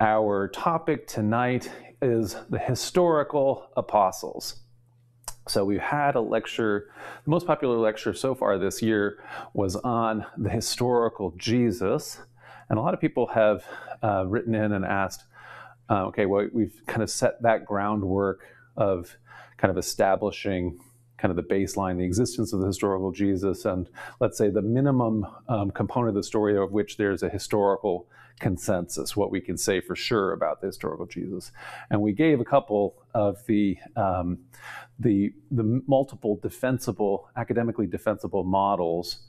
our topic tonight is the historical apostles. So we've had a lecture, the most popular lecture so far this year was on the historical Jesus. And a lot of people have uh, written in and asked, uh, okay, well, we've kind of set that groundwork of kind of establishing kind of the baseline, the existence of the historical Jesus, and let's say the minimum um, component of the story of which there's a historical consensus, what we can say for sure about the historical Jesus. And we gave a couple of the um, the the multiple defensible, academically defensible models.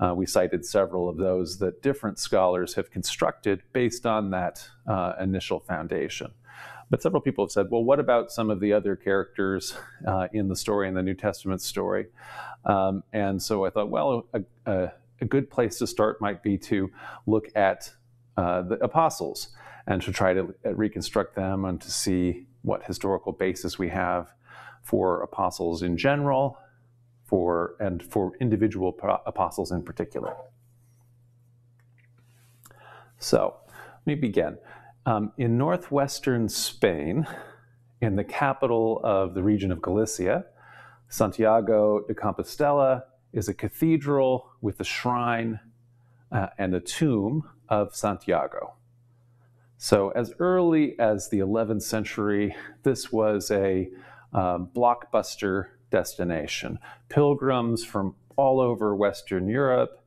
Uh, we cited several of those that different scholars have constructed based on that uh, initial foundation. But several people have said, well, what about some of the other characters uh, in the story, in the New Testament story? Um, and so I thought, well, a, a, a, good place to start might be to look at uh, the apostles and to try to reconstruct them and to see what historical basis we have for apostles in general, for and for individual apostles in particular. So, let me begin. Um, in northwestern Spain, in the capital of the region of Galicia, Santiago de Compostela is a cathedral with a shrine uh, and a tomb of Santiago. So, as early as the 11th century, this was a um, blockbuster destination. Pilgrims from all over Western Europe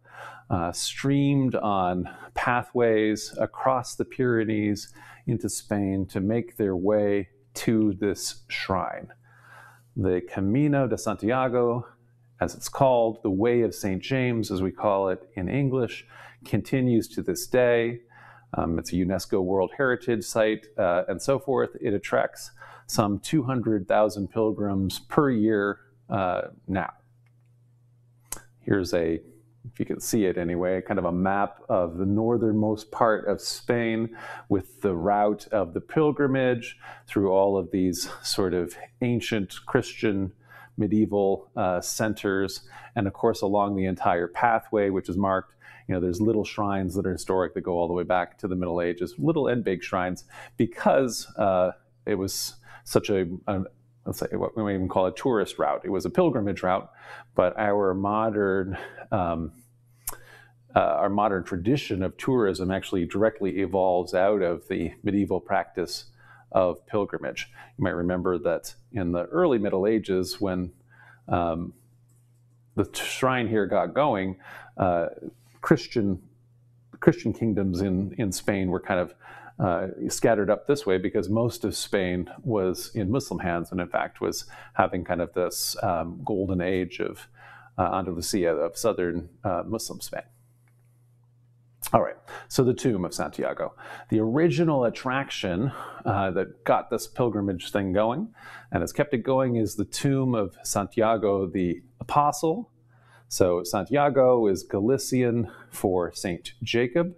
uh, streamed on pathways across the Pyrenees into Spain to make their way to this shrine. The Camino de Santiago, as it's called, the Way of St. James, as we call it in English, continues to this day. Um, it's a UNESCO World Heritage Site uh, and so forth. It attracts some 200,000 pilgrims per year uh, now. Here's a, if you can see it anyway, kind of a map of the northernmost part of Spain with the route of the pilgrimage through all of these sort of ancient Christian medieval uh, centers, and of course along the entire pathway, which is marked you know, there's little shrines that are historic that go all the way back to the Middle Ages, little and big shrines, because uh, it was such a, a let's say what we might even call a tourist route. It was a pilgrimage route, but our modern um, uh, our modern tradition of tourism actually directly evolves out of the medieval practice of pilgrimage. You might remember that in the early Middle Ages, when um, the shrine here got going, uh, Christian Christian kingdoms in in Spain were kind of uh, scattered up this way because most of Spain was in Muslim hands and in fact was having kind of this um, golden age of uh, Andalusia of southern uh, Muslim Spain. All right, so the tomb of Santiago. The original attraction uh, that got this pilgrimage thing going and has kept it going is the tomb of Santiago the Apostle, so Santiago is Galician for Saint Jacob,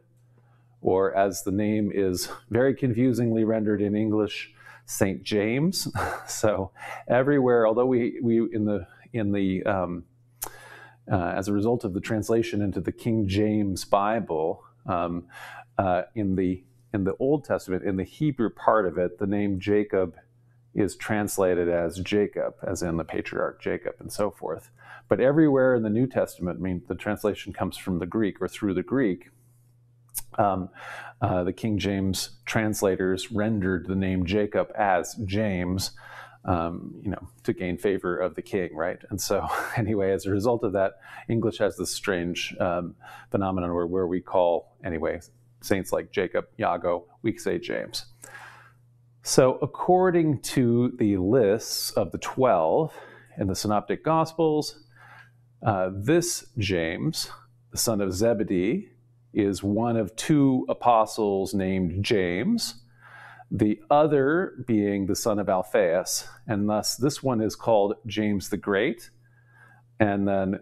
or as the name is very confusingly rendered in English, Saint James. so everywhere, although we, we in the in the um, uh, as a result of the translation into the King James Bible, um, uh, in the in the Old Testament, in the Hebrew part of it, the name Jacob is translated as Jacob, as in the patriarch Jacob, and so forth. But everywhere in the New Testament, I mean, the translation comes from the Greek or through the Greek. Um, uh, the King James translators rendered the name Jacob as James, um, you know, to gain favor of the king, right? And so, anyway, as a result of that, English has this strange um, phenomenon where, where we call, anyway, saints like Jacob, Iago, we say James. So, according to the lists of the 12 in the Synoptic Gospels, uh, this James, the son of Zebedee, is one of two apostles named James, the other being the son of Alphaeus, and thus this one is called James the Great. And then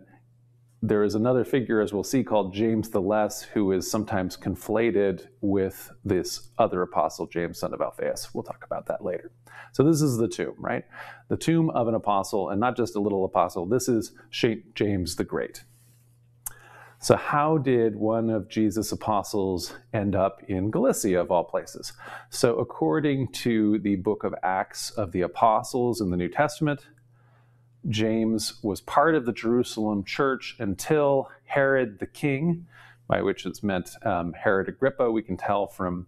there is another figure, as we'll see, called James the Less, who is sometimes conflated with this other apostle, James, son of Alphaeus. We'll talk about that later. So, this is the tomb, right? The tomb of an apostle, and not just a little apostle. This is St. James the Great. So, how did one of Jesus' apostles end up in Galicia, of all places? So, according to the book of Acts of the Apostles in the New Testament, James was part of the Jerusalem church until Herod the king, by which it's meant um, Herod Agrippa, we can tell from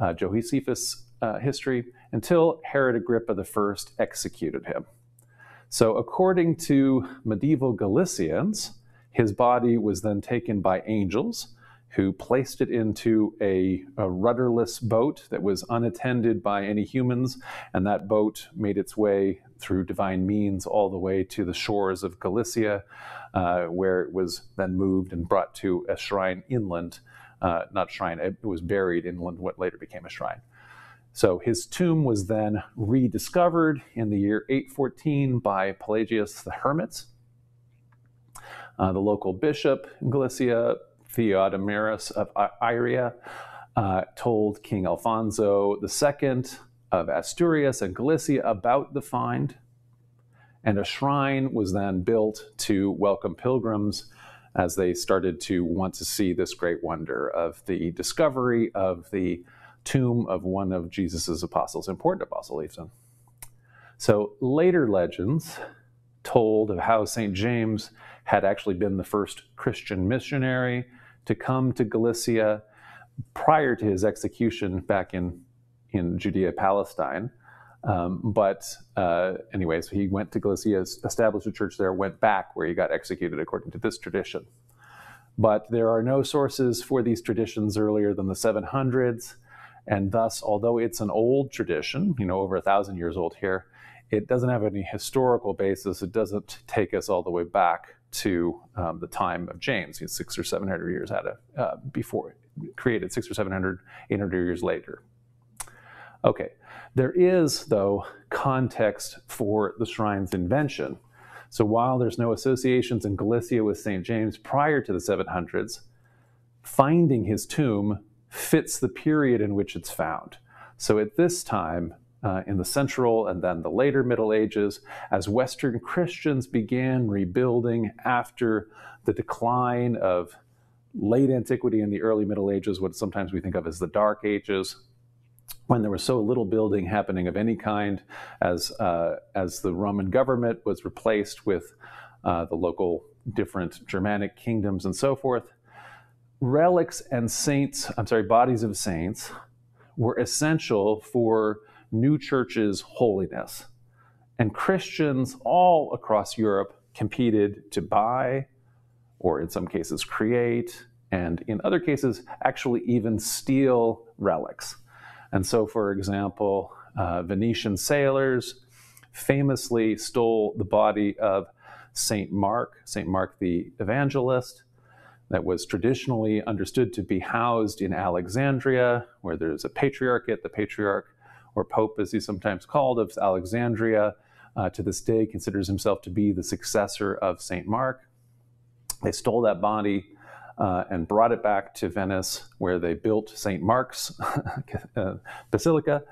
uh, Josephus' uh, history, until Herod Agrippa I executed him. So, according to medieval Galicians, his body was then taken by angels who placed it into a, a, rudderless boat that was unattended by any humans, and that boat made its way through divine means all the way to the shores of Galicia, uh, where it was then moved and brought to a shrine inland. Uh, not shrine, it was buried inland, what later became a shrine. So his tomb was then rediscovered in the year 814 by Pelagius the Hermit. Uh, the local bishop Galicia, Theodomerus of Iria, uh, told King Alfonso II of Asturias and Galicia about the find, and a shrine was then built to welcome pilgrims as they started to want to see this great wonder of the discovery of the tomb of one of Jesus' apostles, important apostle even. So later legends told of how St. James had actually been the first Christian missionary to come to Galicia prior to his execution back in, in Judea, Palestine. Um, but uh, anyway, so he went to Galicia, established a church there, went back where he got executed according to this tradition. But there are no sources for these traditions earlier than the 700s. And thus, although it's an old tradition, you know, over a thousand years old here, it doesn't have any historical basis. It doesn't take us all the way back to um, the time of James, you know, six or seven hundred years out of uh, before created, six or seven hundred, eight hundred years later. Okay, there is though context for the shrine's invention. So while there's no associations in Galicia with St. James prior to the 700s, finding his tomb fits the period in which it's found. So at this time, uh, in the Central and then the later Middle Ages, as Western Christians began rebuilding after the decline of late antiquity and the early Middle Ages, what sometimes we think of as the Dark Ages, when there was so little building happening of any kind, as uh, as the Roman government was replaced with uh, the local different Germanic kingdoms and so forth, relics and saints, I'm sorry, bodies of saints, were essential for new churches' holiness. And Christians all across Europe competed to buy, or in some cases create, and in other cases actually even steal relics. And so, for example, uh, Venetian sailors famously stole the body of St. Mark, St. Mark the Evangelist, that was traditionally understood to be housed in Alexandria, where there's a patriarchate. The patriarch or Pope, as he's sometimes called, of Alexandria, uh, to this day considers himself to be the successor of St. Mark. They stole that body uh, and brought it back to Venice, where they built St. Mark's uh, Basilica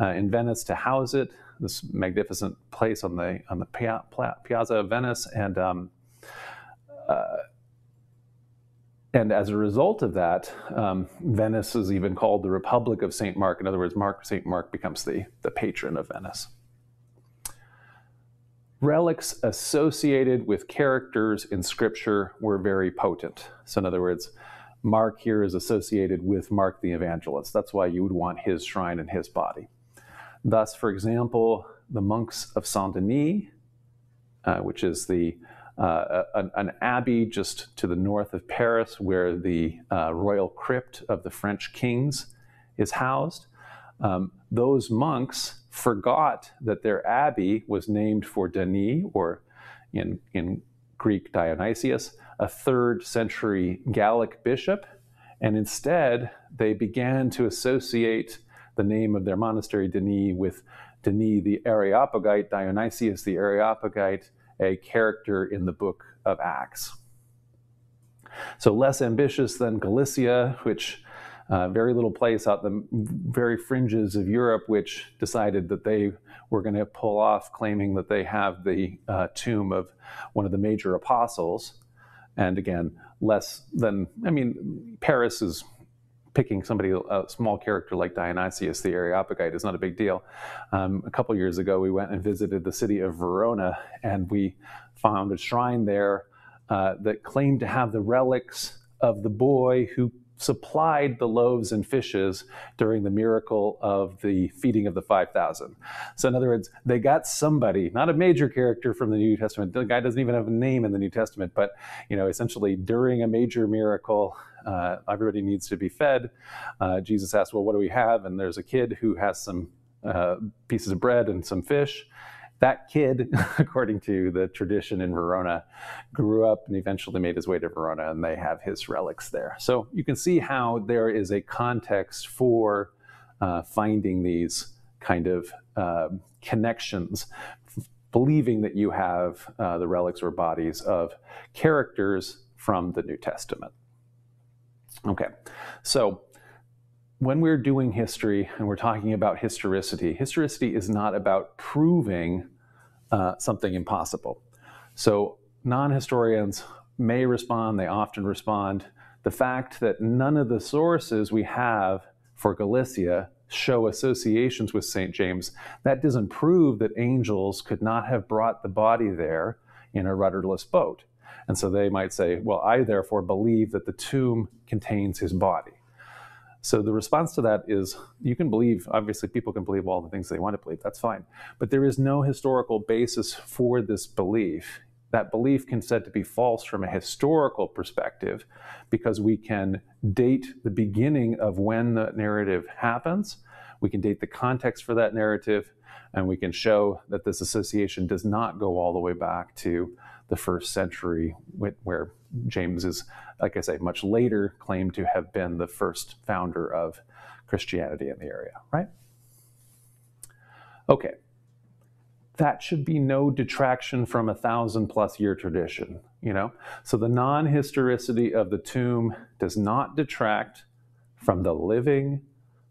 uh, in Venice to house it. This magnificent place on the on the Piazza of Venice, and um, uh, and as a result of that, um, Venice is even called the Republic of St. Mark. In other words, Mark, St. Mark becomes the, the patron of Venice. Relics associated with characters in Scripture were very potent. So, in other words, Mark here is associated with Mark the Evangelist. That's why you would want his shrine and his body. Thus, for example, the monks of Saint Denis, uh, which is the uh, an, an, abbey just to the north of Paris where the uh, royal crypt of the French kings is housed. Um, those monks forgot that their abbey was named for Denis, or in, in Greek, Dionysius, a third century Gallic bishop, and instead they began to associate the name of their monastery, Denis, with Denis the Areopagite, Dionysius the Areopagite, a character in the book of Acts. So, less ambitious than Galicia, which uh, very little place out the very fringes of Europe, which decided that they were going to pull off claiming that they have the uh, tomb of one of the major apostles. And again, less than, I mean, Paris is picking somebody, a small character like Dionysius the Areopagite is not a big deal. Um, a couple years ago, we went and visited the city of Verona, and we found a shrine there uh, that claimed to have the relics of the boy who supplied the loaves and fishes during the miracle of the feeding of the 5,000. So, in other words, they got somebody, not a major character from the New Testament. The guy doesn't even have a name in the New Testament, but you know, essentially during a major miracle, uh, everybody needs to be fed. Uh, Jesus asks, "Well, what do we have?" And there's a kid who has some uh, pieces of bread and some fish that kid, according to the tradition in Verona, grew up and eventually made his way to Verona, and they have his relics there. So you can see how there is a context for uh, finding these kind of uh, connections, believing that you have uh, the relics or bodies of characters from the New Testament. Okay, so when we're doing history and we're talking about historicity, historicity is not about proving uh, something impossible. So non historians may respond, they often respond. The fact that none of the sources we have for Galicia show associations with St. James, that doesn't prove that angels could not have brought the body there in a rudderless boat. And so they might say, well, I therefore believe that the tomb contains his body. So the response to that is you can believe, obviously, people can believe all the things they want to believe, that's fine. But there is no historical basis for this belief. That belief can said to be false from a historical perspective because we can date the beginning of when the narrative happens, we can date the context for that narrative, and we can show that this association does not go all the way back to the first century where James is, like I say, much later claimed to have been the first founder of Christianity in the area, right? Okay. That should be no detraction from a thousand plus year tradition, you know? So the non historicity of the tomb does not detract from the living,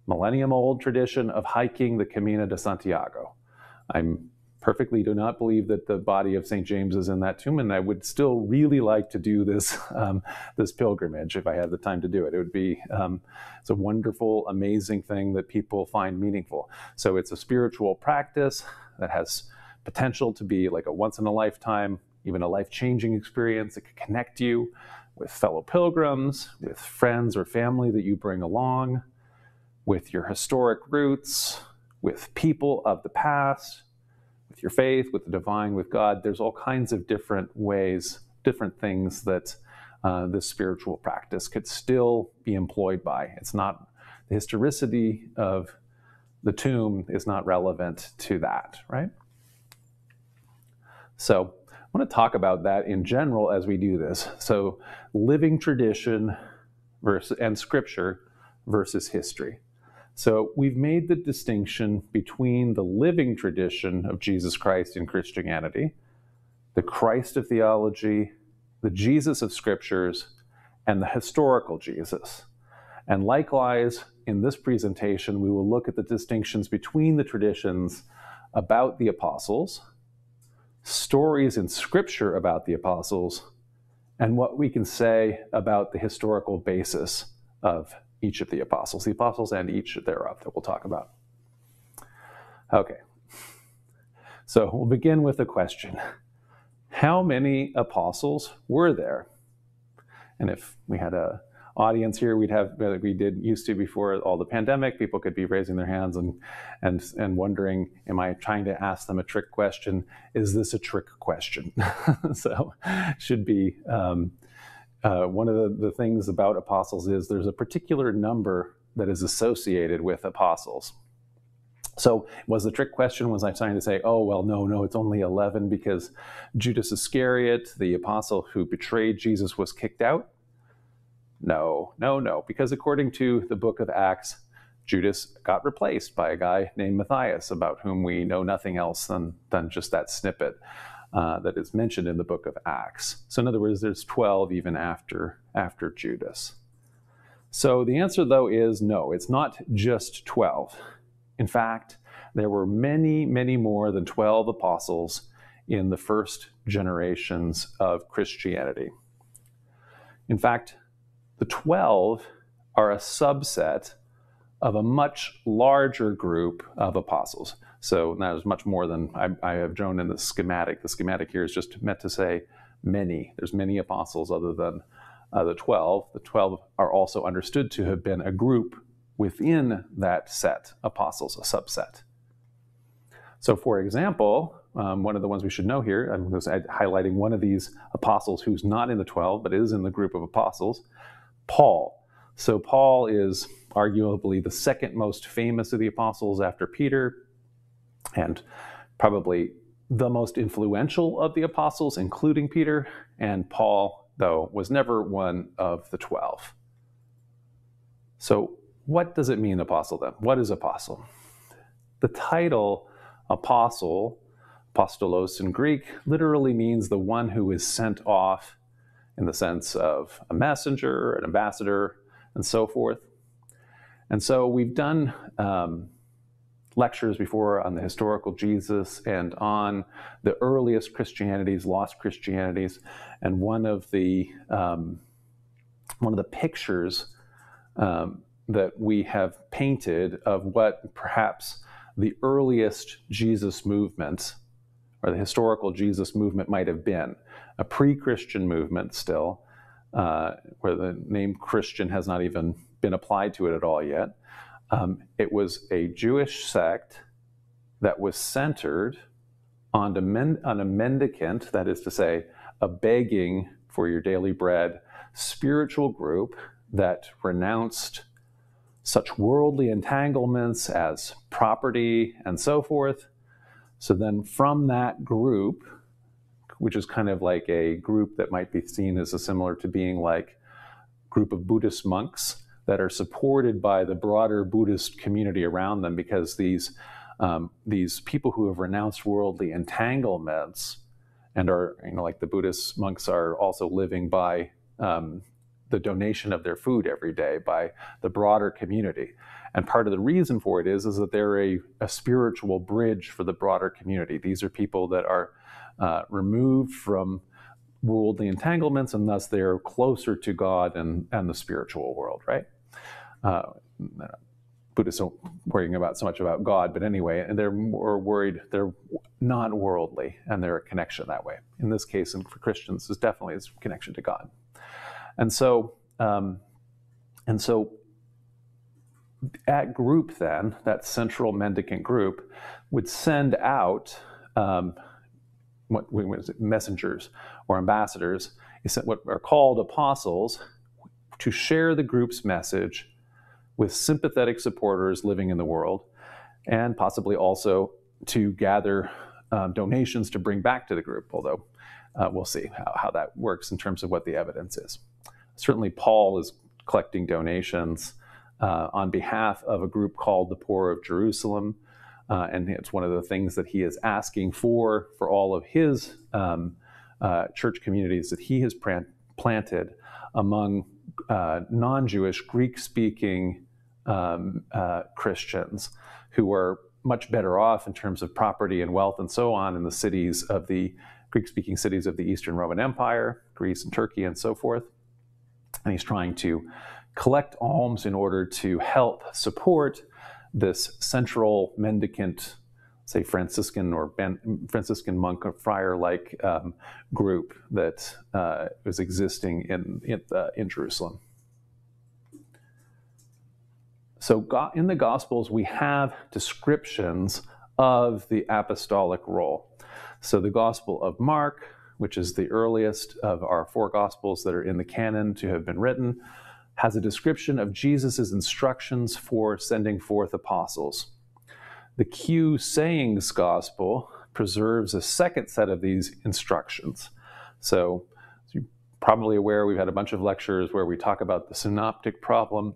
millennium old tradition of hiking the Camino de Santiago. I'm perfectly do not believe that the body of St. James is in that tomb, and I would still really like to do this um, this pilgrimage if I had the time to do it. It would be um, it's a wonderful, amazing thing that people find meaningful. So it's a spiritual practice that has potential to be like a once in a lifetime, even a life changing experience. It can connect you with fellow pilgrims, with friends or family that you bring along, with your historic roots, with people of the past your faith, with the divine, with God. There's all kinds of different ways, different things that uh, this spiritual practice could still be employed by. It's not the historicity of the tomb is not relevant to that, right? So I want to talk about that in general as we do this. So living tradition versus and scripture versus history. So we've made the distinction between the living tradition of Jesus Christ in Christianity, the Christ of theology, the Jesus of scriptures, and the historical Jesus. And likewise, in this presentation, we will look at the distinctions between the traditions about the apostles, stories in scripture about the apostles, and what we can say about the historical basis of each of the apostles, the apostles and each thereof that we'll talk about. Okay, so we'll begin with a question How many apostles were there? And if we had a audience here, we'd have like we did used to before all the pandemic. People could be raising their hands and and and wondering, am I trying to ask them a trick question? Is this a trick question? so should be um, uh, one of the, the things about apostles is there's a particular number that is associated with apostles. So, was the trick question, was I trying to say, oh, well, no, no, it's only 11 because Judas Iscariot, the apostle who betrayed Jesus, was kicked out? No, no, no, because according to the book of Acts, Judas got replaced by a guy named Matthias, about whom we know nothing else than, than just that snippet uh, that is mentioned in the book of Acts. So in other words, there's 12 even after, after Judas. So the answer, though, is no, it's not just 12. In fact, there were many, many more than 12 apostles in the first generations of Christianity. In fact, the 12 are a subset of a much larger group of apostles. So that is much more than I, I, have drawn in the schematic. The schematic here is just meant to say many. There's many apostles other than uh, the 12. The 12 are also understood to have been a group within that set, apostles, a subset. So, for example, um, one of the ones we should know here, I'm highlighting one of these apostles who's not in the 12, but is in the group of apostles, Paul. So, Paul is arguably the second most famous of the apostles after Peter, and probably the most influential of the apostles, including Peter. And Paul, though, was never one of the 12. So, what does it mean, apostle, then? What is apostle? The title apostle, apostolos in Greek, literally means the one who is sent off in the sense of a messenger, an ambassador, and so forth. And so we've done um, lectures before on the historical Jesus and on the earliest Christianities, lost Christianities, and one of the um, one of the pictures um, that we have painted of what perhaps the earliest Jesus movement or the historical Jesus movement might have been a pre Christian movement still, uh, where the name Christian has not even been applied to it at all yet. Um, it was a Jewish sect that was centered on a, men- on a mendicant, that is to say, a begging for your daily bread spiritual group that renounced such worldly entanglements as property and so forth. So then from that group, which is kind of like a group that might be seen as a similar to being like a group of Buddhist monks that are supported by the broader Buddhist community around them because these um, these people who have renounced worldly entanglements and are you know like the Buddhist monks are also living by um, the donation of their food every day by the broader community. And part of the reason for it is, is that they're a, a spiritual bridge for the broader community. These are people that are uh, removed from worldly entanglements, and thus they're closer to God and, and the spiritual world, right? Uh, Buddhists don't worrying about so much about God, but anyway, and they're more worried, they're non-worldly, and they're a connection that way. In this case, and for Christians, is definitely a connection to God. And so, um, and so that group then, that central mendicant group, would send out um, what, what messengers or ambassadors, what are called apostles, to share the group's message with sympathetic supporters living in the world, and possibly also to gather um, donations to bring back to the group, although uh, we'll see how, how that works in terms of what the evidence is certainly Paul is collecting donations uh, on behalf of a group called the Poor of Jerusalem. Uh, and it's one of the things that he is asking for for all of his um, uh, church communities that he has planted among uh, non Jewish, Greek speaking um, uh, Christians who are much better off in terms of property and wealth and so on in the cities of the Greek speaking cities of the Eastern Roman Empire, Greece and Turkey, and so forth. And he's trying to collect alms in order to help support this central mendicant, say Franciscan or ben, Franciscan monk or friar-like um, group that uh, was existing in in, uh, in Jerusalem. So in the Gospels, we have descriptions of the apostolic role. So the Gospel of Mark, which is the earliest of our four Gospels that are in the canon to have been written, has a description of Jesus' instructions for sending forth apostles. The Q Sayings Gospel preserves a second set of these instructions. So, you're probably aware, we've had a bunch of lectures where we talk about the synoptic problem,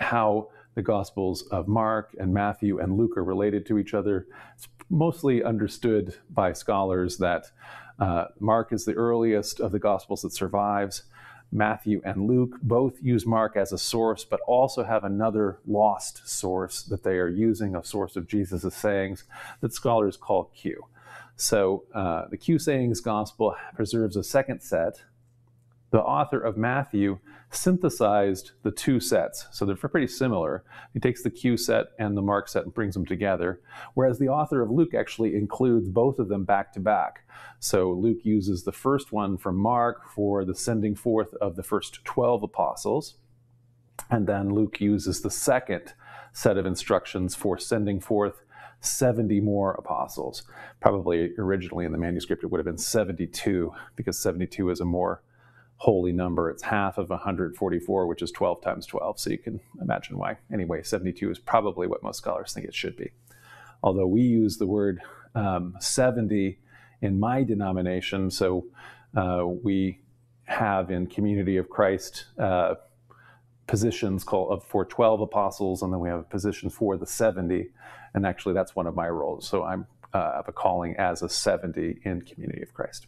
how the Gospels of Mark and Matthew and Luke are related to each other. It's mostly understood by scholars that uh, Mark is the earliest of the Gospels that survives. Matthew and Luke both use Mark as a source, but also have another lost source that they are using, a source of Jesus' sayings that scholars call Q. So uh, the Q sayings gospel preserves a second set, the author of Matthew synthesized the two sets. So they're pretty similar. He takes the Q set and the Mark set and brings them together, whereas the author of Luke actually includes both of them back to back. So Luke uses the first one from Mark for the sending forth of the first 12 apostles, and then Luke uses the second set of instructions for sending forth 70 more apostles. Probably originally in the manuscript it would have been 72 because 72 is a more holy number. It's half of 144, which is 12 times 12. So you can imagine why. Anyway, 72 is probably what most scholars think it should be. Although we use the word um, 70 in my denomination, so uh, we have in Community of Christ uh, positions called for 12 apostles, and then we have a position for the 70. And actually, that's one of my roles. So I'm uh, have a calling as a 70 in Community of Christ.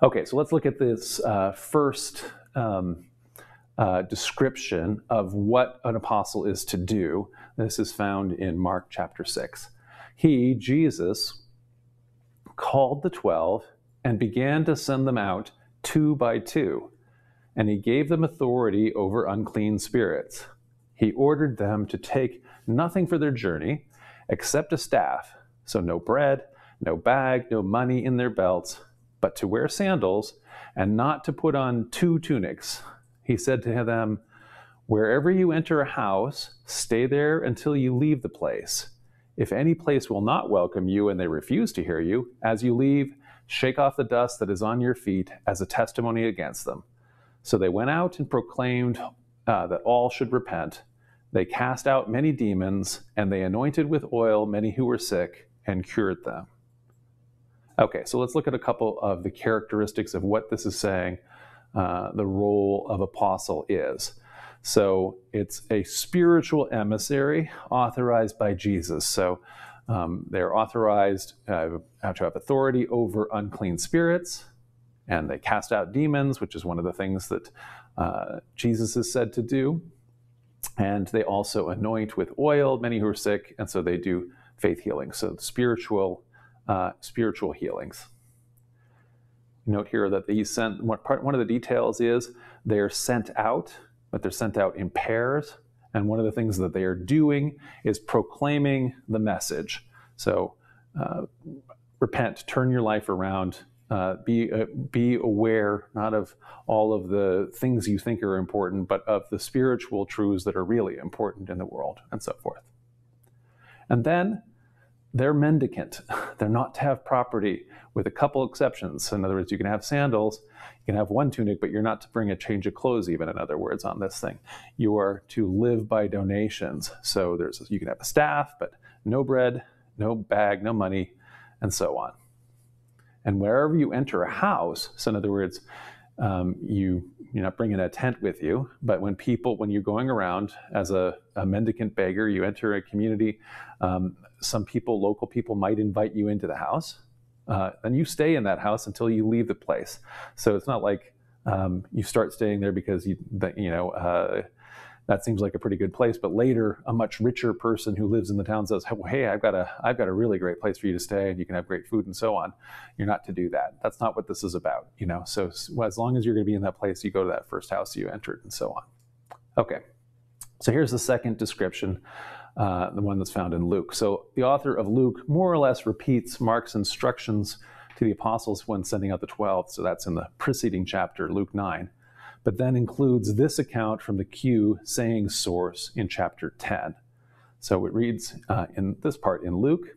Okay, so let's look at this uh, first um, uh, description of what an apostle is to do. This is found in Mark chapter 6. He, Jesus, called the twelve and began to send them out two by two, and he gave them authority over unclean spirits. He ordered them to take nothing for their journey except a staff, so no bread, no bag, no money in their belts but to wear sandals and not to put on two tunics. He said to them, Wherever you enter a house, stay there until you leave the place. If any place will not welcome you and they refuse to hear you, as you leave, shake off the dust that is on your feet as a testimony against them. So they went out and proclaimed uh, that all should repent. They cast out many demons, and they anointed with oil many who were sick and cured them. Okay, so let's look at a couple of the characteristics of what this is saying uh, the role of apostle is. So it's a spiritual emissary authorized by Jesus. So um, they're authorized uh, to have authority over unclean spirits, and they cast out demons, which is one of the things that uh, Jesus is said to do. And they also anoint with oil many who are sick, and so they do faith healing. So the spiritual uh, spiritual healings. Note here that these sent, one of the details is they're sent out, but they're sent out in pairs. And one of the things that they are doing is proclaiming the message. So uh, repent, turn your life around, uh, be uh, be aware not of all of the things you think are important, but of the spiritual truths that are really important in the world, and so forth. And then they're mendicant. They're not to have property, with a couple exceptions. In other words, you can have sandals, you can have one tunic, but you're not to bring a change of clothes, even in other words, on this thing. You are to live by donations. So there's you can have a staff, but no bread, no bag, no money, and so on. And wherever you enter a house, so in other words, um, you you're not bringing a tent with you, but when people, when you're going around as a, a mendicant beggar, you enter a community, um, some people, local people, might invite you into the house. Uh, and you stay in that house until you leave the place. So it's not like um, you start staying there because you, you know, uh, that seems like a pretty good place. But later, a much richer person who lives in the town says, "Hey, I've got a I've got a really great place for you to stay, and you can have great food and so on." You're not to do that. That's not what this is about, you know. So as long as you're going to be in that place, you go to that first house you entered, and so on. Okay. So here's the second description, uh, the one that's found in Luke. So the author of Luke more or less repeats Mark's instructions to the apostles when sending out the twelve. So that's in the preceding chapter, Luke nine but then includes this account from the Q saying source in chapter 10. So it reads uh, in this part in Luke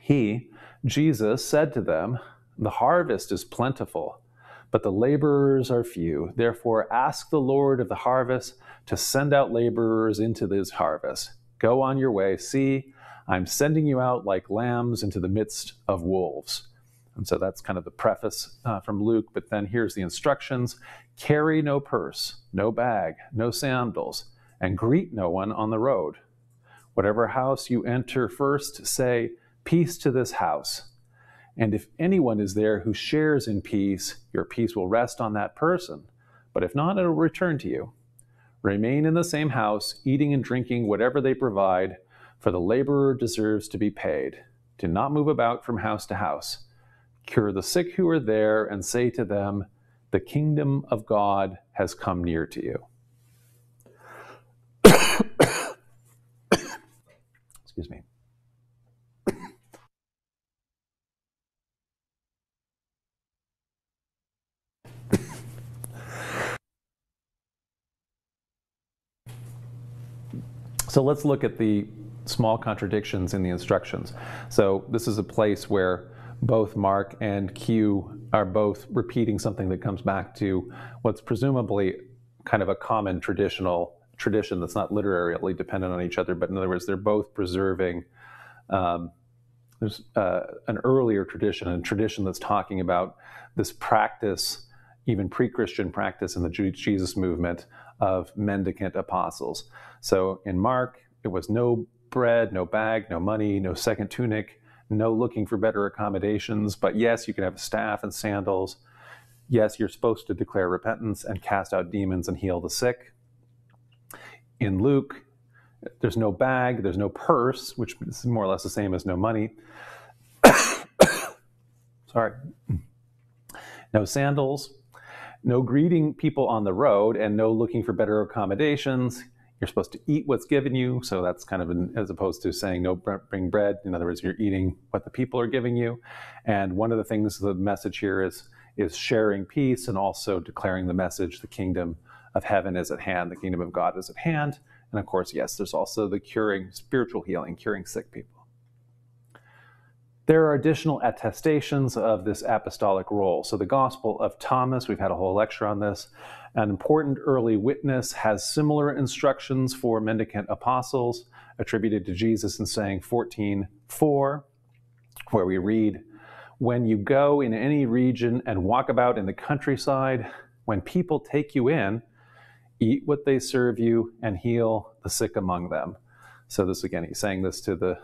He, Jesus, said to them, The harvest is plentiful, but the laborers are few. Therefore, ask the Lord of the harvest to send out laborers into this harvest. Go on your way. See, I'm sending you out like lambs into the midst of wolves. And so that's kind of the preface uh, from Luke. But then here's the instructions carry no purse, no bag, no sandals, and greet no one on the road. Whatever house you enter first, say, Peace to this house. And if anyone is there who shares in peace, your peace will rest on that person. But if not, it will return to you. Remain in the same house, eating and drinking whatever they provide, for the laborer deserves to be paid. Do not move about from house to house. Cure the sick who are there, and say to them, the kingdom of God has come near to you. Excuse me. So let's look at the small contradictions in the instructions. So this is a place where both Mark and Q are both repeating something that comes back to what's presumably kind of a common traditional tradition that's not literarily dependent on each other, but in other words, they're both preserving. Um, there's uh, an earlier tradition, a tradition that's talking about this practice, even pre-Christian practice in the Jesus movement of mendicant apostles. So in Mark, it was no bread, no bag, no money, no second tunic, no looking for better accommodations. But yes, you can have a staff and sandals. Yes, you're supposed to declare repentance and cast out demons and heal the sick. In Luke, there's no bag, there's no purse, which is more or less the same as no money. Sorry. No sandals, no greeting people on the road, and no looking for better accommodations. You're supposed to eat what's given you, so that's kind of an, as opposed to saying no bring bread. In other words, you're eating what the people are giving you. And one of the things, the message here is is sharing peace and also declaring the message: the kingdom of heaven is at hand, the kingdom of God is at hand. And of course, yes, there's also the curing, spiritual healing, curing sick people. There are additional attestations of this apostolic role. So, the Gospel of Thomas, we've had a whole lecture on this. An important early witness has similar instructions for mendicant apostles attributed to Jesus in saying 14:4, where we read, When you go in any region and walk about in the countryside, when people take you in, eat what they serve you and heal the sick among them. So, this again, he's saying this to the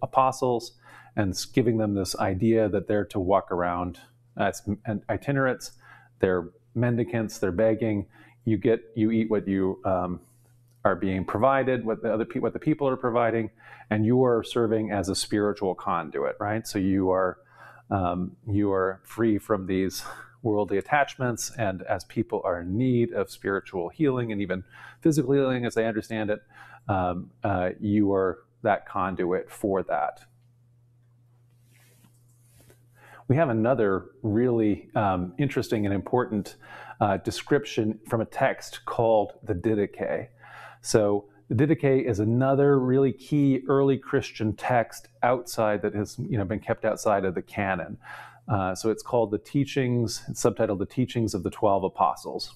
apostles and giving them this idea that they're to walk around as itinerants, they're mendicants, they're begging. You get, you eat what you um, are being provided, what the other pe- what the people are providing, and you are serving as a spiritual conduit, right? So you are um, you are free from these worldly attachments, and as people are in need of spiritual healing and even physical healing, as they understand it, um, uh, you are that conduit for that we have another really um, interesting and important uh, description from a text called the Didache. So the Didache is another really key early Christian text outside that has you know been kept outside of the canon. Uh, so it's called the Teachings, it's subtitled The Teachings of the Twelve Apostles.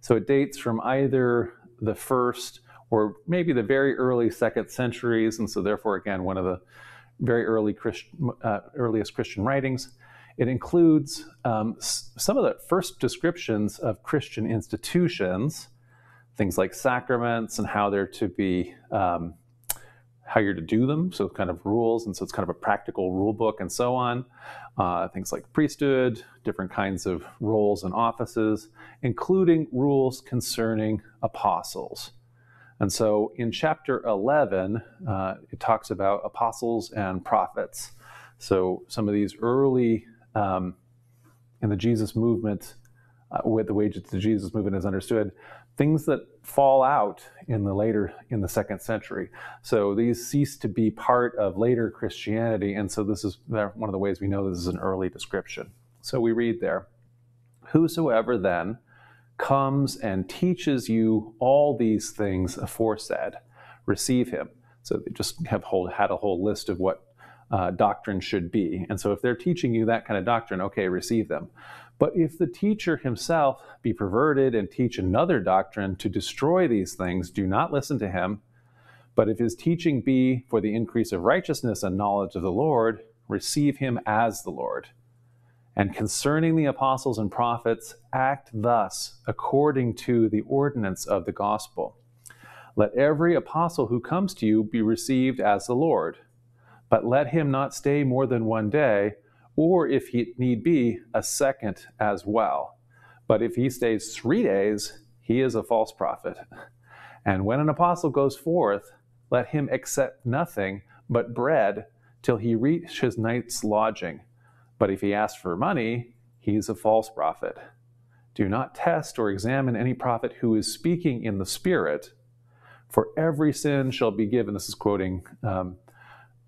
So it dates from either the first or maybe the very early second centuries, and so therefore again one of the very early Christian, uh, earliest Christian writings. It includes um, some of the first descriptions of Christian institutions, things like sacraments and how they're to be, um, how you're to do them, so kind of rules, and so it's kind of a practical rule book and so on. Uh, things like priesthood, different kinds of roles and offices, including rules concerning apostles. And so in chapter 11, uh, it talks about apostles and prophets. So some of these early um, in the Jesus movement, uh, with the way that the Jesus movement is understood, things that fall out in the later in the second century. So these cease to be part of later Christianity, and so this is one of the ways we know this is an early description. So we read there, "Whosoever then." Comes and teaches you all these things aforesaid. Receive him. So they just have whole, had a whole list of what uh, doctrine should be. And so if they're teaching you that kind of doctrine, okay, receive them. But if the teacher himself be perverted and teach another doctrine to destroy these things, do not listen to him. But if his teaching be for the increase of righteousness and knowledge of the Lord, receive him as the Lord. And concerning the apostles and prophets, act thus according to the ordinance of the gospel. Let every apostle who comes to you be received as the Lord, but let him not stay more than one day, or if he need be, a second as well. But if he stays three days, he is a false prophet. And when an apostle goes forth, let him accept nothing but bread till he reach his night's lodging but if he asks for money, he's a false prophet. Do not test or examine any prophet who is speaking in the Spirit, for every sin shall be given. This is quoting um,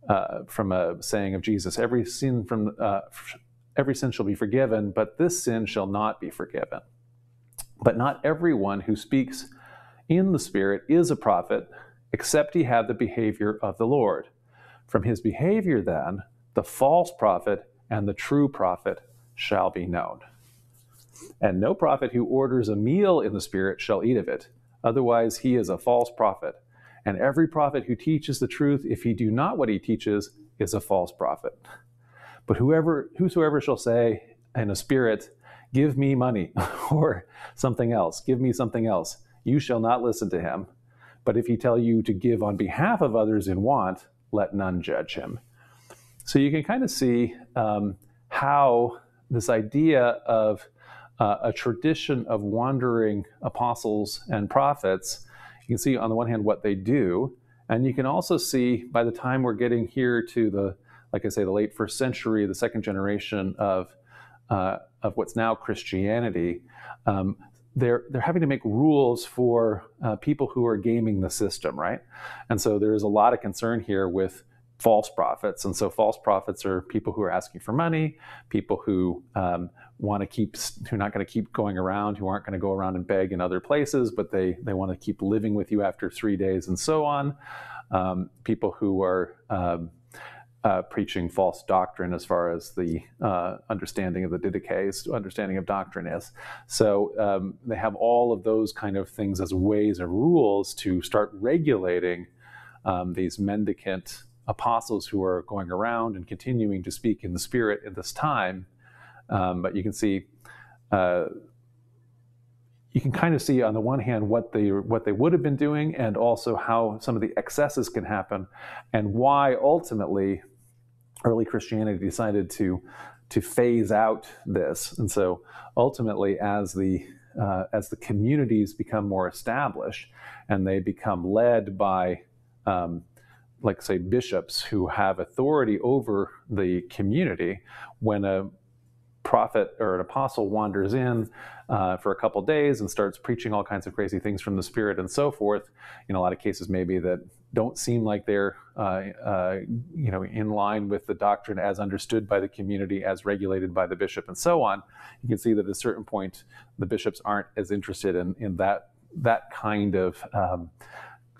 uh, from a saying of Jesus every sin, from, uh, every sin shall be forgiven, but this sin shall not be forgiven. But not everyone who speaks in the Spirit is a prophet, except he have the behavior of the Lord. From his behavior, then, the false prophet and the true prophet shall be known. And no prophet who orders a meal in the Spirit shall eat of it, otherwise, he is a false prophet. And every prophet who teaches the truth, if he do not what he teaches, is a false prophet. But whoever, whosoever shall say in a spirit, Give me money, or something else, give me something else, you shall not listen to him. But if he tell you to give on behalf of others in want, let none judge him. So you can kind of see um, how this idea of uh, a tradition of wandering apostles and prophets, you can see on the one hand what they do, and you can also see by the time we're getting here to the, like I say, the late first century, the second generation of uh, of what's now Christianity, um, they're they're having to make rules for uh, people who are gaming the system, right? And so there's a lot of concern here with false prophets. And so false prophets are people who are asking for money, people who um, want to keep, who are not going to keep going around, who aren't going to go around and beg in other places, but they, they want to keep living with you after three days and so on. Um, people who are um, uh, preaching false doctrine as far as the uh, understanding of the Didache's understanding of doctrine is. So um, they have all of those kind of things as ways and rules to start regulating um, these mendicant apostles who are going around and continuing to speak in the Spirit at this time. Um, but you can see, uh, you can kind of see on the one hand what they what they would have been doing, and also how some of the excesses can happen, and why ultimately early Christianity decided to to phase out this. And so ultimately, as the uh, as the communities become more established and they become led by um, like say bishops who have authority over the community when a prophet or an apostle wanders in uh, for a couple days and starts preaching all kinds of crazy things from the spirit and so forth in a lot of cases maybe that don't seem like they're uh, uh, you know in line with the doctrine as understood by the community as regulated by the bishop and so on you can see that at a certain point the bishops aren't as interested in, in that that kind of um,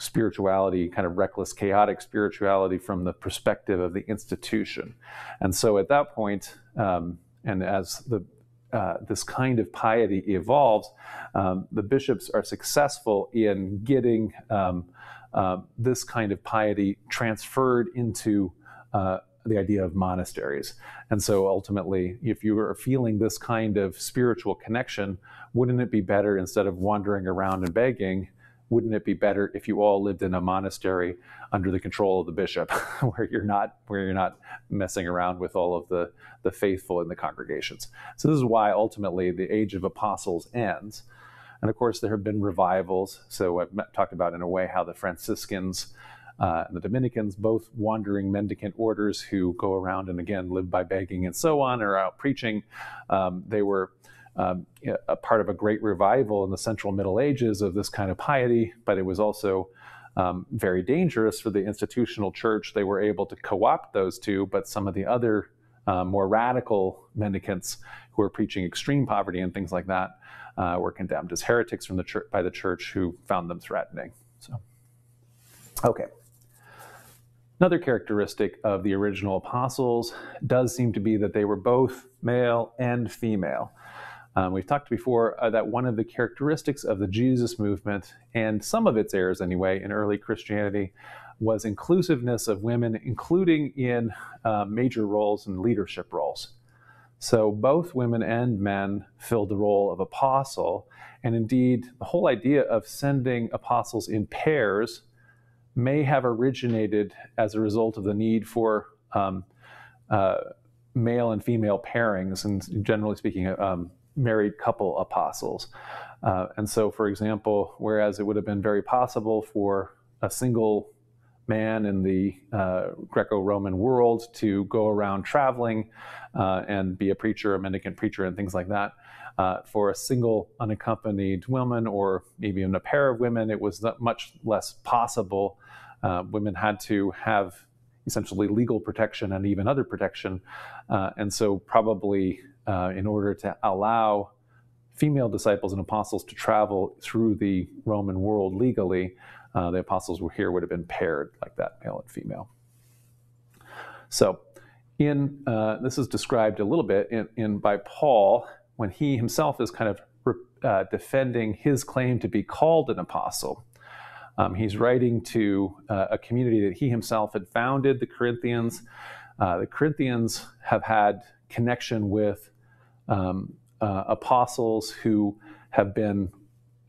spirituality, kind of reckless, chaotic spirituality from the perspective of the institution. And so at that point, um, and as the uh, this kind of piety evolves, um, the bishops are successful in getting um, uh, this kind of piety transferred into uh, the idea of monasteries. And so ultimately, if you are feeling this kind of spiritual connection, wouldn't it be better instead of wandering around and begging? Wouldn't it be better if you all lived in a monastery under the control of the bishop where you're not where you're not messing around with all of the the faithful in the congregations? So this is why ultimately the age of apostles ends. And of course there have been revivals. So i've talked about in a way how the franciscans uh, and the Dominicans, both wandering mendicant orders who go around and again live by begging and so on, or out preaching. Um, they were um, a part of a great revival in the Central Middle Ages of this kind of piety, but it was also um, very dangerous for the institutional church. They were able to co opt those two, but some of the other uh, more radical mendicants who were preaching extreme poverty and things like that uh, were condemned as heretics from the church, by the church who found them threatening. So, okay. Another characteristic of the original apostles does seem to be that they were both male and female. Um, we've talked before uh, that one of the characteristics of the Jesus movement, and some of its heirs anyway, in early Christianity, was inclusiveness of women, including in uh, major roles and leadership roles. So both women and men filled the role of apostle. And indeed, the whole idea of sending apostles in pairs may have originated as a result of the need for um, uh, male and female pairings, and generally speaking, um, married couple apostles. Uh, and so, for example, whereas it would have been very possible for a single man in the uh, Greco Roman world to go around traveling uh, and be a preacher, a mendicant preacher, and things like that. Uh, for a single unaccompanied woman or maybe even a pair of women, it was much less possible. Uh, women had to have essentially legal protection and even other protection. Uh, and so, probably uh, in order to allow female disciples and apostles to travel through the Roman world legally, uh, the apostles were here would have been paired like that, male and female. So, in uh, this is described a little bit in, in, by Paul when he himself is kind of uh, defending his claim to be called an apostle. Um, he's writing to uh, a community that he himself had founded, the Corinthians. Uh, the Corinthians have had connection with um, uh, apostles who have been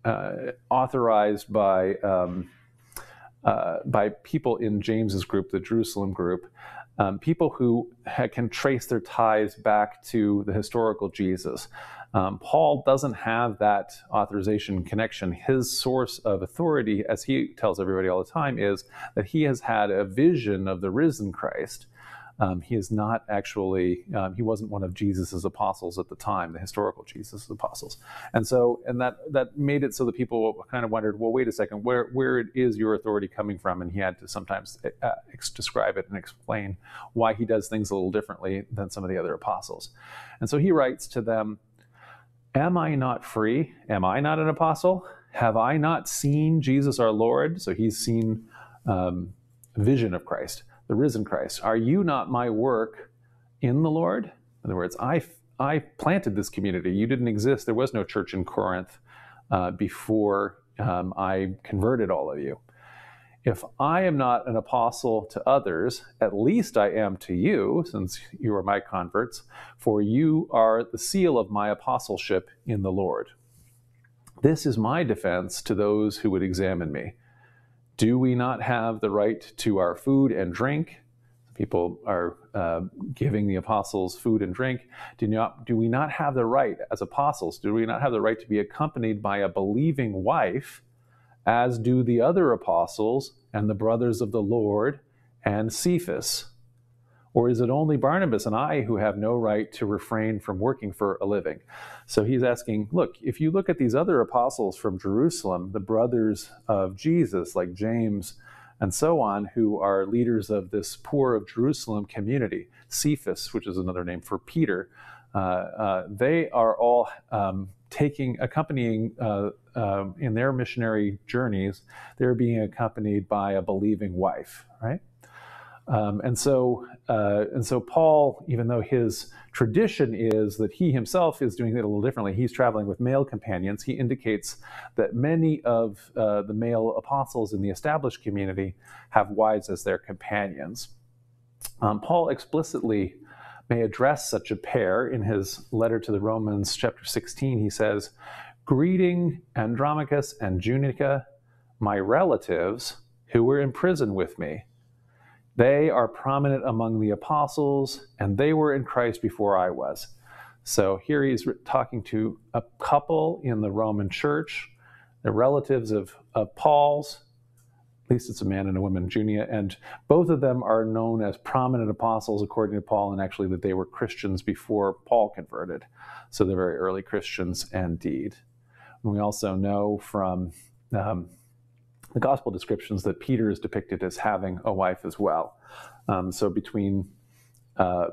uh, authorized by um, uh, by people in James's group, the Jerusalem group, um, people who ha- can trace their ties back to the historical Jesus. Um, Paul doesn't have that authorization connection. His source of authority, as he tells everybody all the time, is that he has had a vision of the risen Christ um, he is not actually, um, he wasn't one of Jesus's apostles at the time, the historical Jesus' apostles. And so, and that, that made it so that people kind of wondered, well, wait a second, where, where is your authority coming from? And he had to sometimes uh, describe it and explain why he does things a little differently than some of the other apostles. And so he writes to them, Am I not free? Am I not an apostle? Have I not seen Jesus our Lord? So he's seen um, vision of Christ the risen Christ. Are you not my work in the Lord? In other words, I, I planted this community. You didn't exist. There was no church in Corinth uh, before um, I converted all of you. If I am not an apostle to others, at least I am to you, since you are my converts, for you are the seal of my apostleship in the Lord. This is my defense to those who would examine me. Do we not have the right to our food and drink? People are uh, giving the apostles food and drink. Do, not, do we not have the right, as apostles, do we not have the right to be accompanied by a believing wife, as do the other apostles and the brothers of the Lord and Cephas? Or is it only Barnabas and I who have no right to refrain from working for a living? So he's asking, look, if you look at these other apostles from Jerusalem, the brothers of Jesus, like James and so on, who are leaders of this poor of Jerusalem community, Cephas, which is another name for Peter, uh, uh, they are all um, taking, accompanying uh, um, in their missionary journeys, they're being accompanied by a believing wife, right? Um, and so, uh, and so Paul, even though his tradition is that he himself is doing it a little differently, he's traveling with male companions. He indicates that many of uh, the male apostles in the established community have wives as their companions. Um, Paul explicitly may address such a pair in his letter to the Romans, chapter 16. He says, "Greeting Andronicus and Junia, my relatives who were in prison with me." They are prominent among the apostles, and they were in Christ before I was. So here he's talking to a couple in the Roman church, the relatives of, of Paul's. At least it's a man and a woman, Junia, and both of them are known as prominent apostles according to Paul, and actually that they were Christians before Paul converted. So they're very early Christians indeed. And we also know from um, the gospel descriptions that Peter is depicted as having a wife as well. Um, so between uh,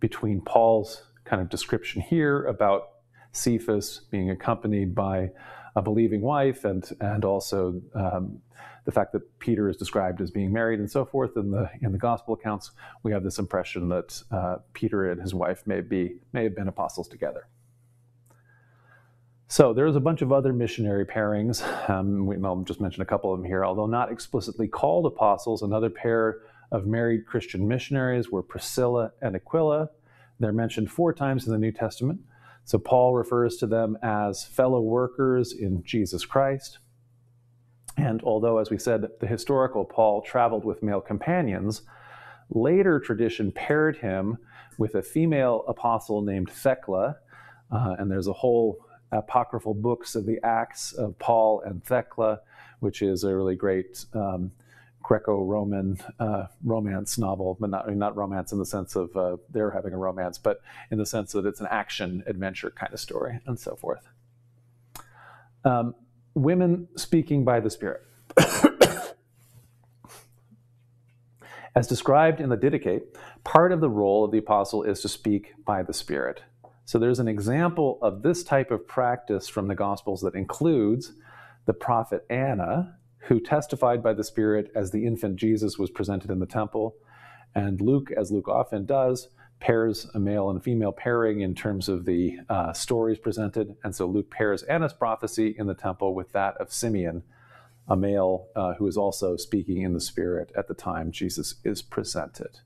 between Paul's kind of description here about Cephas being accompanied by a believing wife, and and also um, the fact that Peter is described as being married and so forth in the in the gospel accounts, we have this impression that uh, Peter and his wife may be may have been apostles together. So there's a bunch of other missionary pairings. Um, we, I'll just mention a couple of them here. Although not explicitly called apostles, another pair of married Christian missionaries were Priscilla and Aquila. They're mentioned four times in the New Testament. So Paul refers to them as fellow workers in Jesus Christ. And although, as we said, the historical Paul traveled with male companions, later tradition paired him with a female apostle named Thecla. Uh, and there's a whole apocryphal books of the Acts of Paul and Thecla, which is a really great, um, Greco-Roman uh, romance novel, but not not romance in the sense of uh, they're having a romance, but in the sense that it's an action adventure kind of story and so forth. Um, women speaking by the Spirit. As described in the Didache, part of the role of the apostle is to speak by the Spirit. So there's an example of this type of practice from the Gospels that includes the prophet Anna, who testified by the Spirit as the infant Jesus was presented in the temple. And Luke, as Luke often does, pairs a male and female pairing in terms of the uh, stories presented. And so Luke pairs Anna's prophecy in the temple with that of Simeon, a male uh, who is also speaking in the Spirit at the time Jesus is presented.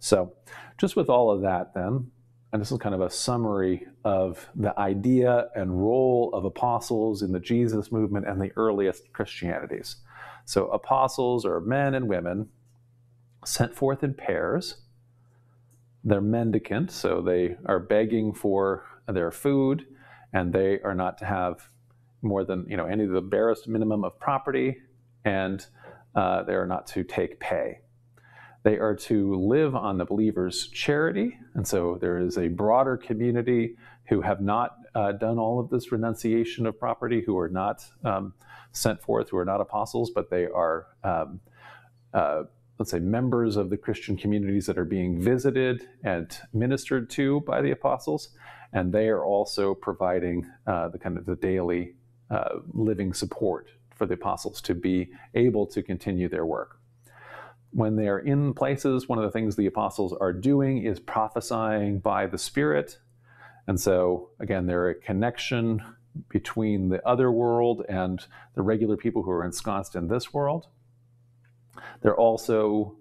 So, just with all of that, then, and this is kind of a summary of the idea and role of apostles in the Jesus movement and the earliest Christianities. So, apostles are men and women sent forth in pairs. They're mendicant, so they are begging for their food, and they are not to have more than you know any of the barest minimum of property, and uh, they are not to take pay. They are to live on the believer's charity. And so there is a broader community who have not uh, done all of this renunciation of property, who are not um, sent forth, who are not apostles, but they are, um, uh, let's say, members of the Christian communities that are being visited and ministered to by the apostles. And they are also providing uh, the kind of the daily uh, living support for the apostles to be able to continue their work when they're in places, one of the things the apostles are doing is prophesying by the Spirit. And so, again, they're a connection between the other world and the regular people who are ensconced in this world. They're also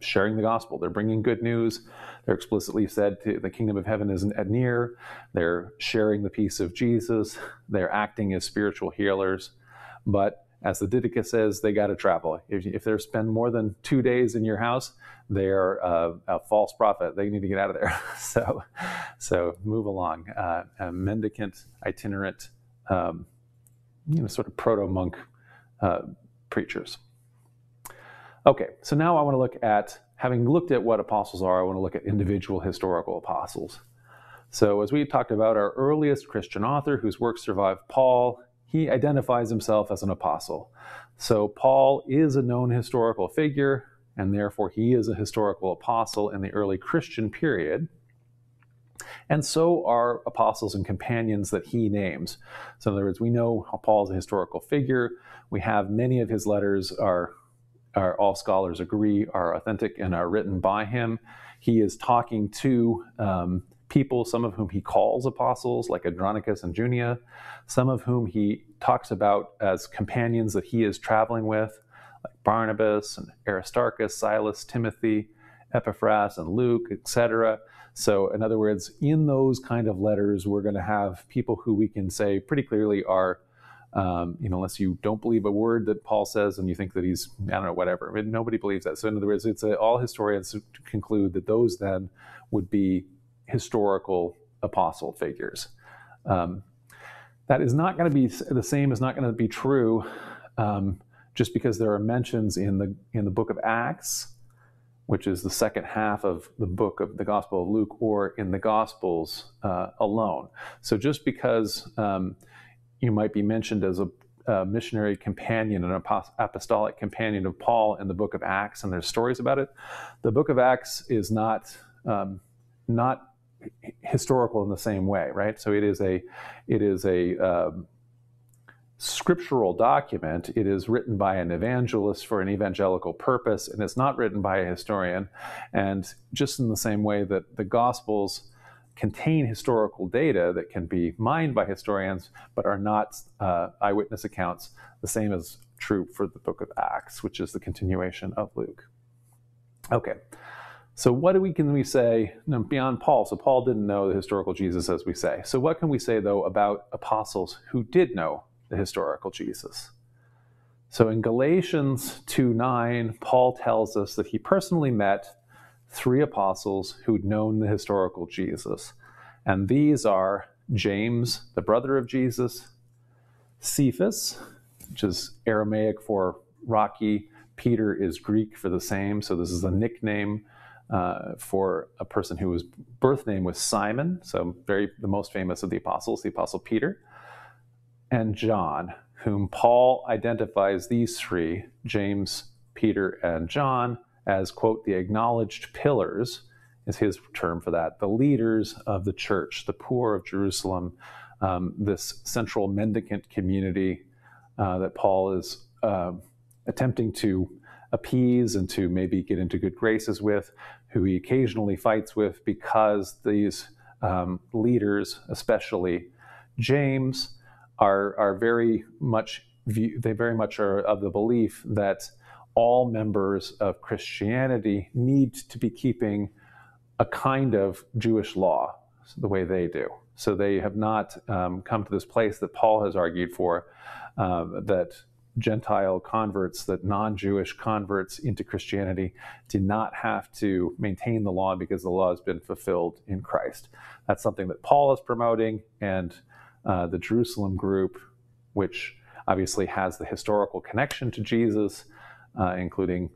sharing the gospel. They're bringing good news. They're explicitly said to the kingdom of heaven isn't at near. They're sharing the peace of Jesus. They're acting as spiritual healers. But as the Didache says, they got to travel. If, if they spend more than two days in your house, they're uh, a false prophet. They need to get out of there. so, so move along. Uh, mendicant, itinerant, um, you know, sort of proto monk uh, preachers. Okay, so now I want to look at, having looked at what apostles are, I want to look at individual historical apostles. So, as we talked about, our earliest Christian author whose works survive Paul he identifies himself as an apostle. So Paul is a known historical figure, and therefore he is a historical apostle in the early Christian period. And so are apostles and companions that he names. So, in other words, we know Paul is a historical figure. We have many of his letters are, are all scholars agree are authentic and are written by him. He is talking to um, people, some of whom he calls apostles, like Andronicus and Junia, some of whom he talks about as companions that he is traveling with, like Barnabas and Aristarchus, Silas, Timothy, Epaphras, and Luke, etc. So, in other words, in those kind of letters, we're going to have people who we can say pretty clearly are. Um, you know, unless you don't believe a word that Paul says and you think that he's, I don't know, whatever. I mean, nobody believes that. So, in other words, it's a, all historians conclude that those then would be historical apostle figures. Um, that is not going to be the same is not going to be true um, just because there are mentions in the in the book of Acts, which is the second half of the book of the Gospel of Luke, or in the Gospels uh, alone. So just because um, you might be mentioned as a, a missionary companion, an apostolic companion of Paul in the book of Acts, and there's stories about it, the book of Acts is not um, not historical in the same way, right? So it is a it is a um, scriptural document. It is written by an evangelist for an evangelical purpose, and it's not written by a historian. And just in the same way that the Gospels contain historical data that can be mined by historians, but are not uh, eyewitness accounts, the same is true for the book of Acts, which is the continuation of Luke. Okay. So what do we can we say beyond Paul? So Paul didn't know the historical Jesus, as we say. So what can we say though about apostles who did know the historical Jesus? So in Galatians 2:9, Paul tells us that he personally met three apostles who'd known the historical Jesus. And these are James, the brother of Jesus, Cephas, which is Aramaic for rocky Peter is Greek for the same, so this is a nickname uh, for a person whose birth name was Simon, so very the most famous of the apostles, the apostle Peter, and John, whom Paul identifies these three, James, Peter, and John, as quote the acknowledged pillars is his term for that, the leaders of the church, the poor of Jerusalem, um, this central mendicant community uh, that Paul is uh, attempting to appease and to maybe get into good graces with, who he occasionally fights with because these um, leaders, especially James, are, are very much view, they very much are of the belief that all members of Christianity need to be keeping a kind of Jewish law the way they do. So they have not um, come to this place that Paul has argued for, uh, that Gentile converts, that non Jewish converts into Christianity do not have to maintain the law because the law has been fulfilled in Christ. That's something that Paul is promoting, and uh, the Jerusalem group, which obviously has the historical connection to Jesus, uh, including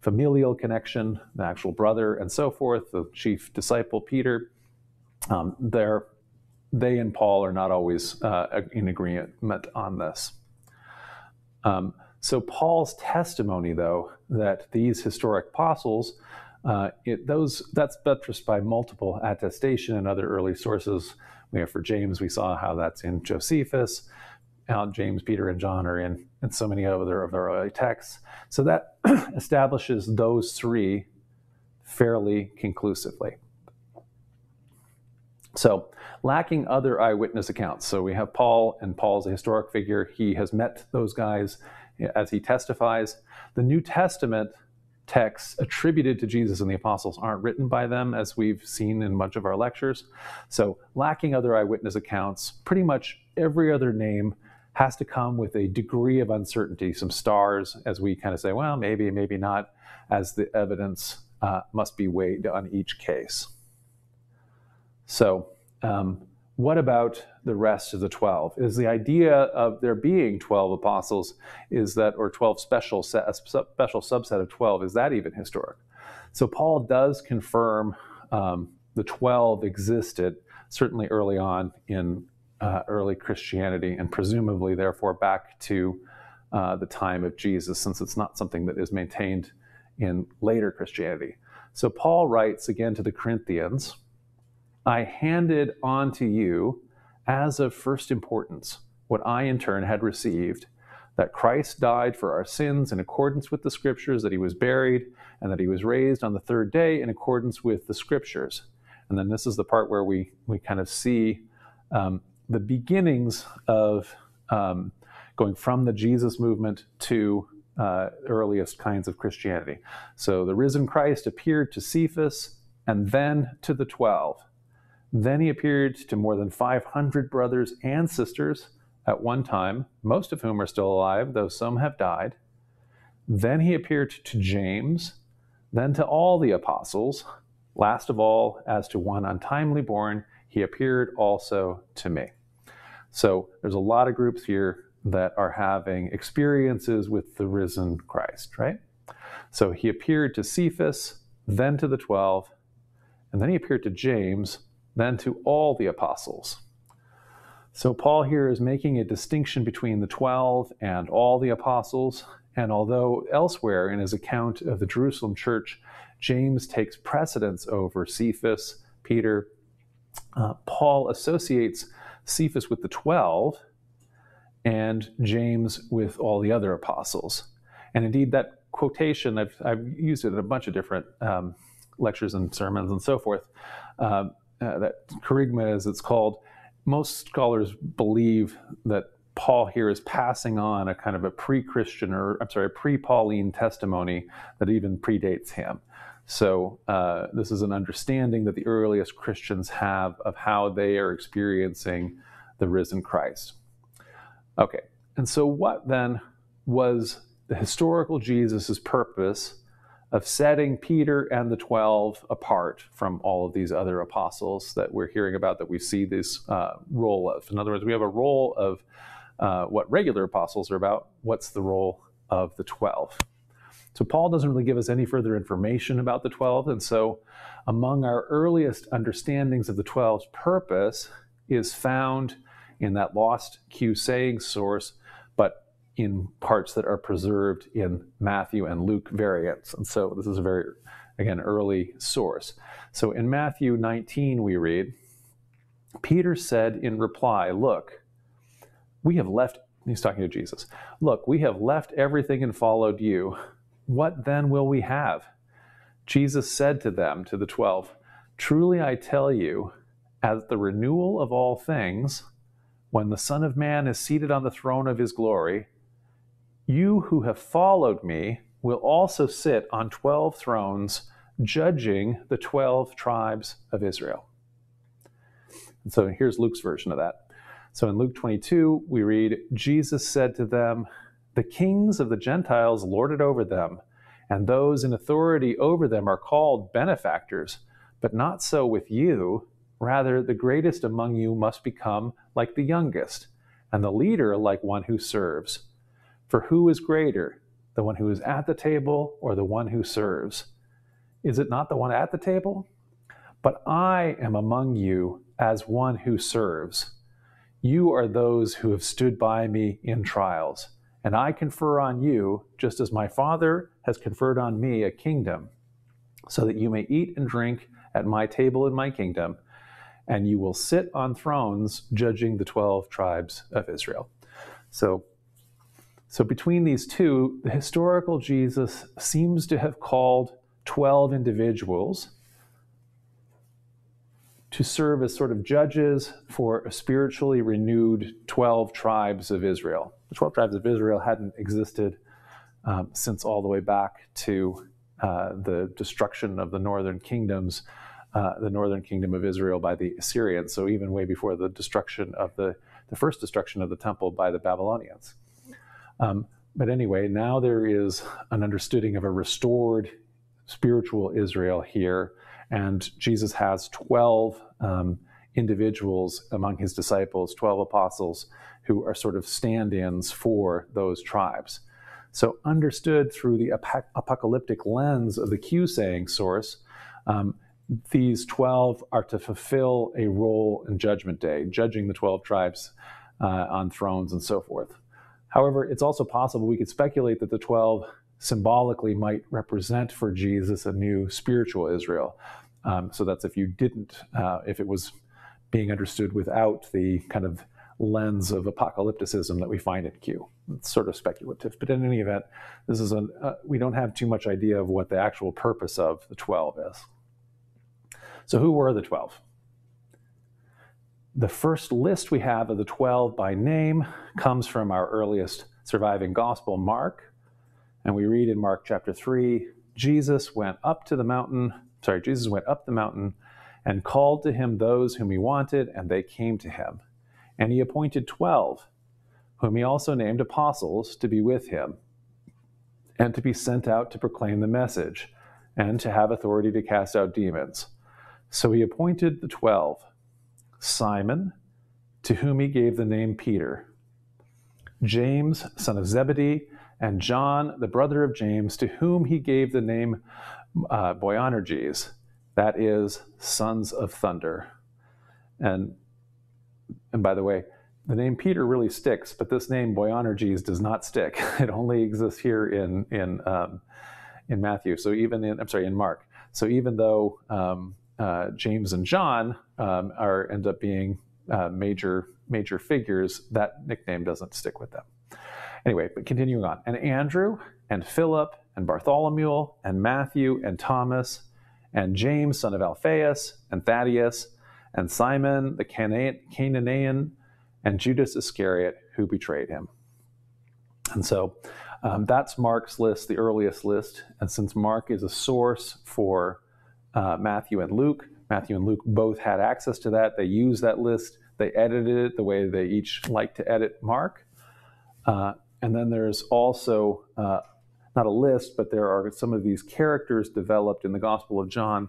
familial connection, the actual brother, and so forth, the chief disciple Peter. Um, they and Paul are not always uh, in agreement on this. Um, so Paul's testimony, though, that these historic apostles, uh, it, those that's buttressed by multiple attestation and other early sources. We have for James, we saw how that's in Josephus. Out James, Peter, and John are in, and so many other of their early texts. So that establishes those three fairly conclusively. So, lacking other eyewitness accounts. So, we have Paul, and Paul's a historic figure. He has met those guys as he testifies. The New Testament texts attributed to Jesus and the apostles aren't written by them, as we've seen in much of our lectures. So, lacking other eyewitness accounts, pretty much every other name has to come with a degree of uncertainty, some stars, as we kind of say, well, maybe, maybe not, as the evidence uh, must be weighed on each case. So, um, what about the rest of the 12? Is the idea of there being 12 apostles, is that, or 12 special, set, a special subset of 12, is that even historic? So, Paul does confirm um, the 12 existed certainly early on in uh, early Christianity and presumably, therefore, back to uh, the time of Jesus, since it's not something that is maintained in later Christianity. So, Paul writes again to the Corinthians I handed on to you as of first importance what I in turn had received that Christ died for our sins in accordance with the scriptures, that he was buried, and that he was raised on the third day in accordance with the scriptures. And then this is the part where we, we kind of see um, the beginnings of um, going from the Jesus movement to uh, earliest kinds of Christianity. So the risen Christ appeared to Cephas and then to the 12. Then he appeared to more than 500 brothers and sisters at one time, most of whom are still alive, though some have died. Then he appeared to James, then to all the apostles. Last of all, as to one untimely born, he appeared also to me. So there's a lot of groups here that are having experiences with the risen Christ, right? So he appeared to Cephas, then to the 12, and then he appeared to James, then to all the apostles. So Paul here is making a distinction between the 12 and all the apostles. And although elsewhere in his account of the Jerusalem church, James takes precedence over Cephas, Peter, uh, Paul associates Cephas with the 12, and James with all the other apostles. And indeed, that quotation, I've, I've used it in a bunch of different um, lectures and sermons and so forth. Uh, uh, that kerygma, as it's called, most scholars believe that Paul here is passing on a kind of a pre Christian or, I'm sorry, a pre Pauline testimony that even predates him. So, uh, this is an understanding that the earliest Christians have of how they are experiencing the risen Christ. Okay, and so what then was the historical Jesus' purpose of setting Peter and the 12 apart from all of these other apostles that we're hearing about that we see this uh, role of? In other words, we have a role of uh, what regular apostles are about. What's the role of the 12? So Paul doesn't really give us any further information about the 12. And so among our earliest understandings of the 12's purpose is found in that lost Q saying source, in parts that are preserved in Matthew and Luke variants. And so this is a very, again, early source. So in Matthew 19, we read, Peter said in reply, Look, we have left, he's talking to Jesus, look, we have left everything and followed you. What then will we have? Jesus said to them, to the twelve, Truly I tell you, at the renewal of all things, when the Son of Man is seated on the throne of his glory, you who have followed me will also sit on twelve thrones, judging the twelve tribes of Israel. And so here's Luke's version of that. So in Luke 22, we read, Jesus said to them, The kings of the Gentiles lord it over them, and those in authority over them are called benefactors. But not so with you. Rather, the greatest among you must become like the youngest, and the leader like one who serves. For who is greater, the one who is at the table or the one who serves? Is it not the one at the table? But I am among you as one who serves. You are those who have stood by me in trials, and I confer on you, just as my Father has conferred on me, a kingdom, so that you may eat and drink at my table in my kingdom, and you will sit on thrones judging the 12 tribes of Israel. So so, between these two, the historical Jesus seems to have called 12 individuals to serve as sort of judges for a spiritually renewed 12 tribes of Israel. The 12 tribes of Israel hadn't existed um, since all the way back to uh, the destruction of the northern kingdoms, uh, the northern kingdom of Israel by the Assyrians. So, even way before the destruction of the, the first destruction of the temple by the Babylonians. Um, but anyway, now there is an understanding of a restored spiritual Israel here, and Jesus has 12 um, individuals among his disciples, 12 apostles, who are sort of stand ins for those tribes. So, understood through the ap- apocalyptic lens of the Q saying source, um, these 12 are to fulfill a role in Judgment Day, judging the 12 tribes uh, on thrones and so forth. However, it's also possible we could speculate that the 12 symbolically might represent for Jesus a new spiritual Israel. Um, so that's if you didn't, uh, if it was being understood without the kind of lens of apocalypticism that we find in Q. It's sort of speculative, but in any event, this is a uh, we don't have too much idea of what the actual purpose of the 12 is. So who were the 12? The first list we have of the 12 by name comes from our earliest surviving gospel, Mark. And we read in Mark chapter 3 Jesus went up to the mountain, sorry, Jesus went up the mountain and called to him those whom he wanted, and they came to him. And he appointed 12, whom he also named apostles, to be with him and to be sent out to proclaim the message and to have authority to cast out demons. So he appointed the 12 Simon, to whom he gave the name Peter, James, son of Zebedee, and John, the brother of James, to whom he gave the name uh, Boanerges, that is, sons of thunder. And, and by the way, the name Peter really sticks, but this name Boanerges does not stick. It only exists here in in um, in Matthew. So even in I'm sorry in Mark. So even though um, uh, James and John um, are end up being uh, major major figures, that nickname doesn't stick with them. Anyway, but continuing on, and Andrew and Philip and Bartholomew and Matthew and Thomas and James, son of Alphaeus, and Thaddeus and Simon the Cananaean and Judas Iscariot, who betrayed him. And so um, that's Mark's list, the earliest list. And since Mark is a source for uh, Matthew and Luke. Matthew and Luke both had access to that. They used that list. They edited it the way they each like to edit Mark. Uh, and then there's also uh, not a list, but there are some of these characters developed in the Gospel of John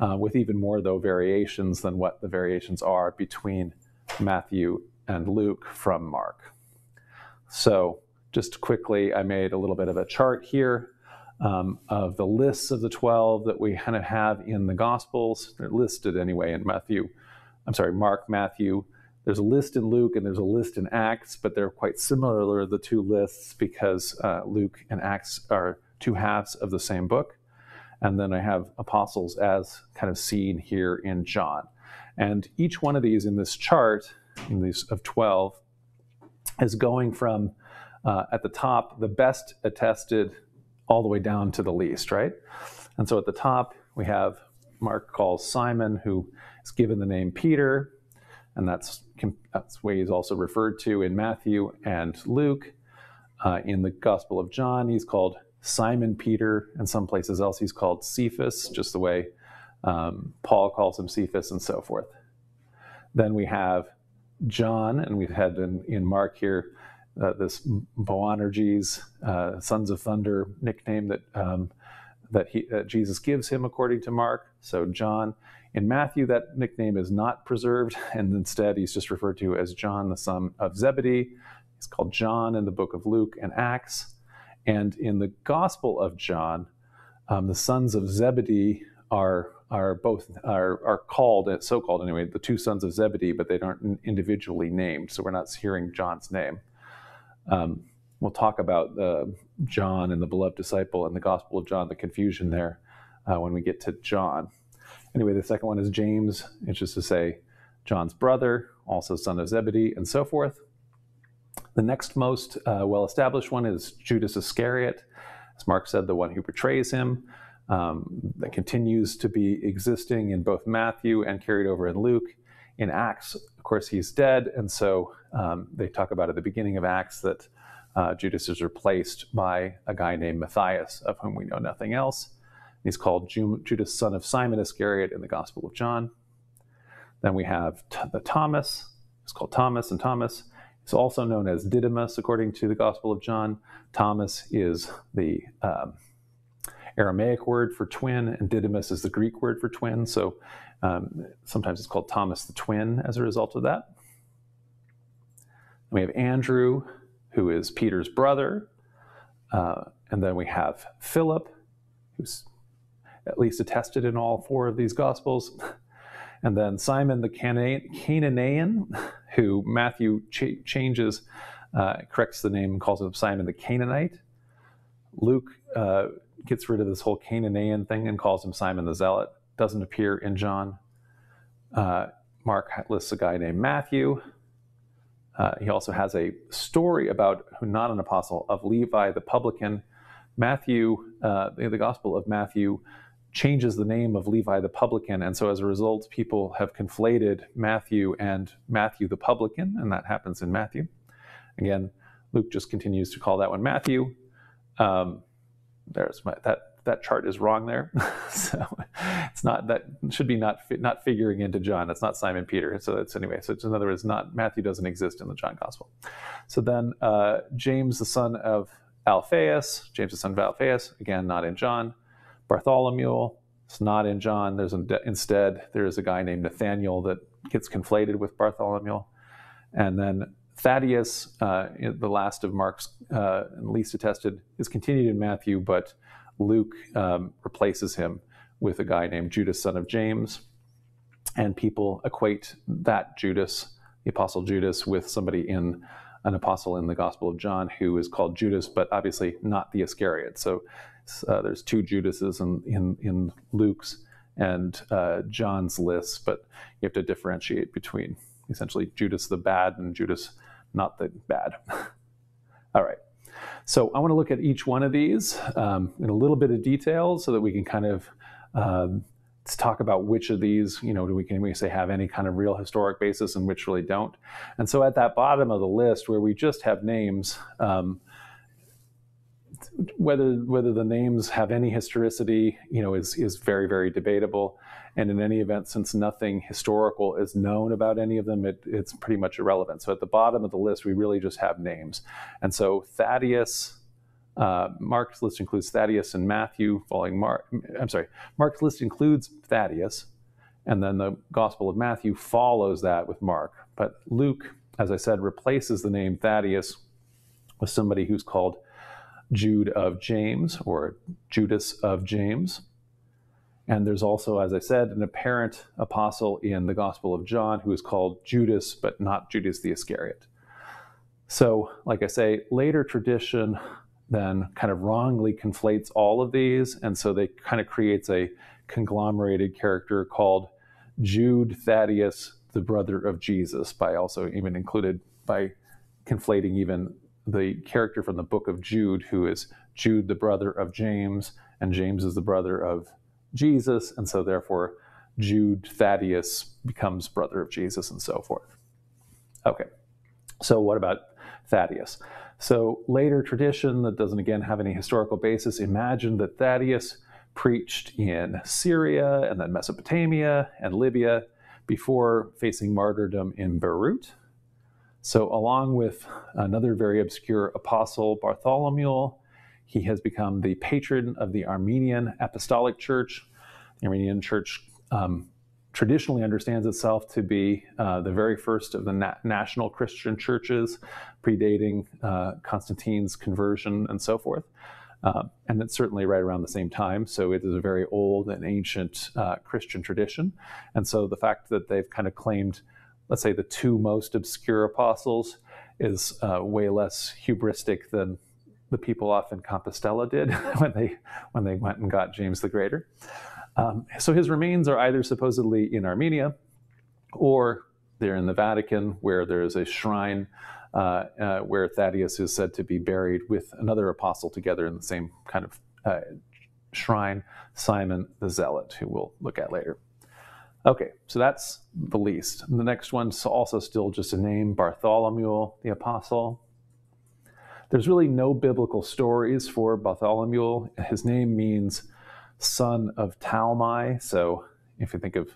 uh, with even more, though, variations than what the variations are between Matthew and Luke from Mark. So, just quickly, I made a little bit of a chart here um, of the lists of the 12 that we kind of have in the Gospels. They're listed anyway in Matthew, I'm sorry, Mark, Matthew. There's a list in Luke and there's a list in Acts, but they're quite similar, the two lists, because uh, Luke and Acts are two halves of the same book. And then I have apostles as kind of seen here in John. And each one of these in this chart, in these of 12, is going from uh, at the top, the best attested, all the way down to the least, right? And so at the top, we have Mark calls Simon, who is given the name Peter, and that's, that's way he's also referred to in Matthew and Luke. Uh, in the Gospel of John, he's called Simon Peter, and some places else he's called Cephas, just the way um, Paul calls him Cephas, and so forth. Then we have John, and we've had in, in Mark here uh, this Boanerges, uh, Sons of Thunder nickname that um, that he, Jesus gives him according to Mark. So John. In Matthew, that nickname is not preserved, and instead he's just referred to as John, the son of Zebedee. He's called John in the book of Luke and Acts. And in the Gospel of John, um, the sons of Zebedee are are both are, are called so called anyway the two sons of Zebedee, but they aren't individually named, so we're not hearing John's name. Um, we'll talk about the John and the beloved disciple and the Gospel of John, the confusion there uh, when we get to John. Anyway, the second one is James, it's just to say John's brother, also son of Zebedee, and so forth. The next most uh, well established one is Judas Iscariot. As Mark said, the one who betrays him. Um, that continues to be existing in both Matthew and carried over in Luke. In Acts, of course, he's dead, and so um, they talk about at the beginning of Acts that uh, Judas is replaced by a guy named Matthias, of whom we know nothing else. He's called Judas, son of Simon Iscariot, in the Gospel of John. Then we have t- the Thomas. It's called Thomas and Thomas. He's also known as Didymus, according to the Gospel of John. Thomas is the um, Aramaic word for twin, and Didymus is the Greek word for twin. So um, sometimes it's called Thomas the twin as a result of that. We have Andrew, who is Peter's brother. Uh, and then we have Philip, who's at least attested in all four of these Gospels. And then Simon the Cana- who Matthew ch- changes, uh, corrects the name and calls him Simon the Canaanite. Luke uh, gets rid of this whole Canaanian thing and calls him Simon the Zealot. Doesn't appear in John. Uh, Mark lists a guy named Matthew. Uh, he also has a story about, who not an apostle, of Levi the publican. Matthew, uh, the, Gospel of Matthew, changes the name of Levi the publican. And so as a result, people have conflated Matthew and Matthew the publican, and that happens in Matthew. Again, Luke just continues to call that one Matthew. Um, there's my, that that chart is wrong there. so it's not that should be not not figuring into John. That's not Simon Peter. So it's anyway. So it's, in other words, not Matthew doesn't exist in the John Gospel. So then uh, James, the son of Alphaeus, James the son of Alphaeus, again not in John. Bartholomew, it's not in John. There's a, instead there is a guy named Nathaniel that gets conflated with Bartholomew, and then Thaddeus, uh, the last of Mark's uh, least attested, is continued in Matthew, but Luke um, replaces him with a guy named Judas, son of James, and people equate that Judas, the apostle Judas, with somebody in an apostle in the Gospel of John who is called Judas, but obviously not the Iscariot. So uh, there's two Judases in, in, in Luke's and uh, John's list, but you have to differentiate between essentially Judas the bad and Judas not the bad. All right. So I want to look at each one of these um, in a little bit of detail so that we can kind of um, talk about which of these, you know, do we can we say have any kind of real historic basis and which really don't. And so at that bottom of the list where we just have names, um, whether whether the names have any historicity, you know, is is very very debatable. And in any event, since nothing historical is known about any of them, it, it's pretty much irrelevant. So at the bottom of the list, we really just have names. And so Thaddeus, uh, Mark's list includes Thaddeus and Matthew, following Mark. I'm sorry, Mark's list includes Thaddeus, and then the Gospel of Matthew follows that with Mark. But Luke, as I said, replaces the name Thaddeus with somebody who's called Jude of James or Judas of James. And there's also, as I said, an apparent apostle in the Gospel of John who is called Judas, but not Judas the Iscariot. So, like I say, later tradition then kind of wrongly conflates all of these. And so they kind of creates a conglomerated character called Jude Thaddeus, the brother of Jesus, by also even included by conflating even the character from the book of Jude, who is Jude, the brother of James, and James is the brother of Jesus, and so therefore Jude Thaddeus becomes brother of Jesus, and so forth. Okay, so what about Thaddeus? So later tradition that doesn't again have any historical basis imagined that Thaddeus preached in Syria and then Mesopotamia and Libya before facing martyrdom in Beirut. So, along with another very obscure apostle, Bartholomew, he has become the patron of the Armenian Apostolic Church. The Armenian Church um, traditionally understands itself to be uh, the very first of the na- national Christian churches, predating uh, Constantine's conversion and so forth. Uh, and it's certainly right around the same time. So it is a very old and ancient uh, Christian tradition. And so the fact that they've kind of claimed let's say the two most obscure apostles is uh, way less hubristic than the people off in Compostela did when they when they went and got James the Greater. Um, so his remains are either supposedly in Armenia, or they're in the Vatican, where there is a shrine uh, uh, where Thaddeus is said to be buried with another apostle together in the same kind of uh, shrine, Simon the Zealot, who we'll look at later. Okay, so that's the least. And the next one's also still just a name Bartholomew the Apostle. There's really no biblical stories for Bartholomew. His name means son of Talmai. So if you think of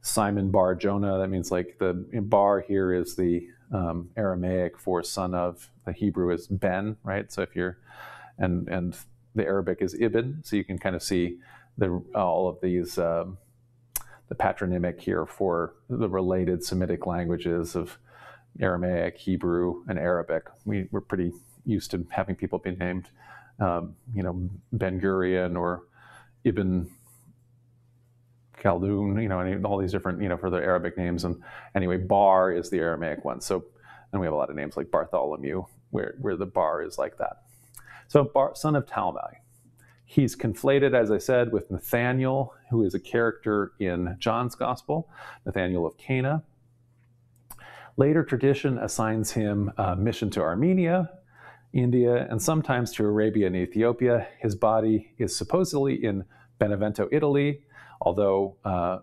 Simon Bar Jonah, that means like the bar here is the um, Aramaic for son of. The Hebrew is Ben, right? So if you're, and and the Arabic is Ibn. So you can kind of see the all of these. Um, the patronymic here for the related Semitic languages of Aramaic, Hebrew, and Arabic. We, we're pretty used to having people be named, um, you know, Ben Gurion or Ibn Khaldun, you know, and all these different, you know, for the Arabic names. And anyway, Bar is the Aramaic one. So, and we have a lot of names like Bartholomew, where, where the Bar is like that. So, Bar, son of Talmai. He's conflated, as I said, with Nathaniel, who is a character in John's Gospel, Nathaniel of Cana. Later tradition assigns him a mission to Armenia, India, and sometimes to Arabia and Ethiopia. His body is supposedly in Benevento, Italy, although uh,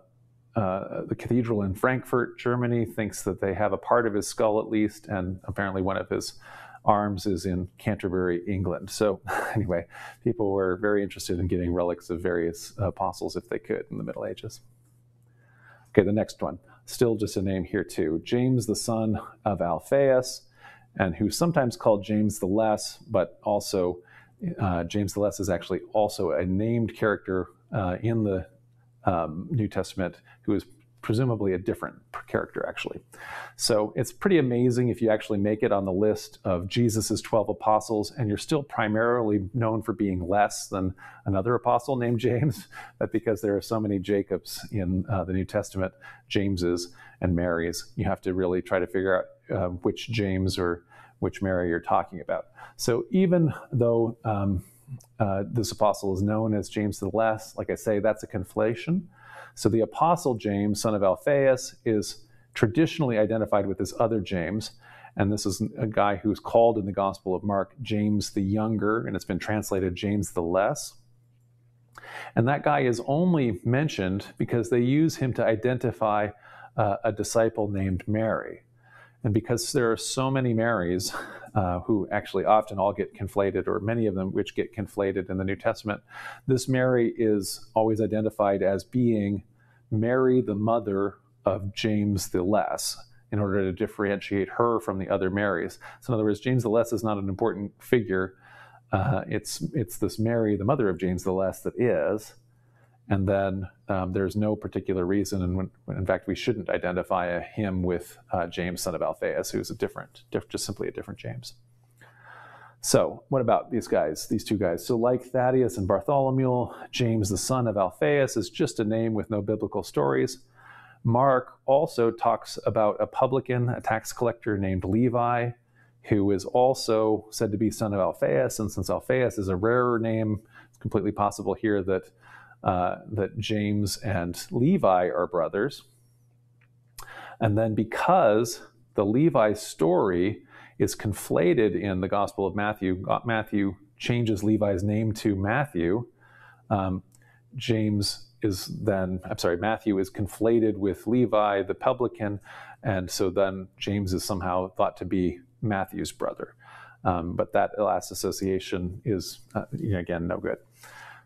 uh, the cathedral in Frankfurt, Germany, thinks that they have a part of his skull at least, and apparently one of his arms is in Canterbury, England. So, anyway, people were very interested in getting relics of various apostles if they could in the Middle Ages. Okay, the next one, still just a name here too James, the son of Alphaeus, and who's sometimes called James the Less, but also uh, James the Less is actually also a named character uh, in the um, New Testament who is presumably a different character, actually. So it's pretty amazing if you actually make it on the list of Jesus's 12 apostles and you're still primarily known for being less than another apostle named James, but because there are so many Jacobs in uh, the New Testament, Jameses and Marys, you have to really try to figure out uh, which James or which Mary you're talking about. So even though um, uh, this apostle is known as James the Less, like I say, that's a conflation. So the Apostle James, son of Alphaeus, is traditionally identified with this other James. And this is a guy who's called in the Gospel of Mark James the Younger, and it's been translated James the Less. And that guy is only mentioned because they use him to identify uh, a disciple named Mary. And because there are so many Marys uh, who actually often all get conflated, or many of them which get conflated in the New Testament, this Mary is always identified as being Mary, the mother of James the Less, in order to differentiate her from the other Marys. So, in other words, James the Less is not an important figure. Uh, it's it's this Mary, the mother of James the Less, that is. And then um, there's no particular reason, and when, in fact, we shouldn't identify him with uh, James, son of Alphaeus, who's a different, diff- just simply a different James. So, what about these guys, these two guys? So, like Thaddeus and Bartholomew, James, the son of Alphaeus, is just a name with no biblical stories. Mark also talks about a publican, a tax collector named Levi, who is also said to be son of Alphaeus. And since Alphaeus is a rarer name, it's completely possible here that, uh, that James and Levi are brothers. And then because the Levi story is conflated in the Gospel of Matthew. Matthew changes Levi's name to Matthew. Um, James is then, I'm sorry, Matthew is conflated with Levi, the publican, and so then James is somehow thought to be Matthew's brother. Um, but that last association is, uh, again, no good.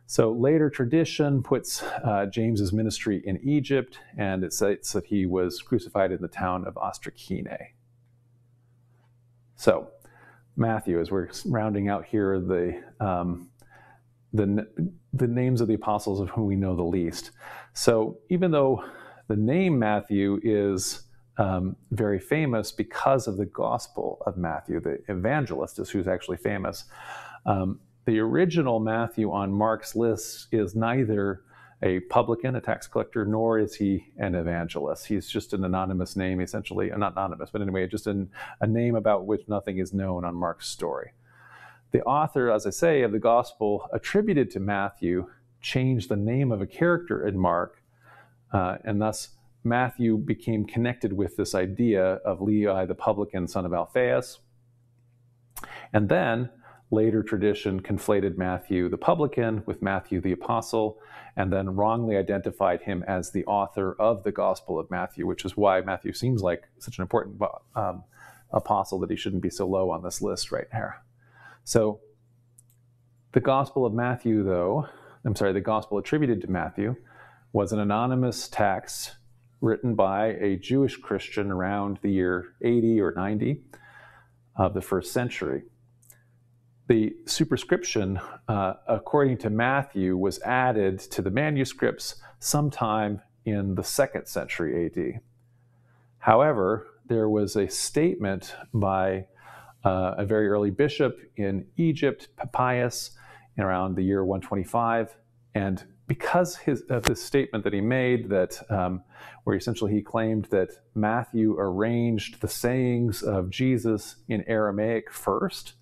So later tradition puts uh, James's ministry in Egypt, and it states that he was crucified in the town of Ostracine. So, Matthew, as we're rounding out here the, um, the, the names of the apostles of whom we know the least. So, even though the name Matthew is um, very famous because of the Gospel of Matthew, the evangelist is who's actually famous. Um, the original Matthew on Mark's list is neither a publican, a tax collector, nor is he an evangelist. He's just an anonymous name, essentially, not anonymous, but anyway, just an, a name about which nothing is known on Mark's story. The author, as I say, of the gospel attributed to Matthew changed the name of a character in Mark, uh, and thus Matthew became connected with this idea of Levi the publican, son of Alphaeus. And then later tradition conflated Matthew the publican with Matthew the apostle, and then wrongly identified him as the author of the Gospel of Matthew, which is why Matthew seems like such an important um, apostle that he shouldn't be so low on this list right here. So, the Gospel of Matthew, though, I'm sorry, the Gospel attributed to Matthew, was an anonymous text written by a Jewish Christian around the year 80 or 90 of the first century. The superscription, uh, according to Matthew, was added to the manuscripts sometime in the second century AD. However, there was a statement by uh, a very early bishop in Egypt, Papias, in around the year 125. And because his, of this statement that he made, that um, where essentially he claimed that Matthew arranged the sayings of Jesus in Aramaic first,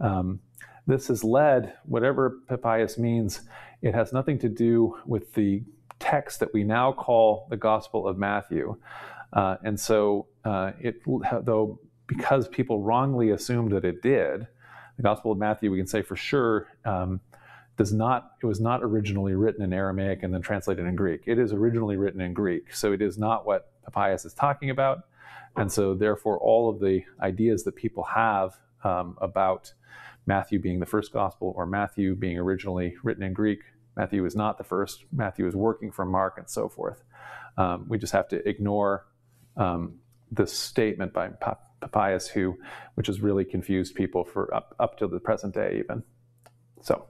um, this has led, whatever Papias means, it has nothing to do with the text that we now call the Gospel of Matthew. Uh, and so, uh, it, though, because people wrongly assumed that it did, the Gospel of Matthew, we can say for sure, um, does not, it was not originally written in Aramaic and then translated in Greek. It is originally written in Greek. So it is not what Papias is talking about. And so, therefore, all of the ideas that people have um, about Matthew being the first gospel or Matthew being originally written in Greek. Matthew is not the first. Matthew is working from Mark and so forth. Um, we just have to ignore um, this statement by Papias, who, which has really confused people for up, up to the present day, even. So,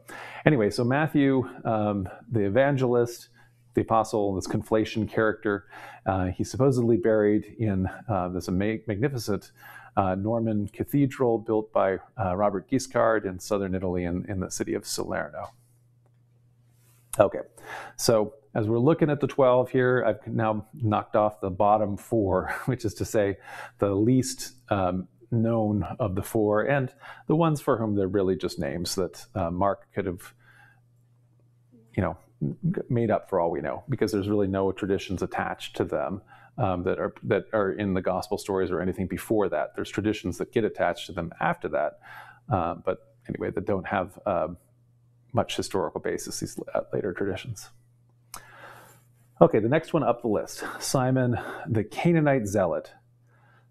anyway, so Matthew, um, the evangelist, the apostle, this conflation character, uh, he's supposedly buried in uh, this magnificent uh, Norman cathedral built by uh, Robert Guiscard in southern Italy in, in the city of Salerno. Okay, so as we're looking at the 12 here, I've now knocked off the bottom four, which is to say the least um, known of the four, and the ones for whom they're really just names that uh, Mark could have, you know, made up for all we know, because there's really no traditions attached to them um, that are that are in the gospel stories or anything before that. There's traditions that get attached to them after that, uh, but anyway, that don't have uh, much historical basis. These later traditions. Okay, the next one up the list: Simon, the Canaanite zealot.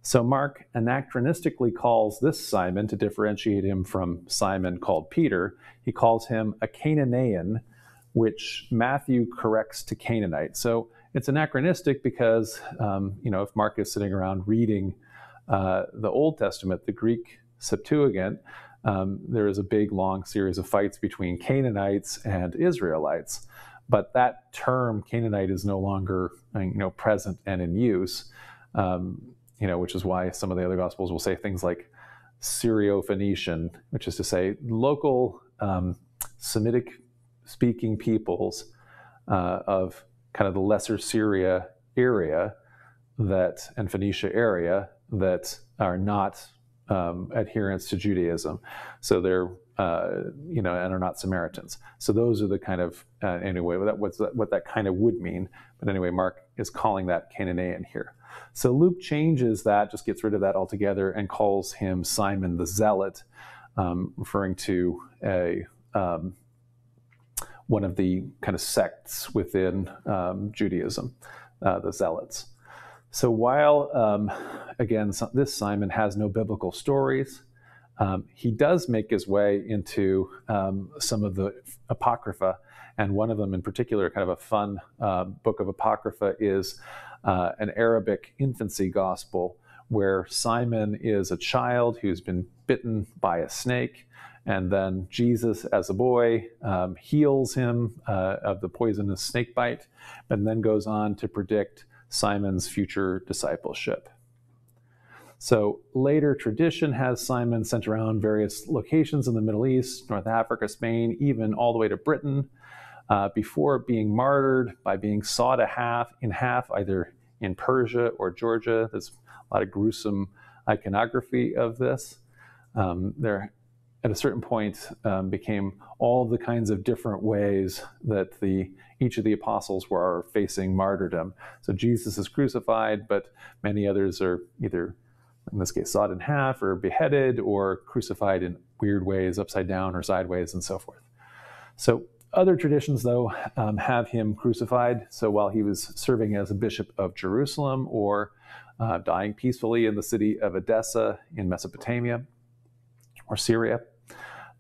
So Mark anachronistically calls this Simon to differentiate him from Simon called Peter. He calls him a Canaanean, which Matthew corrects to Canaanite. So it's anachronistic because um, you know if Mark is sitting around reading uh, the Old Testament, the Greek Septuagint, um, there is a big long series of fights between Canaanites and Israelites. But that term Canaanite is no longer you know present and in use. Um, you know, which is why some of the other gospels will say things like Syro-Phoenician, which is to say local um, Semitic-speaking peoples uh, of kind of the Lesser Syria area that and Phoenicia area that are not um, adherents to Judaism. So they're uh, you know and are not Samaritans. So those are the kind of uh, anyway that, what's that, what that kind of would mean. But anyway, Mark is calling that Canaan here. So Luke changes that, just gets rid of that altogether, and calls him Simon the Zealot, um, referring to a um, one of the kind of sects within um, Judaism, uh, the Zealots. So while, um, again, this Simon has no biblical stories, um, he does make his way into um, some of the Apocrypha, and one of them in particular, kind of a fun uh, book of Apocrypha, is uh, an Arabic infancy gospel where Simon is a child who's been bitten by a snake, and then Jesus, as a boy, um, heals him uh, of the poisonous snake bite, and then goes on to predict Simon's future discipleship. So later tradition has Simon sent around various locations in the Middle East, North Africa, Spain, even all the way to Britain, uh, before being martyred by being sawed half in half, either in Persia or Georgia. There's a lot of gruesome iconography of this. Um, there, at a certain point, um, became all the kinds of different ways that the each of the apostles were facing martyrdom. So Jesus is crucified, but many others are either in this case, sawed in half or beheaded or crucified in weird ways, upside down or sideways, and so forth. So, other traditions, though, um, have him crucified. So, while he was serving as a bishop of Jerusalem or uh, dying peacefully in the city of Edessa in Mesopotamia or Syria,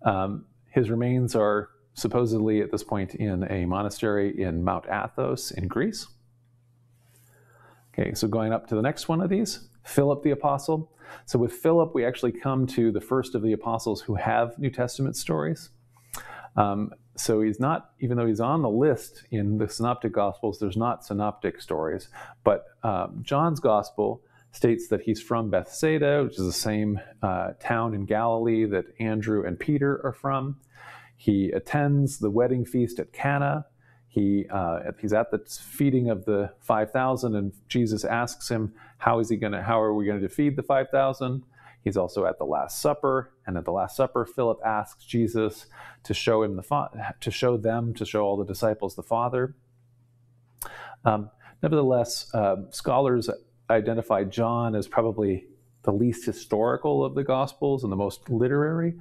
um, his remains are supposedly at this point in a monastery in Mount Athos in Greece. Okay, so going up to the next one of these, Philip the Apostle. So with Philip, we actually come to the first of the apostles who have New Testament stories. Um, so he's not, even though he's on the list in the Synoptic Gospels, there's not synoptic stories. But um, John's Gospel states that he's from Bethsaida, which is the same uh, town in Galilee that Andrew and Peter are from. He attends the wedding feast at Cana. He, uh, he's at the feeding of the 5,000, and Jesus asks him, how is he going to, how are we going to feed the 5,000? He's also at the Last Supper, and at the Last Supper, Philip asks Jesus to show him the fa- to show them, to show all the disciples the Father. Um, nevertheless, uh, scholars identify John as probably the least historical of the Gospels and the most literary.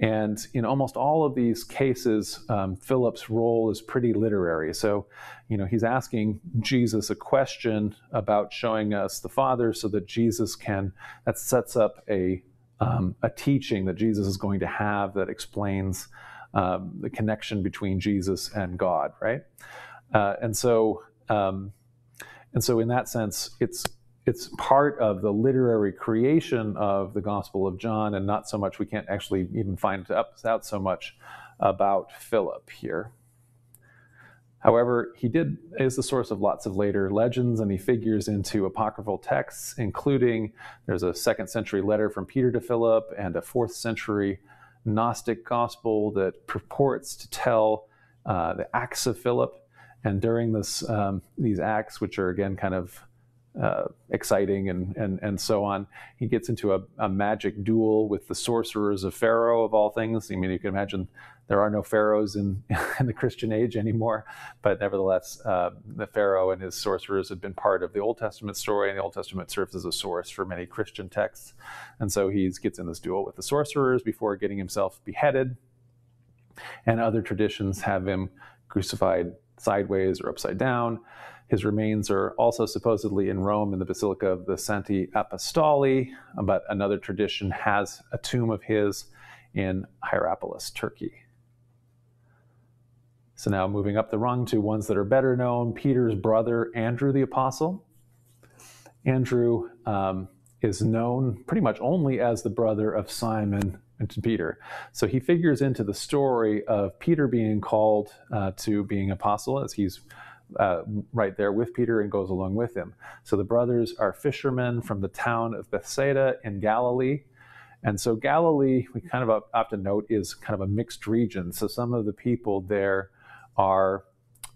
And in almost all of these cases, um, Philip's role is pretty literary. So, you know, he's asking Jesus a question about showing us the Father so that Jesus can, that sets up a, um, a teaching that Jesus is going to have that explains um, the connection between Jesus and God, right? Uh, and so, um, and so in that sense, it's it's part of the literary creation of the Gospel of John, and not so much, we can't actually even find out so much about Philip here. However, he did is the source of lots of later legends, and he figures into apocryphal texts, including there's a second century letter from Peter to Philip and a fourth century Gnostic gospel that purports to tell uh, the acts of Philip. And during this, um, these acts, which are again kind of uh, exciting and, and, and so on. He gets into a, a, magic duel with the sorcerers of Pharaoh, of all things. I mean, you can imagine there are no pharaohs in, in the Christian age anymore, but nevertheless, uh, the Pharaoh and his sorcerers had been part of the Old Testament story, and the Old Testament serves as a source for many Christian texts. And so he gets in this duel with the sorcerers before getting himself beheaded. And other traditions have him crucified sideways or upside down. His remains are also supposedly in Rome in the Basilica of the Santi Apostoli, but another tradition has a tomb of his in Hierapolis, Turkey. So now moving up the rung to ones that are better known, Peter's brother, Andrew the Apostle. Andrew um, is known pretty much only as the brother of Simon and Peter. So he figures into the story of Peter being called uh, to being apostle as he's uh, right there with Peter and goes along with him. So the brothers are fishermen from the town of Bethsaida in Galilee, And so Galilee, we kind of often note, is kind of a mixed region. So some of the people there are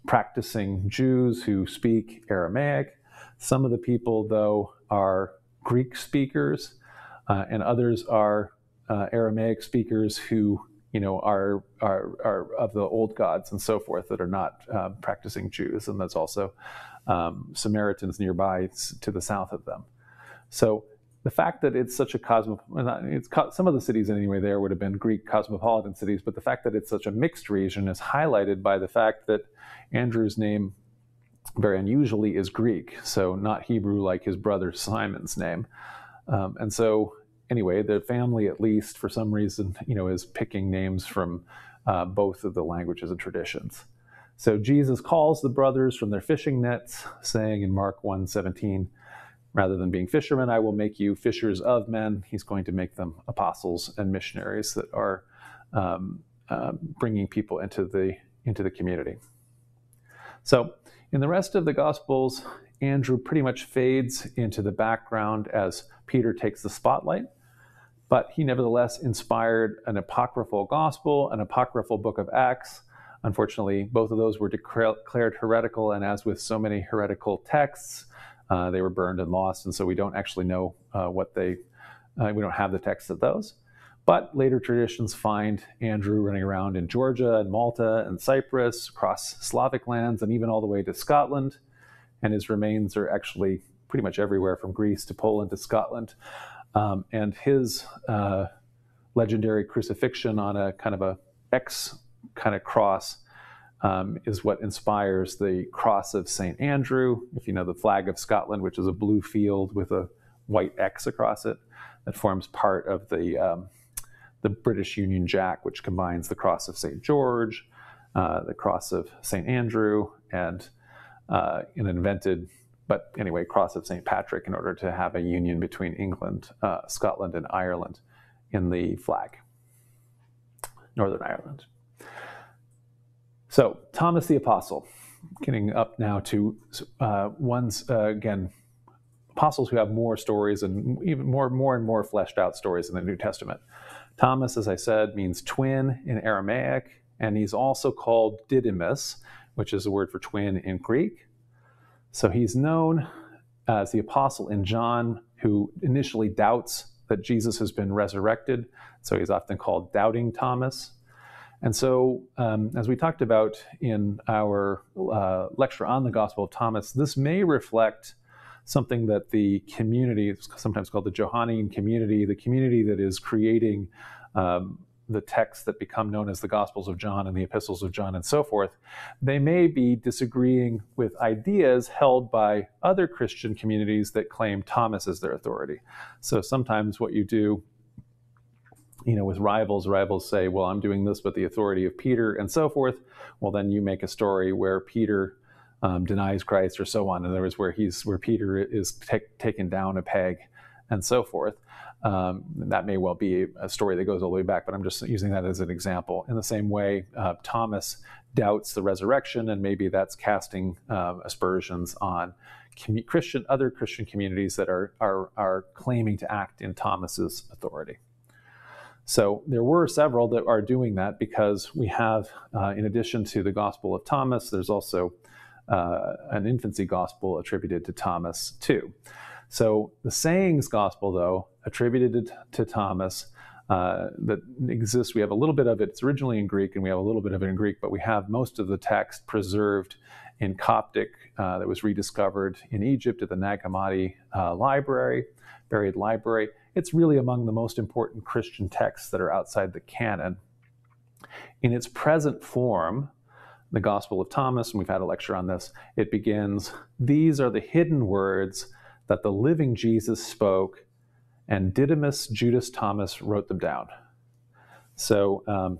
practicing Jews who speak Aramaic. Some of the people, though, are Greek speakers, uh, and others are uh, Aramaic speakers who, you know, are, are, are of the old gods and so forth that are not uh, practicing Jews. And there's also um, Samaritans nearby to the south of them. So the fact that it's such a cosmopolitan, it's some of the cities anyway there would have been Greek cosmopolitan cities, but the fact that it's such a mixed region is highlighted by the fact that Andrew's name, very unusually, is Greek, so not Hebrew like his brother Simon's name. Um, and so, anyway, the family, at least for some reason, you know, is picking names from uh, both of the languages and traditions. So Jesus calls the brothers from their fishing nets, saying in Mark 1:17, rather than being fishermen, I will make you fishers of men. He's going to make them apostles and missionaries that are um, uh, bringing people into the into the community. So, in the rest of the Gospels, Andrew pretty much fades into the background as Peter takes the spotlight. But he nevertheless inspired an apocryphal gospel, an apocryphal book of Acts, Unfortunately, both of those were declared heretical, and as with so many heretical texts, uh, they were burned and lost, and so we don't actually know uh, what they, uh, we don't have the text of those. But later traditions find Andrew running around in Georgia and Malta and Cyprus, across Slavic lands, and even all the way to Scotland. And his remains are actually pretty much everywhere from Greece to Poland to Scotland. Um, and his uh, legendary crucifixion on a kind of a X kind of cross um, is what inspires the cross of St. Andrew. If you know the flag of Scotland, which is a blue field with a white X across it, that forms part of the, um, the British Union Jack, which combines the cross of St. George, uh, the cross of St. Andrew, and uh, an invented, but anyway, cross of St. Patrick in order to have a union between England, uh, Scotland, and Ireland in the flag, Northern Ireland. So, Thomas the Apostle, getting up now to uh, ones, uh, again, apostles who have more stories and even more, more and more fleshed out stories in the New Testament. Thomas, as I said, means twin in Aramaic, and he's also called Didymus, which is a word for twin in Greek. So he's known as the apostle in John who initially doubts that Jesus has been resurrected. So he's often called Doubting Thomas. And so, um, as we talked about in our uh, lecture on the Gospel of Thomas, this may reflect something that the community, sometimes called the Johannine community, the community that is creating um, the texts that become known as the Gospels of John and the Epistles of John and so forth, they may be disagreeing with ideas held by other Christian communities that claim Thomas as their authority. So sometimes what you do you know, with rivals, rivals say, well, I'm doing this with the authority of Peter and so forth. Well, then you make a story where Peter um, denies Christ or so on. In other words, where he's where Peter is t- taken down a peg and so forth. Um, that may well be a story that goes all the way back, but I'm just using that as an example. In the same way, uh, Thomas doubts the resurrection, and maybe that's casting uh, aspersions on Christian other Christian communities that are, are are claiming to act in Thomas's authority. So there were several that are doing that because we have, uh, in addition to the Gospel of Thomas, there's also uh, an infancy gospel attributed to Thomas too. So the sayings gospel, though, attributed to, Thomas, uh, that exists, we have a little bit of it. It's originally in Greek, and we have a little bit of it in Greek, but we have most of the text preserved in Coptic uh, that was rediscovered in Egypt at the Nag Hammadi uh, Library, buried library it's really among the most important Christian texts that are outside the canon. In its present form, the Gospel of Thomas, and we've had a lecture on this, it begins These are the hidden words that the living Jesus spoke, and Didymus Judas Thomas wrote them down. So, um,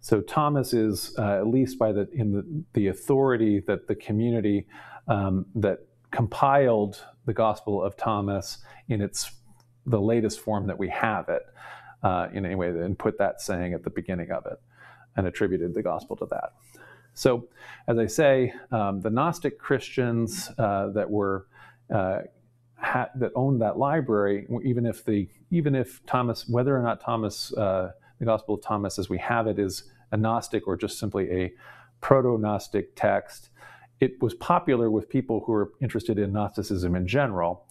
so Thomas is uh, at least by the in the, the authority that the community um, that compiled the Gospel of Thomas in its the latest form that we have it uh, in any way and put that saying at the beginning of it and attributed the gospel to that. So, as I say, um, the Gnostic Christians uh, that were uh, ha- that owned that library, even if the even if Thomas, whether or not Thomas, uh, the Gospel of Thomas as we have it, is a Gnostic or just simply a proto-Gnostic text, it was popular with people who were interested in Gnosticism in general.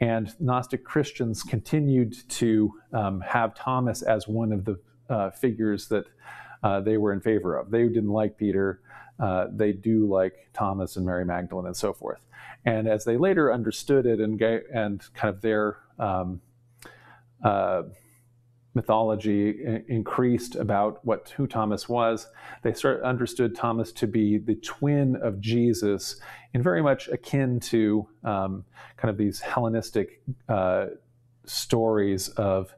And Gnostic Christians continued to um, have Thomas as one of the uh, figures that uh, they were in favor of. They didn't like Peter. Uh, they do like Thomas and Mary Magdalene and so forth. And as they later understood it and, and kind of their um, uh, mythology increased about what who Thomas was, they start, understood Thomas to be the twin of Jesus, and very much akin to um, kind of these Hellenistic uh, stories of,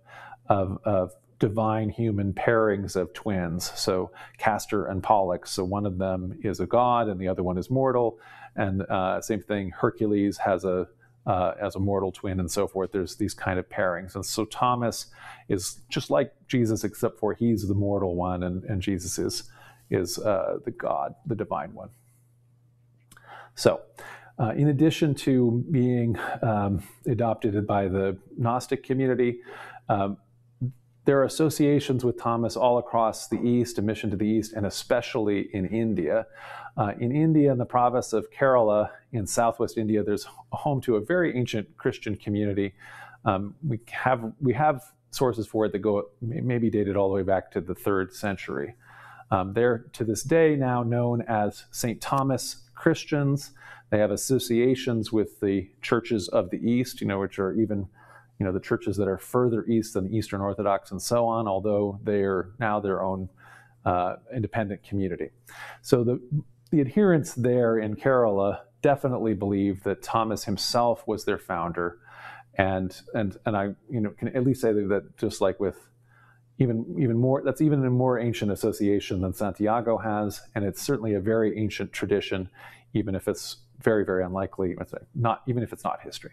of, of divine human pairings of twins. So Castor and Pollux. So one of them is a god and the other one is mortal. And uh, same thing, Hercules has a uh, as a mortal twin and so forth. There's these kind of pairings. And so Thomas is just like Jesus, except for he's the mortal one and, and Jesus is, is uh, the God, the divine one. So, uh, in addition to being um, adopted by the Gnostic community, um, there are associations with Thomas all across the East, a mission to the East, and especially in India. Uh, in India, in the province of Kerala, in southwest India, there's home to a very ancient Christian community. Um, we have we have sources for it that go maybe dated all the way back to the third century. Um, they're to this day now known as St. Thomas Christians. They have associations with the churches of the East, you know, which are even you know, the churches that are further east than the Eastern Orthodox and so on, although they are now their own uh, independent community. So the, the adherents there in Kerala definitely believe that Thomas himself was their founder. And, and, and I you know, can at least say that just like with even, even more, that's even a more ancient association than Santiago has. And it's certainly a very ancient tradition, even if it's very, very unlikely, not, even if it's not history.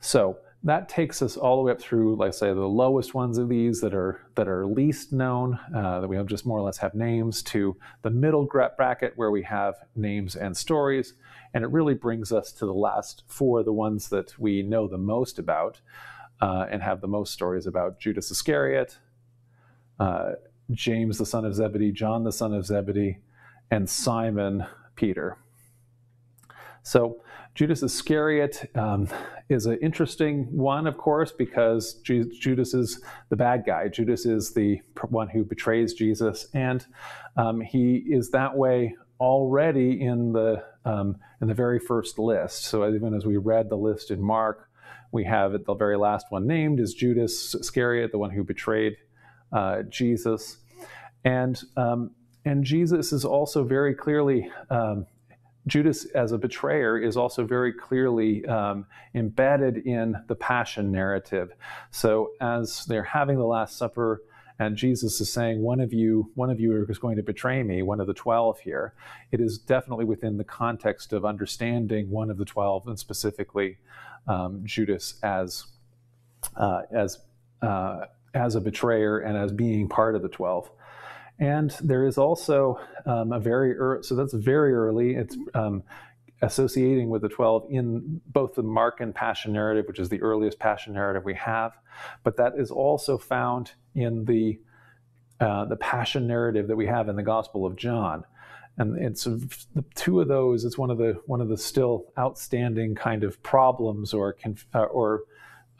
So that takes us all the way up through, like say, the lowest ones of these that are that are least known, uh, that we have just more or less have names, to the middle bracket where we have names and stories, and it really brings us to the last four, the ones that we know the most about, uh, and have the most stories about: Judas Iscariot, uh, James the son of Zebedee, John the son of Zebedee, and Simon Peter. So Judas Iscariot um, is an interesting one, of course, because Ju- Judas is the bad guy. Judas is the one who betrays Jesus, and um, he is that way already in the um, in the very first list. So even as we read the list in Mark, we have it, the very last one named is Judas Iscariot, the one who betrayed uh, Jesus, and um, and Jesus is also very clearly um, Judas, as a betrayer, is also very clearly um, embedded in the passion narrative. So, as they're having the Last Supper, and Jesus is saying, "One of you, one of you is going to betray me." One of the twelve here. It is definitely within the context of understanding one of the twelve, and specifically um, Judas as uh, as uh, as a betrayer and as being part of the twelve. And there is also um, a very early, so that's very early. It's um, associating with the 12 in both the Mark and Passion narrative, which is the earliest Passion narrative we have, but that is also found in the uh, the Passion narrative that we have in the Gospel of John. And it's the two of those. It's one of the one of the still outstanding kind of problems or uh, or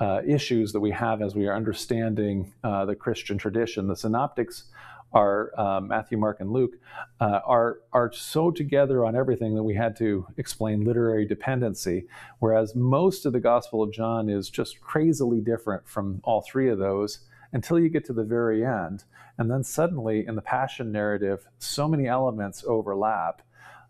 uh, issues that we have as we are understanding uh, the Christian tradition. The Synoptics are uh, Matthew, Mark, and Luke uh, are are so together on everything that we had to explain literary dependency. Whereas most of the Gospel of John is just crazily different from all three of those until you get to the very end, and then suddenly in the Passion narrative, so many elements overlap.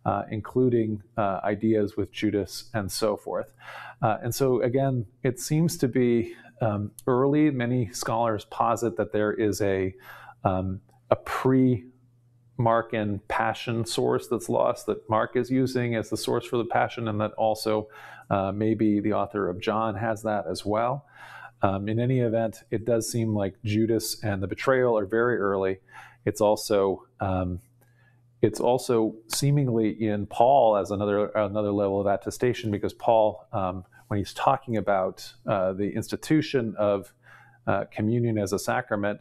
Uh, including uh, ideas with Judas and so forth. Uh, and so, again, it seems to be um, early. Many scholars posit that there is a um, a pre Markan passion source that's lost that Mark is using as the source for the passion, and that also uh, maybe the author of John has that as well. Um, in any event, it does seem like Judas and the betrayal are very early. It's also um, it's also seemingly in Paul as another another level of attestation because Paul, um, when he's talking about uh, the institution of uh, communion as a sacrament,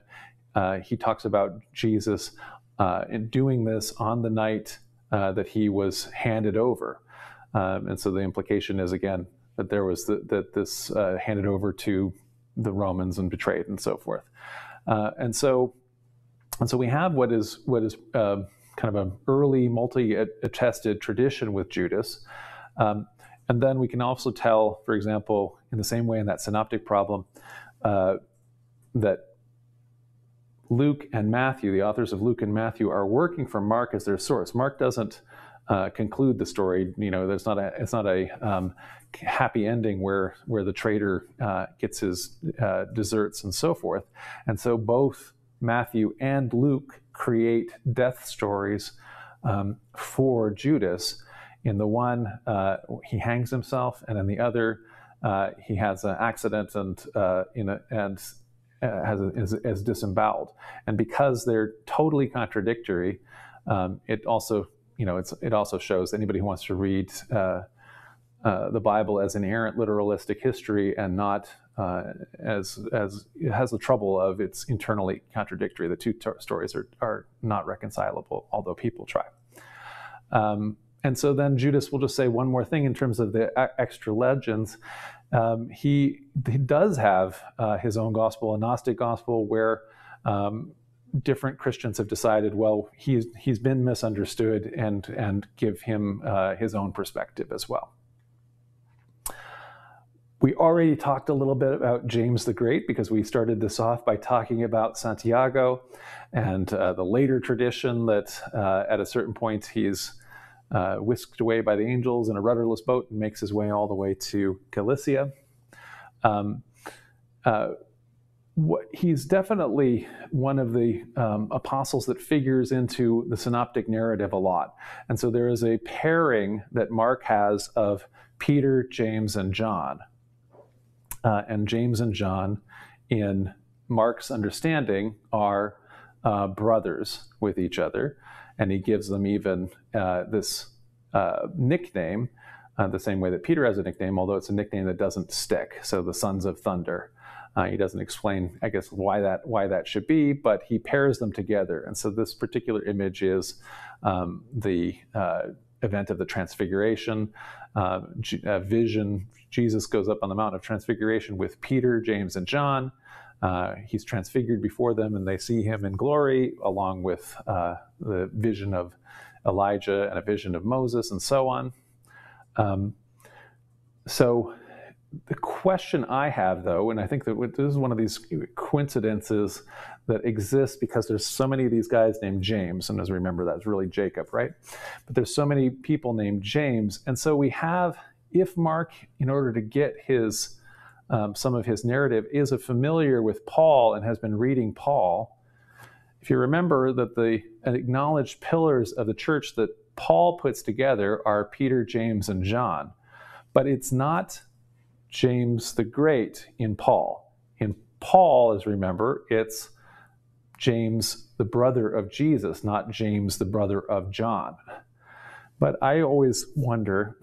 uh, he talks about Jesus uh, in doing this on the night uh, that he was handed over, um, and so the implication is again that there was the, that this uh, handed over to the Romans and betrayed and so forth, and so and so we have what is what is kind of an early multi-attested tradition with Judas. Um, and then we can also tell, for example, in the same way in that synoptic problem, uh, that Luke and Matthew, the authors of Luke and Matthew, are working from Mark as their source. Mark doesn't uh, conclude the story. You know, there's not a it's not a um, happy ending where where the traitor uh, gets his uh, desserts and so forth. And so both Matthew and Luke create death stories um, for Judas. In the one, uh, he hangs himself, and in the other, uh, he has an accident and uh, a, and has is, is, disemboweled. And because they're totally contradictory, um, it also you know it also shows anybody who wants to read uh, uh, the Bible as inerrant literalistic history and not uh, as as it has the trouble of it's internally contradictory. The two t- stories are are not reconcilable, although people try. Um, and so then Judas will just say one more thing in terms of the extra legends. Um, he he does have uh, his own gospel, a Gnostic gospel, where um, different Christians have decided, well, he's he's been misunderstood, and and give him uh, his own perspective as well. We already talked a little bit about James the Great because we started this off by talking about Santiago and uh, the later tradition that uh, at a certain point he's uh, whisked away by the angels in a rudderless boat and makes his way all the way to Galicia. Um, uh, what, he's definitely one of the um, apostles that figures into the synoptic narrative a lot. And so there is a pairing that Mark has of Peter, James, and John uh, and James and John, in Mark's understanding, are uh, brothers with each other. And he gives them even uh, this uh, nickname, uh, the same way that Peter has a nickname, although it's a nickname that doesn't stick. So the sons of thunder. Uh, he doesn't explain, I guess, why that why that should be, but he pairs them together. And so this particular image is um, the event of the Transfiguration, uh, vision. Jesus goes up on the Mount of Transfiguration with Peter, James, and John. Uh, he's transfigured before them, and they see him in glory, along with uh, the vision of Elijah and a vision of Moses, and so on. Um, so, the question I have, though, and I think that this is one of these coincidences that exists because there's so many of these guys named James. And as remember, that's really Jacob, right? But there's so many people named James. And so we have, if Mark, in order to get his um, some of his narrative, is a familiar with Paul and has been reading Paul, if you remember that the acknowledged pillars of the church that Paul puts together are Peter, James, and John. But it's not James the Great in Paul. In Paul, as remember, it's James, the brother of Jesus, not James, the brother of John. But I always wonder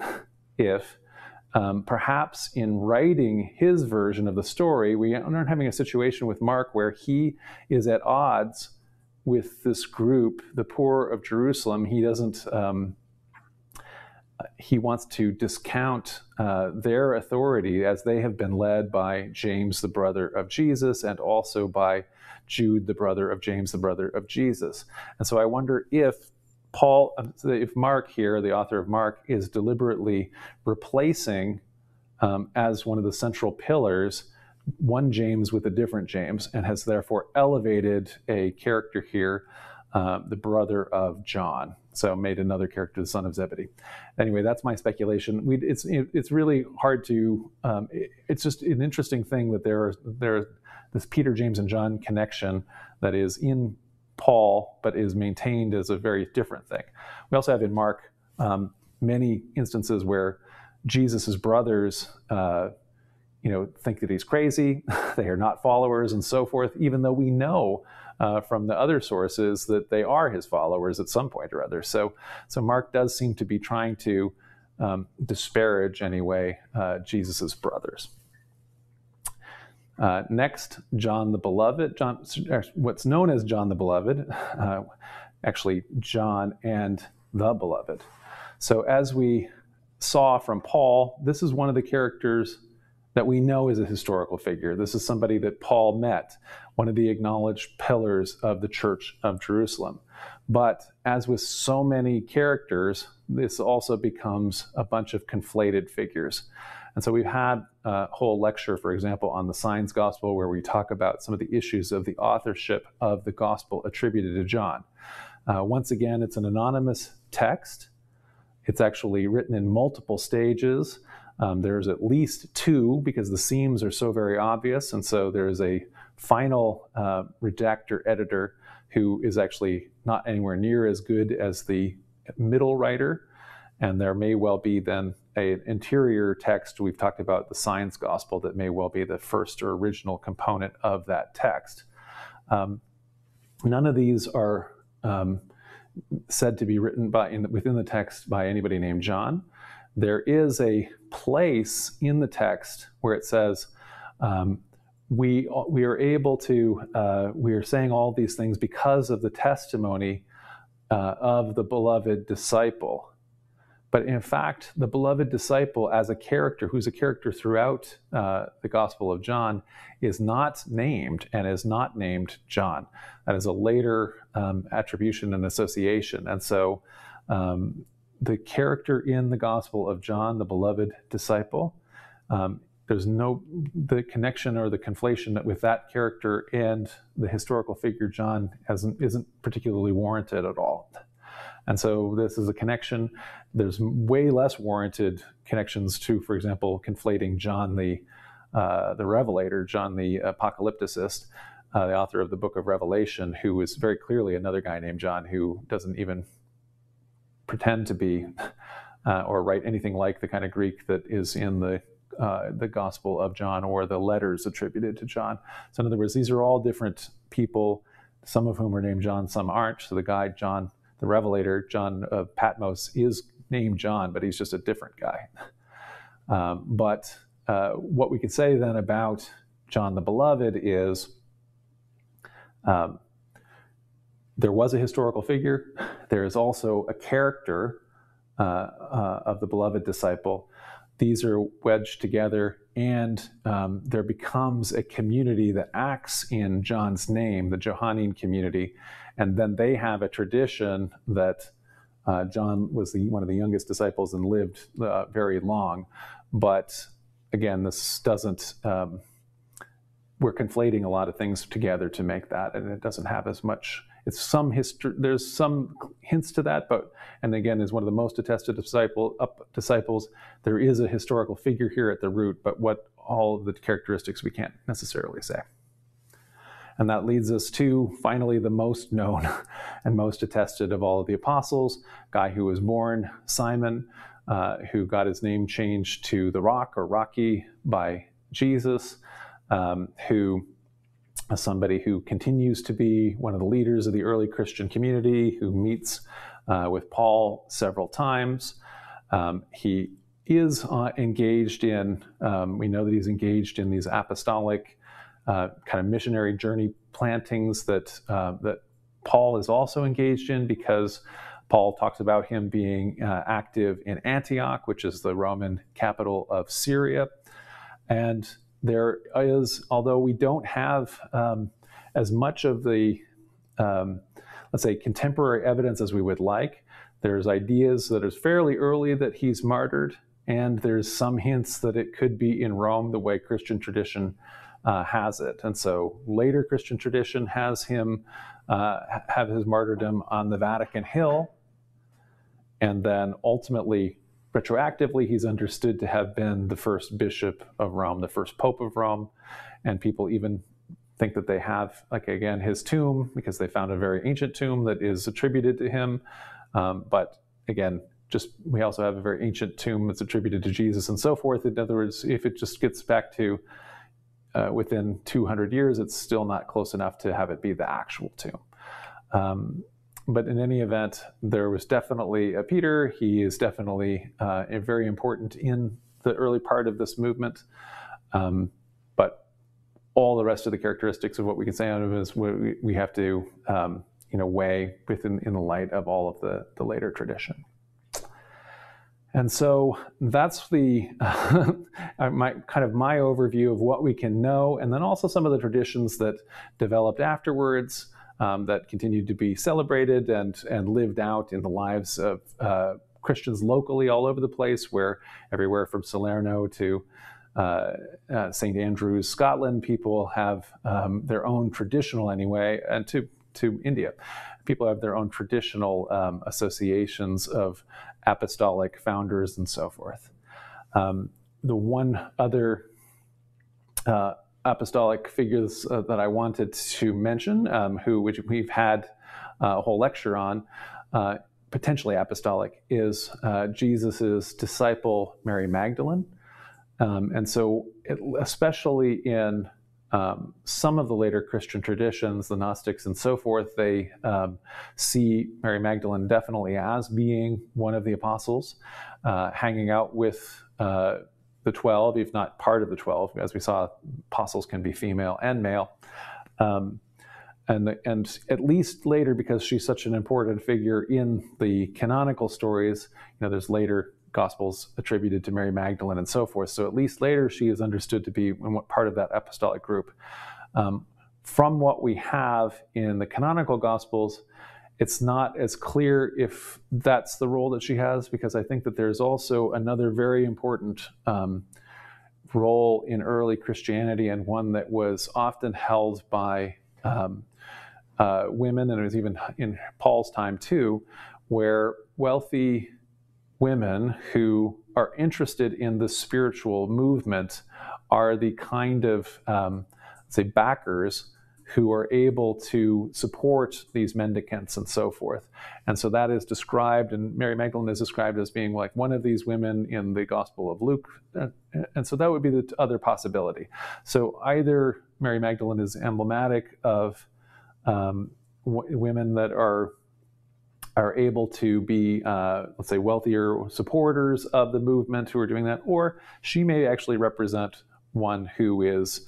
if um, perhaps in writing his version of the story, we aren't having a situation with Mark where he is at odds with this group, the poor of Jerusalem. He doesn't. Um, he wants to discount uh, their authority as they have been led by James, the brother of Jesus, and also by Jude, the brother of James, the brother of Jesus. And so I wonder if Paul, if Mark here, the author of Mark, is deliberately replacing um, as one of the central pillars one James with a different James, and has therefore elevated a character here, uh, the brother of John. So made another character the son of Zebedee. Anyway, that's my speculation. We, it's it's really hard to. Um, it, it's just an interesting thing that there are there are this Peter, James, and John connection that is in Paul, but is maintained as a very different thing. We also have in Mark um, many instances where Jesus' brothers uh, you know, think that he's crazy. they are not followers and so forth, even though we know uh, from the other sources that they are his followers at some point or other. So, so Mark does seem to be trying to um, disparage, anyway, uh, Jesus's brothers. Uh, next, John the Beloved. John, what's known as John the Beloved, uh, actually John and the Beloved. So, as we saw from Paul, this is one of the characters that we know is a historical figure. This is somebody that Paul met, one of the acknowledged pillars of the Church of Jerusalem. But as with so many characters, this also becomes a bunch of conflated figures. And so we've had a whole lecture, for example, on the Signs Gospel, where we talk about some of the issues of the authorship of the Gospel attributed to John. Uh, once again, it's an anonymous text. It's actually written in multiple stages. Um, there's at least two because the seams are so very obvious. And so there's a final uh, redactor editor who is actually not anywhere near as good as the middle writer. And there may well be then an interior text. We've talked about the Signs Gospel that may well be the first or original component of that text. Um, none of these are um, said to be written by in, within the text by anybody named John. There is a place in the text where it says, um, we, we are able to, uh, we are saying all these things because of the testimony uh, of the beloved disciple. But in fact, the beloved disciple, as a character, who's a character throughout uh, the Gospel of John, is not named and is not named John. That is a later um, attribution and association. And so um, the character in the Gospel of John, the beloved disciple, um, there's no the connection or the conflation with that character and the historical figure John hasn't isn't particularly warranted at all. And so this is a connection. There's way less warranted connections to, for example, conflating John the uh, the Revelator, John the Apocalypticist, uh, the author of the Book of Revelation, who is very clearly another guy named John who doesn't even pretend to be uh, or write anything like the kind of Greek that is in the uh, the Gospel of John or the letters attributed to John. So, in other words, these are all different people, some of whom are named John, some aren't. So, the guy, John the Revelator, John of Patmos, is named John, but he's just a different guy. Um, but uh, what we could say then about John the Beloved is um, there was a historical figure, there is also a character uh, uh, of the beloved disciple. These are wedged together, and um, there becomes a community that acts in John's name, the Johannine community, and then they have a tradition that uh, John was the, one of the youngest disciples and lived uh, very long. But again, this doesn't, um, we're conflating a lot of things together to make that, and it doesn't have as much. It's some history. There's some hints to that, but and again, as one of the most attested disciple, up, disciples, there is a historical figure here at the root. But what all of the characteristics we can't necessarily say. And that leads us to finally the most known and most attested of all of the apostles, guy who was born Simon, uh, who got his name changed to the Rock or Rocky by Jesus, um, who is somebody who continues to be one of the leaders of the early Christian community, who meets uh, with Paul several times. Um, he is uh, engaged in, um, we know that he's engaged in these apostolic uh, kind of missionary journey plantings that uh, that Paul is also engaged in because Paul talks about him being uh, active in Antioch, which is the Roman capital of Syria, and there is, although we don't have um, as much of the um, let's say contemporary evidence as we would like. There's ideas that is fairly early that he's martyred, and there's some hints that it could be in Rome, the way Christian tradition uh, has it. And so later Christian tradition has him uh, have his martyrdom on the Vatican Hill. And then ultimately, retroactively, he's understood to have been the first bishop of Rome, the first pope of Rome. And people even think that they have, like again, his tomb because they found a very ancient tomb that is attributed to him. Um, but again, just we also have a very ancient tomb that's attributed to Jesus and so forth. In other words, if it just gets back to uh, within 200 years, it's still not close enough to have it be the actual tomb. Um, but in any event, there was definitely a Peter. He is definitely uh, very important in the early part of this movement. Um, but all the rest of the characteristics of what we can say on him is we, we have to, um, you know, weigh within in the light of all of the, the later tradition. And so that's the uh, my kind of my overview of what we can know, and then also some of the traditions that developed afterwards um, that continued to be celebrated and and lived out in the lives of uh, Christians locally all over the place, where everywhere from Salerno to uh, uh, St. Andrews, Scotland, people have um, their own traditional anyway, and to to India, people have their own traditional um, associations of apostolic founders and so forth. Um, the one other uh, apostolic figures uh, that I wanted to mention, um, who which we've had uh, a whole lecture on, uh, potentially apostolic, is uh, Jesus's disciple Mary Magdalene, um, and so it, especially in um, some of the later Christian traditions, the Gnostics and so forth, they um, see Mary Magdalene definitely as being one of the apostles, uh, hanging out with uh, the 12, if not part of the 12. As we saw, apostles can be female and male. Um, and, and at least later, because she's such an important figure in the canonical stories, you know, there's later Gospels attributed to Mary Magdalene and so forth. So at least later she is understood to be part of that apostolic group. Um, from what we have in the canonical Gospels, it's not as clear if that's the role that she has, because I think that there's also another very important um, role in early Christianity and one that was often held by um, uh, women, and it was even in Paul's time too, where wealthy women who are interested in the spiritual movement are the kind of, um, say, backers who are able to support these mendicants and so forth. And so that is described, and Mary Magdalene is described as being like one of these women in the Gospel of Luke. And so that would be the other possibility. So either Mary Magdalene is emblematic of um, w- women that are are able to be, uh, let's say, wealthier supporters of the movement who are doing that, or she may actually represent one who is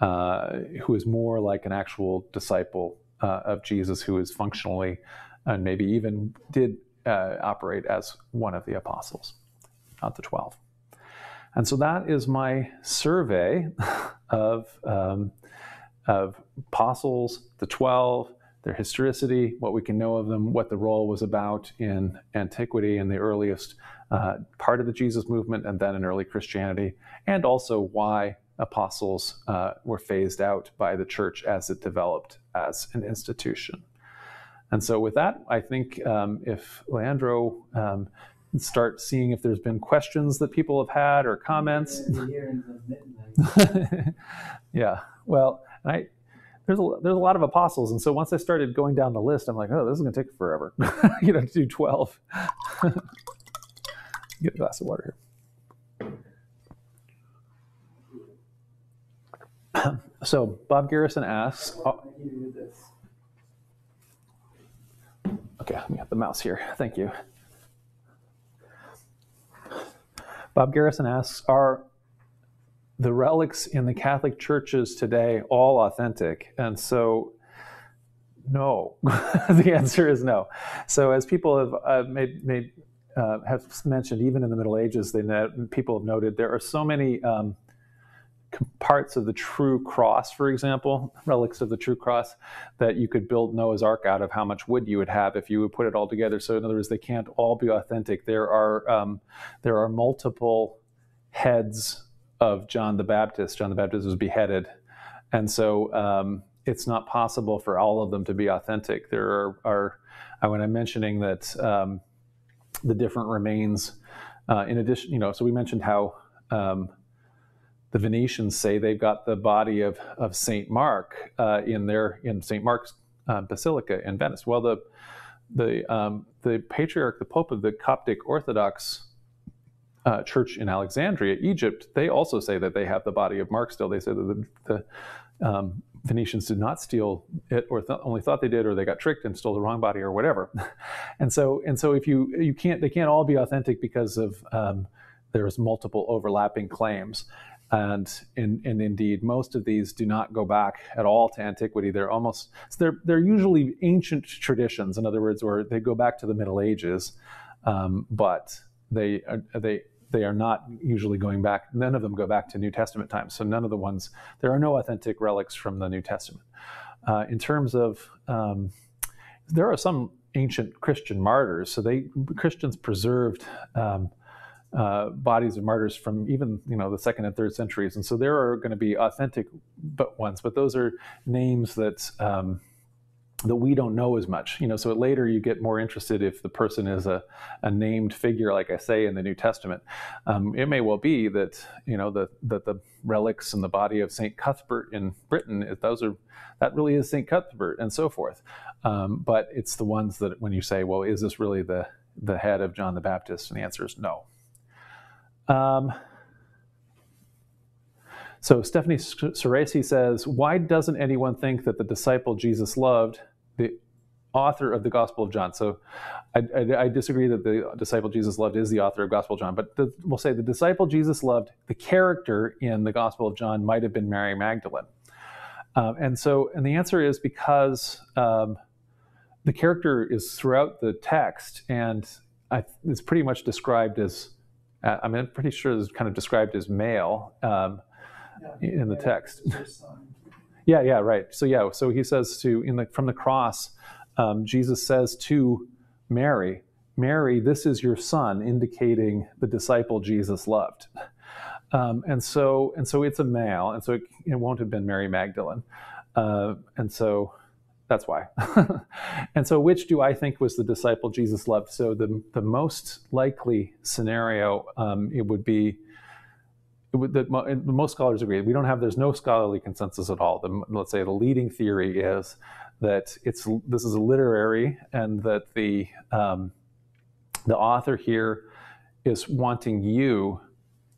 uh, who is more like an actual disciple uh, of Jesus, who is functionally and maybe even did uh, operate as one of the apostles, not the twelve. And so that is my survey of um, of apostles, the twelve their historicity, what we can know of them, what the role was about in antiquity and the earliest uh, part of the Jesus movement, and then in early Christianity, and also why apostles uh, were phased out by the church as it developed as an institution. And so, with that, I think um, if Leandro um, start seeing if there's been questions that people have had or comments. yeah. Well, I there's a, there's a lot of apostles. And so once I started going down the list, I'm like, oh, this is going to take forever. you know, to do 12. Get a glass of water here. so Bob Garrison asks. Oh, okay, let me get the mouse here. Thank you. Bob Garrison asks, are the relics in the Catholic churches today all authentic? And so, no. the answer is no. So, as people have uh, made, made uh, have mentioned, even in the Middle Ages, they people have noted there are so many um, parts of the true cross, for example, relics of the true cross, that you could build Noah's Ark out of how much wood you would have if you would put it all together. So, in other words, they can't all be authentic. There are um, there are multiple heads of John the Baptist. John the Baptist was beheaded, and so um, it's not possible for all of them to be authentic. There are, are uh, when I'm mentioning that um, the different remains, uh, in addition, you know, so we mentioned how um, the Venetians say they've got the body of of Saint Mark uh, in their in Saint Mark's uh, Basilica in Venice. Well, the the um, the patriarch, the pope of the Coptic Orthodox uh, church in Alexandria, Egypt, they also say that they have the body of Mark still. They say that the, the um, Venetians did not steal it, or th- only thought they did, or they got tricked and stole the wrong body, or whatever. and so, and so, if you you can't, they can't all be authentic because of um, there's multiple overlapping claims. And, in, and indeed, most of these do not go back at all to antiquity. They're almost they're they're usually ancient traditions. In other words, where they go back to the Middle Ages, um, but they are, they they are not usually going back. None of them go back to New Testament times. So none of the ones there are no authentic relics from the New Testament. Uh, in terms of um, there are some ancient Christian martyrs. So they Christians preserved. Um, uh, bodies of martyrs from even you know the second and third centuries, and so there are going to be authentic but ones, but those are names that um, that we don't know as much. You know, so later you get more interested if the person is a, a named figure, like I say in the New Testament. Um, it may well be that you know the, that the relics and the body of Saint Cuthbert in Britain, those are that really is Saint Cuthbert and so forth. Um, but it's the ones that when you say, well, is this really the the head of John the Baptist? And the answer is no. Um, so Stephanie Ceresi says, why doesn't anyone think that the disciple Jesus loved, the author of the Gospel of John? So I, I, I disagree that the disciple Jesus loved is the author of Gospel of John, but the, we'll say the disciple Jesus loved, the character in the Gospel of John might have been Mary Magdalene. Um, and so, and the answer is because um, the character is throughout the text, and I, it's pretty much described as, I mean, I'm pretty sure it's kind of described as male. Um, in the text. yeah, yeah, right. So yeah, so he says to in the from the cross, um, Jesus says to Mary, Mary, this is your son, indicating the disciple Jesus loved. Um, and so and so it's a male, and so it, it won't have been Mary Magdalene, uh, and so that's why. and so, which do I think was the disciple Jesus loved? So the the most likely scenario um, it would be most scholars agree. We don't have. There's no scholarly consensus at all. The, let's say the leading theory is that it's this is literary, and that the um, the author here is wanting you,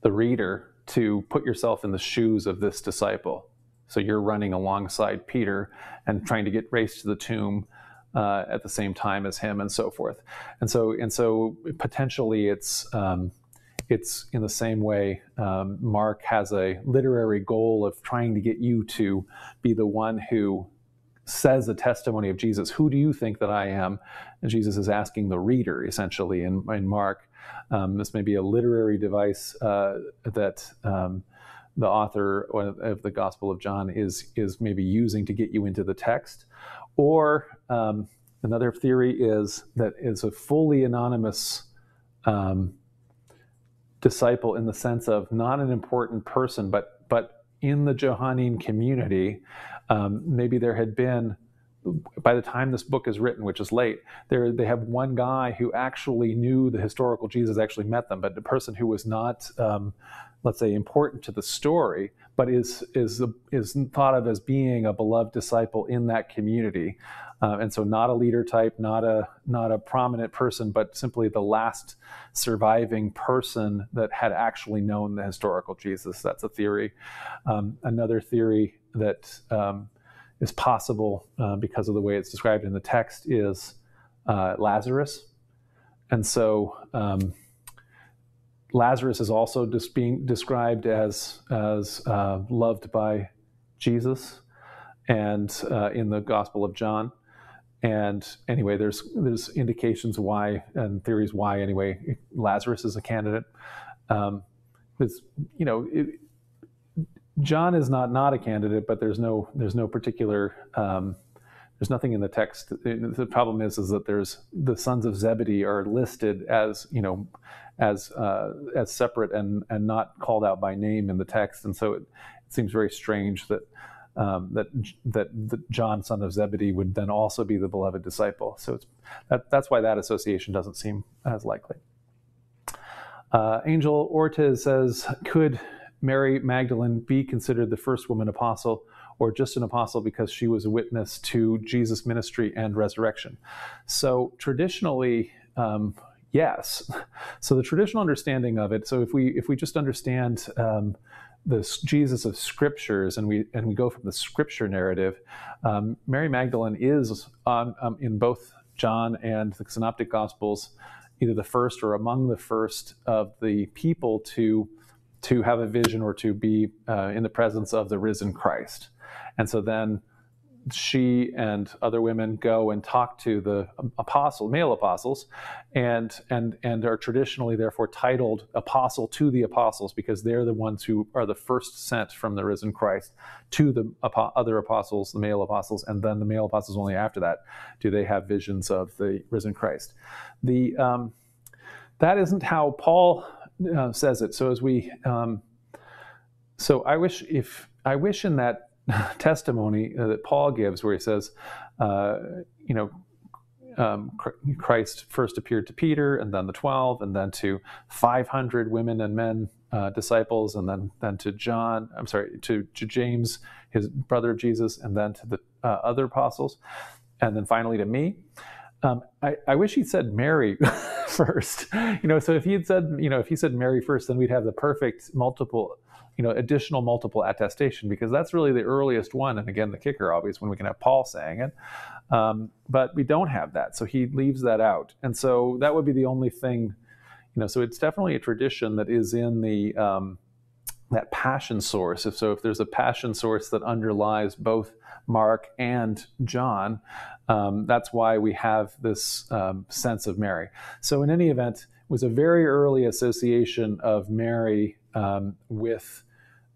the reader, to put yourself in the shoes of this disciple. So you're running alongside Peter and trying to get race to the tomb uh, at the same time as him, and so forth. And so and so potentially it's. Um, it's in the same way um, Mark has a literary goal of trying to get you to be the one who says a testimony of Jesus. Who do you think that I am? And Jesus is asking the reader essentially in, in Mark. Um, this may be a literary device uh, that um, the author of the Gospel of John is is maybe using to get you into the text, or um, another theory is that it's a fully anonymous um, disciple in the sense of not an important person, but but in the Johannine community, um, maybe there had been by the time this book is written, which is late, there they have one guy who actually knew the historical Jesus, actually met them, but the person who was not, um, let's say, important to the story, but is is is thought of as being a beloved disciple in that community, uh, and so not a leader type, not a not a prominent person, but simply the last surviving person that had actually known the historical Jesus. That's a theory. Um, another theory that um, is possible uh, because of the way it's described in the text is uh, Lazarus, and so. Um, Lazarus is also just being described as as uh, loved by Jesus, and uh, in the Gospel of John. And anyway, there's there's indications why and theories why anyway Lazarus is a candidate. Um, it's you know it, John is not not a candidate, but there's no there's no particular um, there's nothing in the text. The problem is is that there's the sons of Zebedee are listed as you know as uh, as separate and and not called out by name in the text, and so it, it seems very strange that um, that that John, son of Zebedee, would then also be the beloved disciple. So that, that's why that association doesn't seem as likely. Uh, Angel Ortiz says, could Mary Magdalene be considered the first woman apostle, or just an apostle because she was a witness to Jesus' ministry and resurrection. So traditionally, um, yes. So the traditional understanding of it. So if we if we just understand um, the Jesus of scriptures and we and we go from the scripture narrative, um, Mary Magdalene is um, in both John and the Synoptic Gospels either the first or among the first of the people to to have a vision or to be uh, in the presence of the risen Christ. And so then she and other women go and talk to the apostle, male apostles, and and and are traditionally therefore titled apostle to the apostles because they're the ones who are the first sent from the risen Christ to the other apostles, the male apostles, and then the male apostles only after that do they have visions of the risen Christ. The um, that isn't how Paul uh, says it. So as we um, so I wish if I wish in that testimony uh, that Paul gives, where he says, uh, you know, um, Christ first appeared to Peter, and then the twelve, and then to five hundred women and men uh, disciples, and then then to John. I'm sorry, to, to James, his brother of Jesus, and then to the uh, other apostles, and then finally to me. Um, I, I, wish he'd said Mary first. You know, so if he had said, you know, if he said Mary first, then we'd have the perfect multiple you know, additional multiple attestation because that's really the earliest one. And again, the kicker obviously, when we can have Paul saying it, um, but we don't have that, so he leaves that out, and so that would be the only thing, you know. So it's definitely a tradition that is in the um, that passion source. If so, if there's a passion source that underlies both Mark and John, um, that's why we have this um, sense of Mary. So in any event, it was a very early association of Mary um, with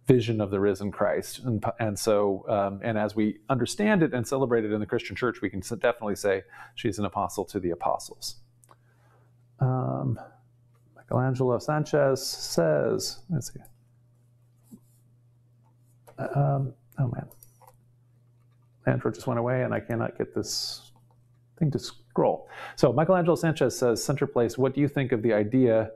vision of the risen Christ. And, and so, um, and as we understand it and celebrate it in the Christian church, we can definitely say she's an apostle to the apostles. Um, Michelangelo Sanchez says, let's see. Um, oh man. Andrew just went away and I cannot get this thing to scroll. So Michelangelo Sanchez says, Center Place, what do you think of the idea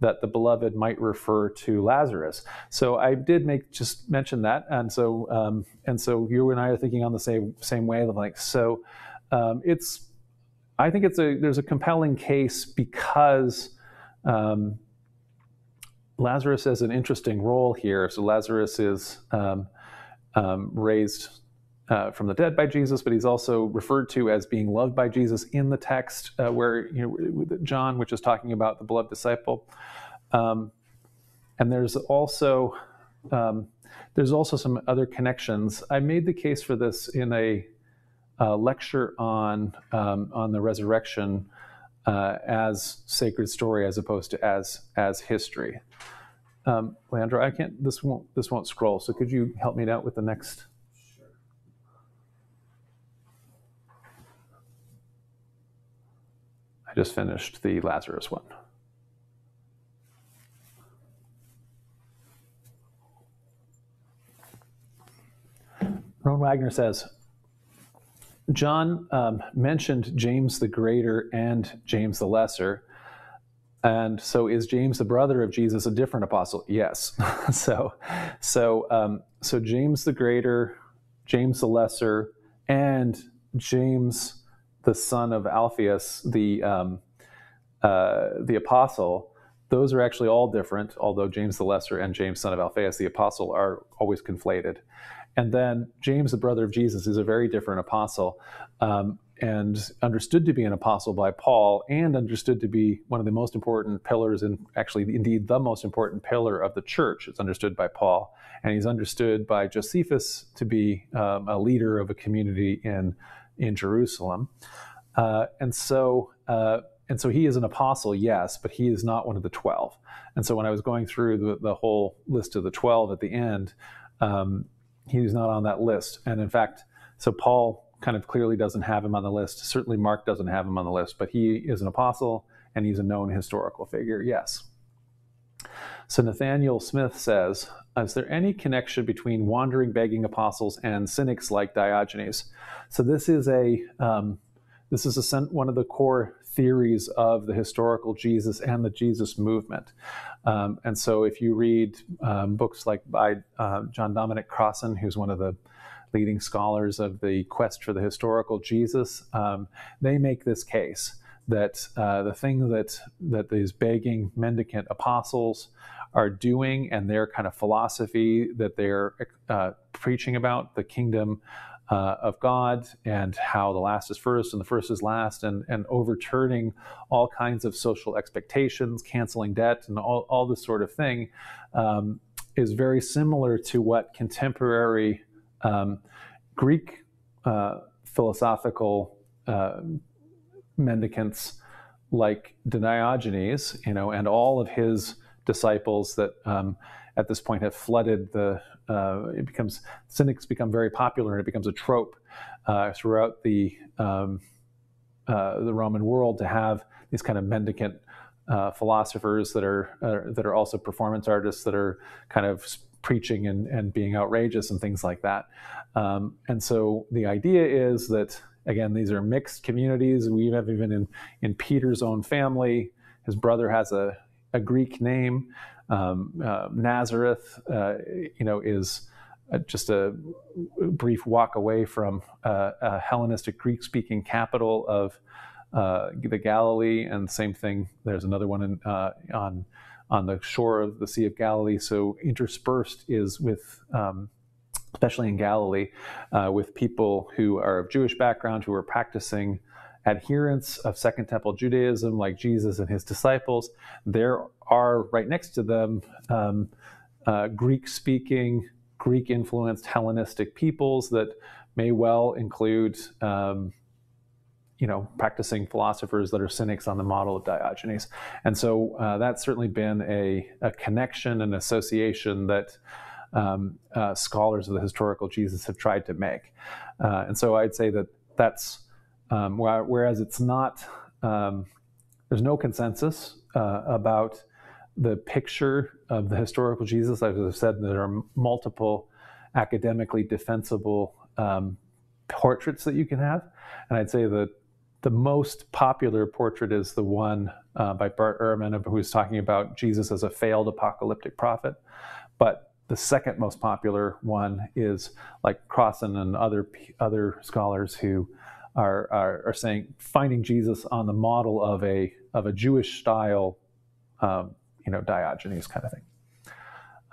that the beloved might refer to Lazarus. So I did make just mention that, and so um, and so you and I are thinking on the same same wavelength. So um, it's I think it's a there's a compelling case because. Um, Lazarus has an interesting role here. So Lazarus is um, um, raised uh, from the dead by Jesus, but he's also referred to as being loved by Jesus in the text uh, where you know John, which is talking about the beloved disciple. Um, and there's also um, there's also some other connections. I made the case for this in a, a lecture on um, on the resurrection uh, as sacred story as opposed to as as history. Um, Leandro, I can't. This won't this won't scroll. So could you help me out with the next? Just finished the Lazarus one. Ron Wagner says, John um, mentioned James the Greater and James the Lesser. And so, is James the brother of Jesus a different apostle? Yes. so, so, um, so James the Greater, James the Lesser, and James the son of Alphaeus, the um, uh, the apostle, those are actually all different. Although James the Lesser and James son of Alphaeus, the apostle, are always conflated. And then James, the brother of Jesus, is a very different apostle. Um, and understood to be an apostle by Paul, and understood to be one of the most important pillars, and actually, indeed, the most important pillar of the church. It's understood by Paul, and he's understood by Josephus to be um, a leader of a community in in Jerusalem. Uh, and so, uh, and so he is an apostle, yes, but he is not one of the twelve. And so, when I was going through the, the whole list of the twelve at the end, um, he's not on that list. And in fact, so Paul kind of clearly doesn't have him on the list. Certainly, Mark doesn't have him on the list, but he is an apostle and he's a known historical figure, yes. So Nathaniel Smith says, Is there any connection between wandering begging apostles and cynics like Diogenes? So this is a um, this is a, one of the core theories of the historical Jesus and the Jesus movement. Um, and so if you read um, books like by uh, John Dominic Crossan, who's one of the leading scholars of the quest for the historical Jesus, um, they make this case that uh, the thing that that these begging mendicant apostles are doing and their kind of philosophy that they're uh, preaching about the kingdom uh, of God and how the last is first and the first is last, and, and overturning all kinds of social expectations, canceling debt, and all, all this sort of thing, um, is very similar to what contemporary um, Greek uh, philosophical uh, mendicants like Diogenes, you know, and all of his disciples that um, at this point have flooded the. Uh, it becomes cynics become very popular and it becomes a trope uh, throughout the um, uh, the Roman world to have these kind of mendicant uh, philosophers that are uh, that are also performance artists that are kind of preaching and, and being outrageous and things like that. Um, and so the idea is that again these are mixed communities. We have even in in Peter's own family, his brother has a, a Greek name. Um, uh, Nazareth, uh, you know, is uh, just a brief walk away from uh, a Hellenistic Greek-speaking capital of uh, the Galilee, and same thing. There's another one in, uh, on on the shore of the Sea of Galilee. So interspersed is with. Um, especially in Galilee, with people who are of Jewish background, who are practicing adherents of Second Temple Judaism, like Jesus and his disciples, there are right next to them um, uh, Greek speaking, Greek influenced Hellenistic peoples that may well include. Um, you know, practicing philosophers that are cynics on the model of Diogenes. And so uh, that's certainly been a, a connection and association that um, uh, scholars of the historical Jesus have tried to make. Uh, and so I'd say that that's um, whereas it's not, um, there's no consensus uh, about the picture of the historical Jesus. As I've said, there are multiple academically defensible um, portraits that you can have. And I'd say that the most popular portrait is the one uh, by Bart Ehrman, who's talking about Jesus as a failed apocalyptic prophet. But the second most popular one is like Crossan and other other scholars who are, are, are, saying finding Jesus on the model of a of a Jewish style, um, you know, Diogenes kind of thing.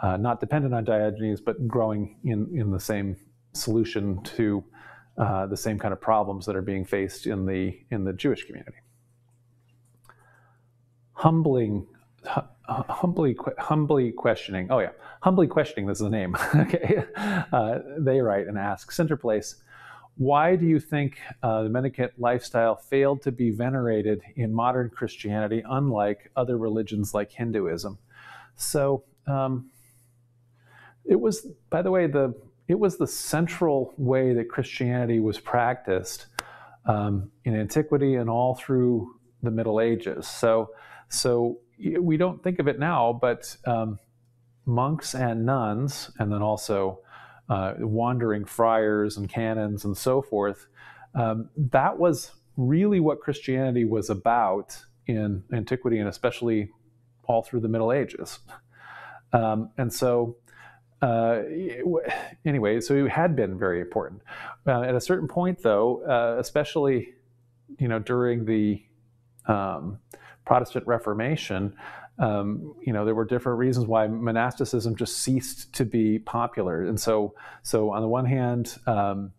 Uh, not dependent on Diogenes, but growing in in the same solution to uh, the same kind of problems that are being faced in the in the Jewish community. Humbling. humbly, humbly questioning. Oh yeah, humbly questioning. This is the name. okay, uh, they write and ask. Center place why do you think uh, the mendicant lifestyle failed to be venerated in modern Christianity, unlike other religions like Hinduism? So, um, it was, by the way, the it was the central way that Christianity was practiced um, in antiquity and all through the Middle Ages. So, so we don't think of it now, but um, monks and nuns, and then also uh, wandering friars and canons and so forth. Um, that was really what Christianity was about in antiquity and especially all through the Middle Ages. Um, and so, uh, anyway, so it had been very important. Uh, at a certain point, though, uh, especially you know during the um, Protestant Reformation, um, you know, there were different reasons why monasticism just ceased to be popular. And so, so on the one hand, um,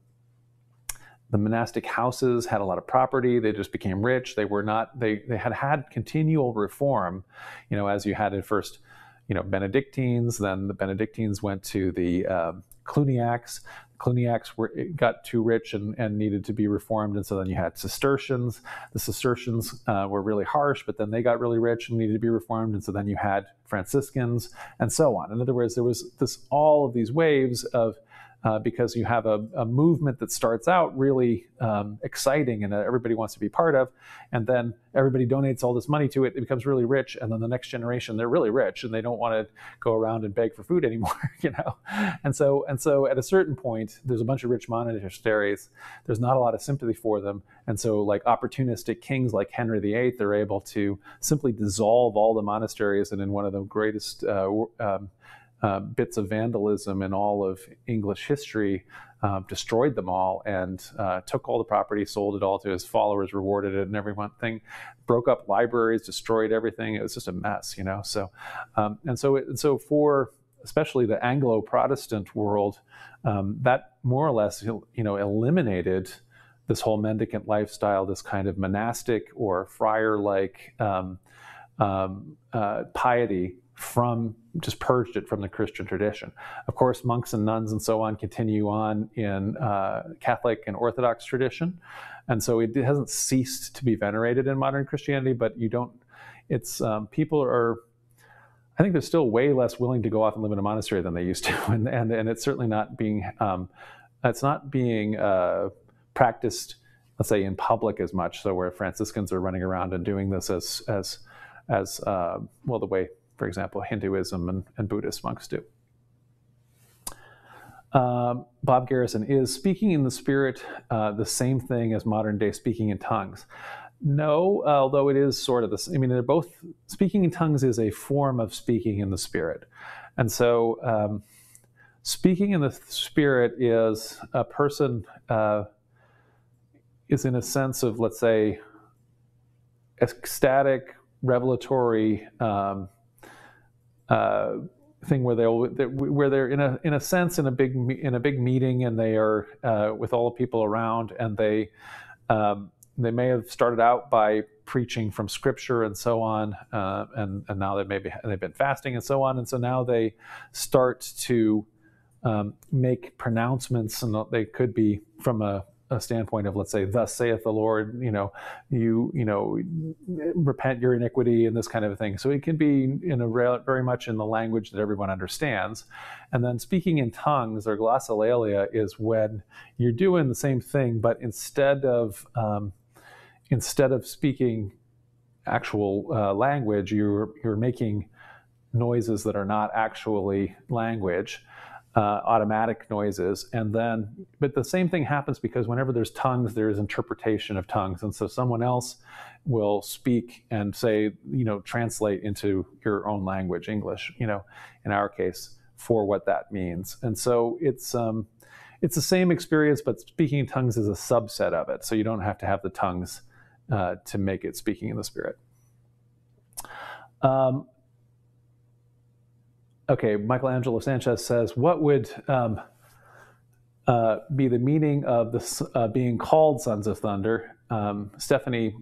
the monastic houses had a lot of property. They just became rich. They were not. They they had had continual reform, you know, as you had at first, you know, Benedictines. Then the Benedictines went to the uh, Cluniacs. Cluniacs were got too rich and, and needed to be reformed, and so then you had Cistercians. The Cistercians uh, were really harsh, but then they got really rich and needed to be reformed, and so then you had Franciscans and so on. In other words, there was this all of these waves of uh, because you have a, a, movement that starts out really um, exciting and everybody wants to be part of, and then everybody donates all this money to it. It becomes really rich, and then the next generation they're really rich and they don't want to go around and beg for food anymore, you know. And so and so at a certain point, there's a bunch of rich monasteries. There's not a lot of sympathy for them, and so like opportunistic kings like Henry VIII are able to simply dissolve all the monasteries, and in one of the greatest uh, um, uh, bits of vandalism in all of English history, uh, destroyed them all and uh, took all the property, sold it all to his followers, rewarded it, and everything. Broke up libraries, destroyed everything. It was just a mess, you know. So, um, and so, it, and so for especially the Anglo-Protestant world, um, that more or less, you know, eliminated this whole mendicant lifestyle, this kind of monastic or friar-like um, um uh, piety from just purged it from the Christian tradition. Of course, monks and nuns and so on continue on in uh, Catholic and Orthodox tradition, and so it hasn't ceased to be venerated in modern Christianity. But you don't. It's um, people are. I think they're still way less willing to go off and live in a monastery than they used to, and and, and it's certainly not being. Um, it's not being uh, practiced, let's say, in public as much. So where Franciscans are running around and doing this as as as uh, well the way for example, Hinduism and, and Buddhist monks do. Uh, Bob Garrison is speaking in the spirit uh, the same thing as modern day speaking in tongues. No, although it is sort of the same. I mean, they're both speaking in tongues is a form of speaking in the spirit, and so um, speaking in the spirit is a person uh, is in a sense of let's say ecstatic, revelatory um, uh, thing where they'll where they're in a in a sense in a big in a big meeting and they are uh, with all the people around and they um, they may have started out by preaching from scripture and so on uh, and and now they maybe they've been fasting and so on. And so now they start to um, make pronouncements and they could be from a a standpoint of let's say thus saith the lord you know you you know repent your iniquity and this kind of a thing. So it can be in a very much in the language that everyone understands. And then speaking in tongues or glossolalia is when you're doing the same thing but instead of um, instead of speaking actual uh, language you're you're making noises that are not actually language uh, automatic noises. And then, but the same thing happens because whenever there's tongues, there is interpretation of tongues. And so someone else will speak and say, you know, translate into your own language, English, you know, in our case, for what that means. And so it's, um, it's the same experience, but speaking in tongues is a subset of it. So you don't have to have the tongues uh, to make it speaking in the spirit. Um, okay, Michelangelo Sanchez says, what would um, uh, be the meaning of this uh, being called Sons of Thunder? Um, Stephanie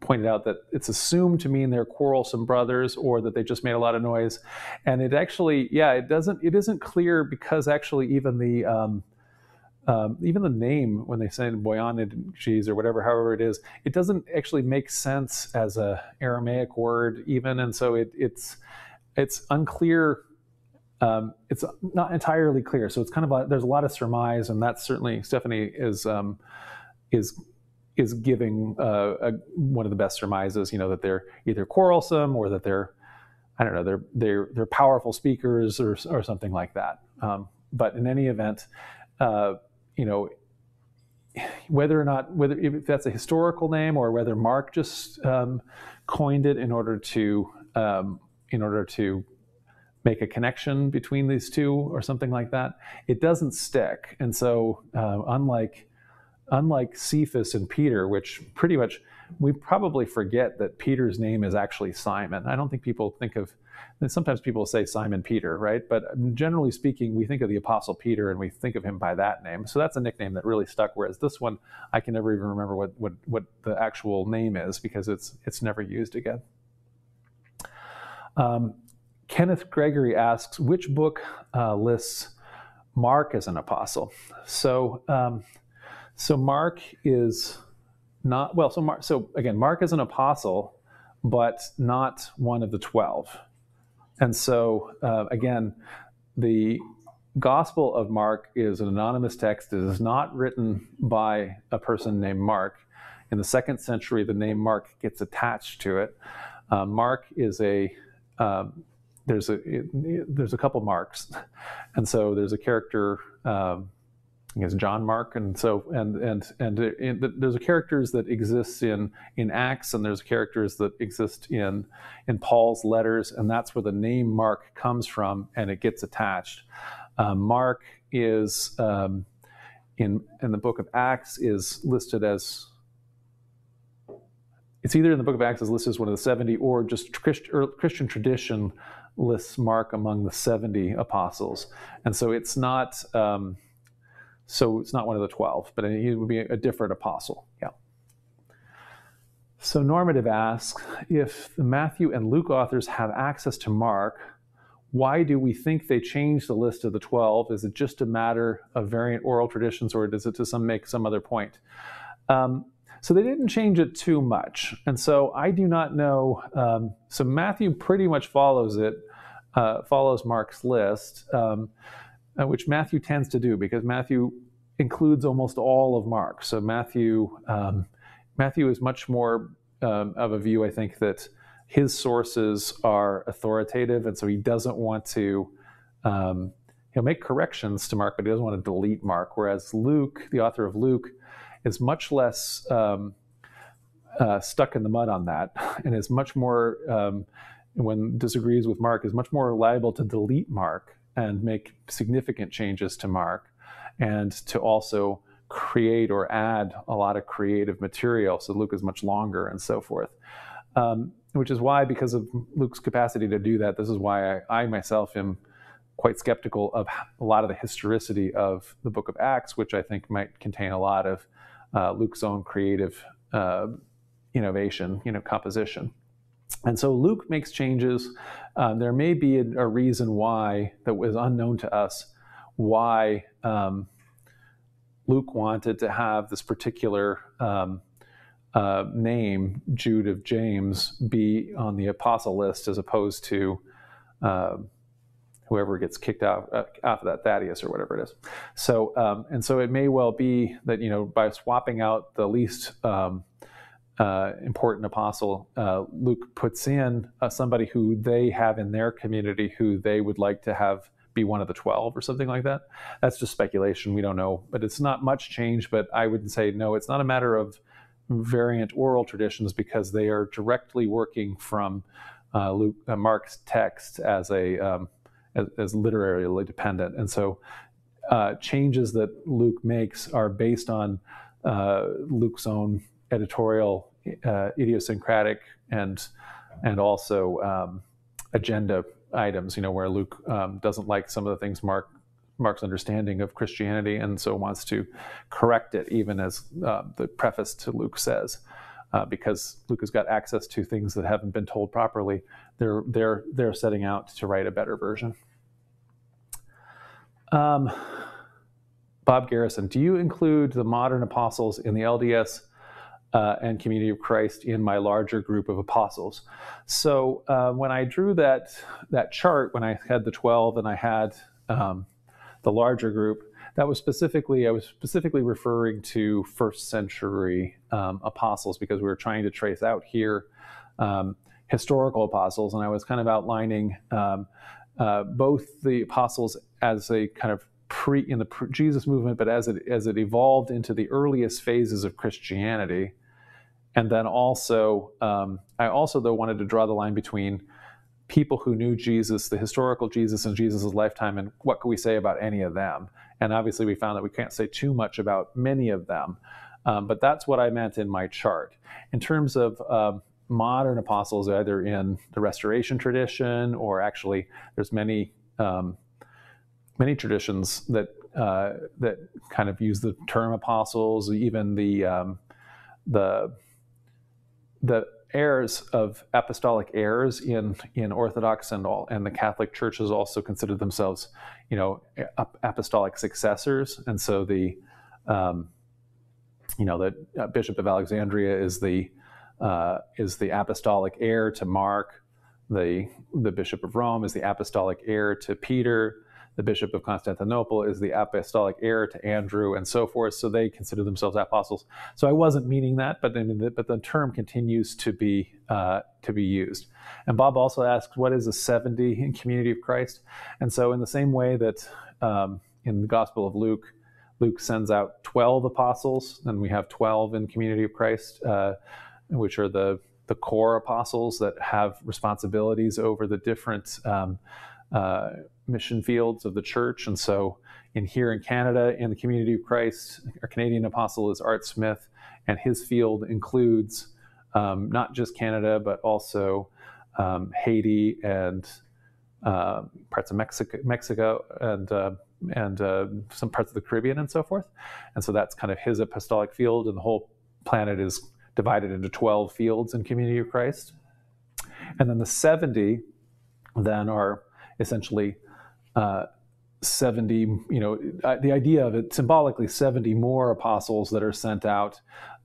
pointed out that it's assumed to mean they're quarrelsome brothers or that they just made a lot of noise. And it actually, yeah, it doesn't, it isn't clear because actually even the, um, um, even the name when they say Boanerges or whatever, however it is, it doesn't actually make sense as a Aramaic word even, and so it, it's it's unclear. Um, it's not entirely clear, so it's kind of a, there's a lot of surmise, and that's certainly Stephanie is um, is is giving uh, a, one of the best surmises. You know that they're either quarrelsome or that they're I don't know they're they're they're powerful speakers or or something like that. Um, but in any event, uh, you know whether or not whether if that's a historical name or whether Mark just um, coined it in order to um, in order to make a connection between these two or something like that, it doesn't stick. And so, uh, unlike unlike Cephas and Peter, which pretty much we probably forget that Peter's name is actually Simon. I don't think people think of. Sometimes people say Simon Peter, right? But generally speaking, we think of the Apostle Peter and we think of him by that name. So that's a nickname that really stuck. Whereas this one, I can never even remember what what, what the actual name is because it's it's never used again. Um, Kenneth Gregory asks, which book uh, lists Mark as an apostle? So, um, so Mark is not well. So, Mark, so again, Mark is an apostle, but not one of the twelve. And so, uh, again, the Gospel of Mark is an anonymous text. It is not written by a person named Mark. In the second century, the name Mark gets attached to it. Uh, Mark is a um, there's a it, there's a couple marks, and so there's a character um, guess John Mark, and so and and and, there's a characters that exist in in Acts, and there's characters that exist in in Paul's letters, and that's where the name Mark comes from, and it gets attached. Um, Mark is um, in in the book of Acts is listed as it's either in the book of Acts as listed as one of the 70 or just Christ, or Christian tradition lists Mark among the 70 apostles. And so it's not um, so it's not one of the 12, but he would be a different apostle. Yeah. So normative asks if the Matthew and Luke authors have access to Mark, why do we think they changed the list of the 12? Is it just a matter of variant oral traditions or does it to some make some other point? Um, so they didn't change it too much. And so I do not know. Um, so Matthew pretty much follows it, uh, follows Mark's list. Um, uh, which Matthew tends to do because Matthew includes almost all of Mark. So Matthew um, Matthew is much more um, of a view, I think, that his sources are authoritative, and so he doesn't want to. Um, he'll make corrections to Mark, but he doesn't want to delete Mark. Whereas Luke, the author of Luke, is much less um, uh, stuck in the mud on that, and is much more um, when disagrees with Mark is much more liable to delete Mark and make significant changes to Mark and to also create or add a lot of creative material. So Luke is much longer and so forth. Um, which is why, because of Luke's capacity to do that, this is why I, I, myself am quite skeptical of a lot of the historicity of the book of Acts, which I think might contain a lot of uh, Luke's own creative uh, innovation, you know, composition. And so Luke makes changes. Uh, there may be a, a, reason why that was unknown to us why um, Luke wanted to have this particular um, uh, name, Jude of James, be on the apostle list as opposed to uh, whoever gets kicked out uh, of that Thaddeus or whatever it is. So, um, and so it may well be that you know by swapping out the least um, uh, important apostle, uh, Luke puts in uh, somebody who they have in their community who they would like to have be one of the 12 or something like that. That's just speculation. We don't know. But it's not much change. But I would say, no, it's not a matter of variant oral traditions because they are directly working from uh, Luke, uh, Mark's text as a um, as, as, literarily dependent. And so uh, changes that Luke makes are based on uh, Luke's own editorial uh, idiosyncratic and and also um, agenda items. You know, where Luke um, doesn't like some of the things Mark Mark's understanding of Christianity, and so wants to correct it, even as uh, the preface to Luke says. Uh, because Luke has got access to things that haven't been told properly, they're they're they're setting out to write a better version. Um, Bob Garrison, do you include the modern apostles in the LDS uh, and Community of Christ in my larger group of apostles. So uh, when I drew that that chart, when I had the twelve and I had um, the larger group, that was specifically I was specifically referring to first century um, apostles because we were trying to trace out here um, historical apostles, and I was kind of outlining um, uh, both the apostles as a kind of pre in the pre- Jesus movement, but as it as it evolved into the earliest phases of Christianity, and then also, um, I also though wanted to draw the line between people who knew Jesus, the historical Jesus in Jesus' lifetime, and what could we say about any of them? And obviously, we found that we can't say too much about many of them. Um, but that's what I meant in my chart. In terms of um, modern apostles, either in the Restoration tradition or actually, there's many um, many traditions that uh, that kind of use the term apostles, even the um, the the heirs of apostolic heirs in in Orthodox and all and the Catholic churches also consider themselves, you know, apostolic successors, and so the, um, you know, the uh, Bishop of Alexandria is the uh, is the apostolic heir to Mark, the the Bishop of Rome is the apostolic heir to Peter, the Bishop of Constantinople is the apostolic heir to Andrew, and so forth. So they consider themselves apostles. So I wasn't meaning that, but the, but the term continues to be uh, to be used. And Bob also asks, what is a seventy in Community of Christ? And so in the same way that um, in the Gospel of Luke, Luke sends out 12 apostles, and we have 12 in Community of Christ, uh, which are the, the core apostles that have responsibilities over the different um, uh, mission fields of the church. And so, in here in Canada, in the Community of Christ, our Canadian apostle is Art Smith, and his field includes um, not just Canada, but also um, Haiti and uh, parts of Mexico, Mexico and uh, and uh, some parts of the Caribbean and so forth. And so that's kind of his apostolic field, and the whole planet is divided into 12 fields in Community of Christ. And then the 70 then are essentially uh, 70, you know, the idea of it symbolically 70 more apostles that are sent out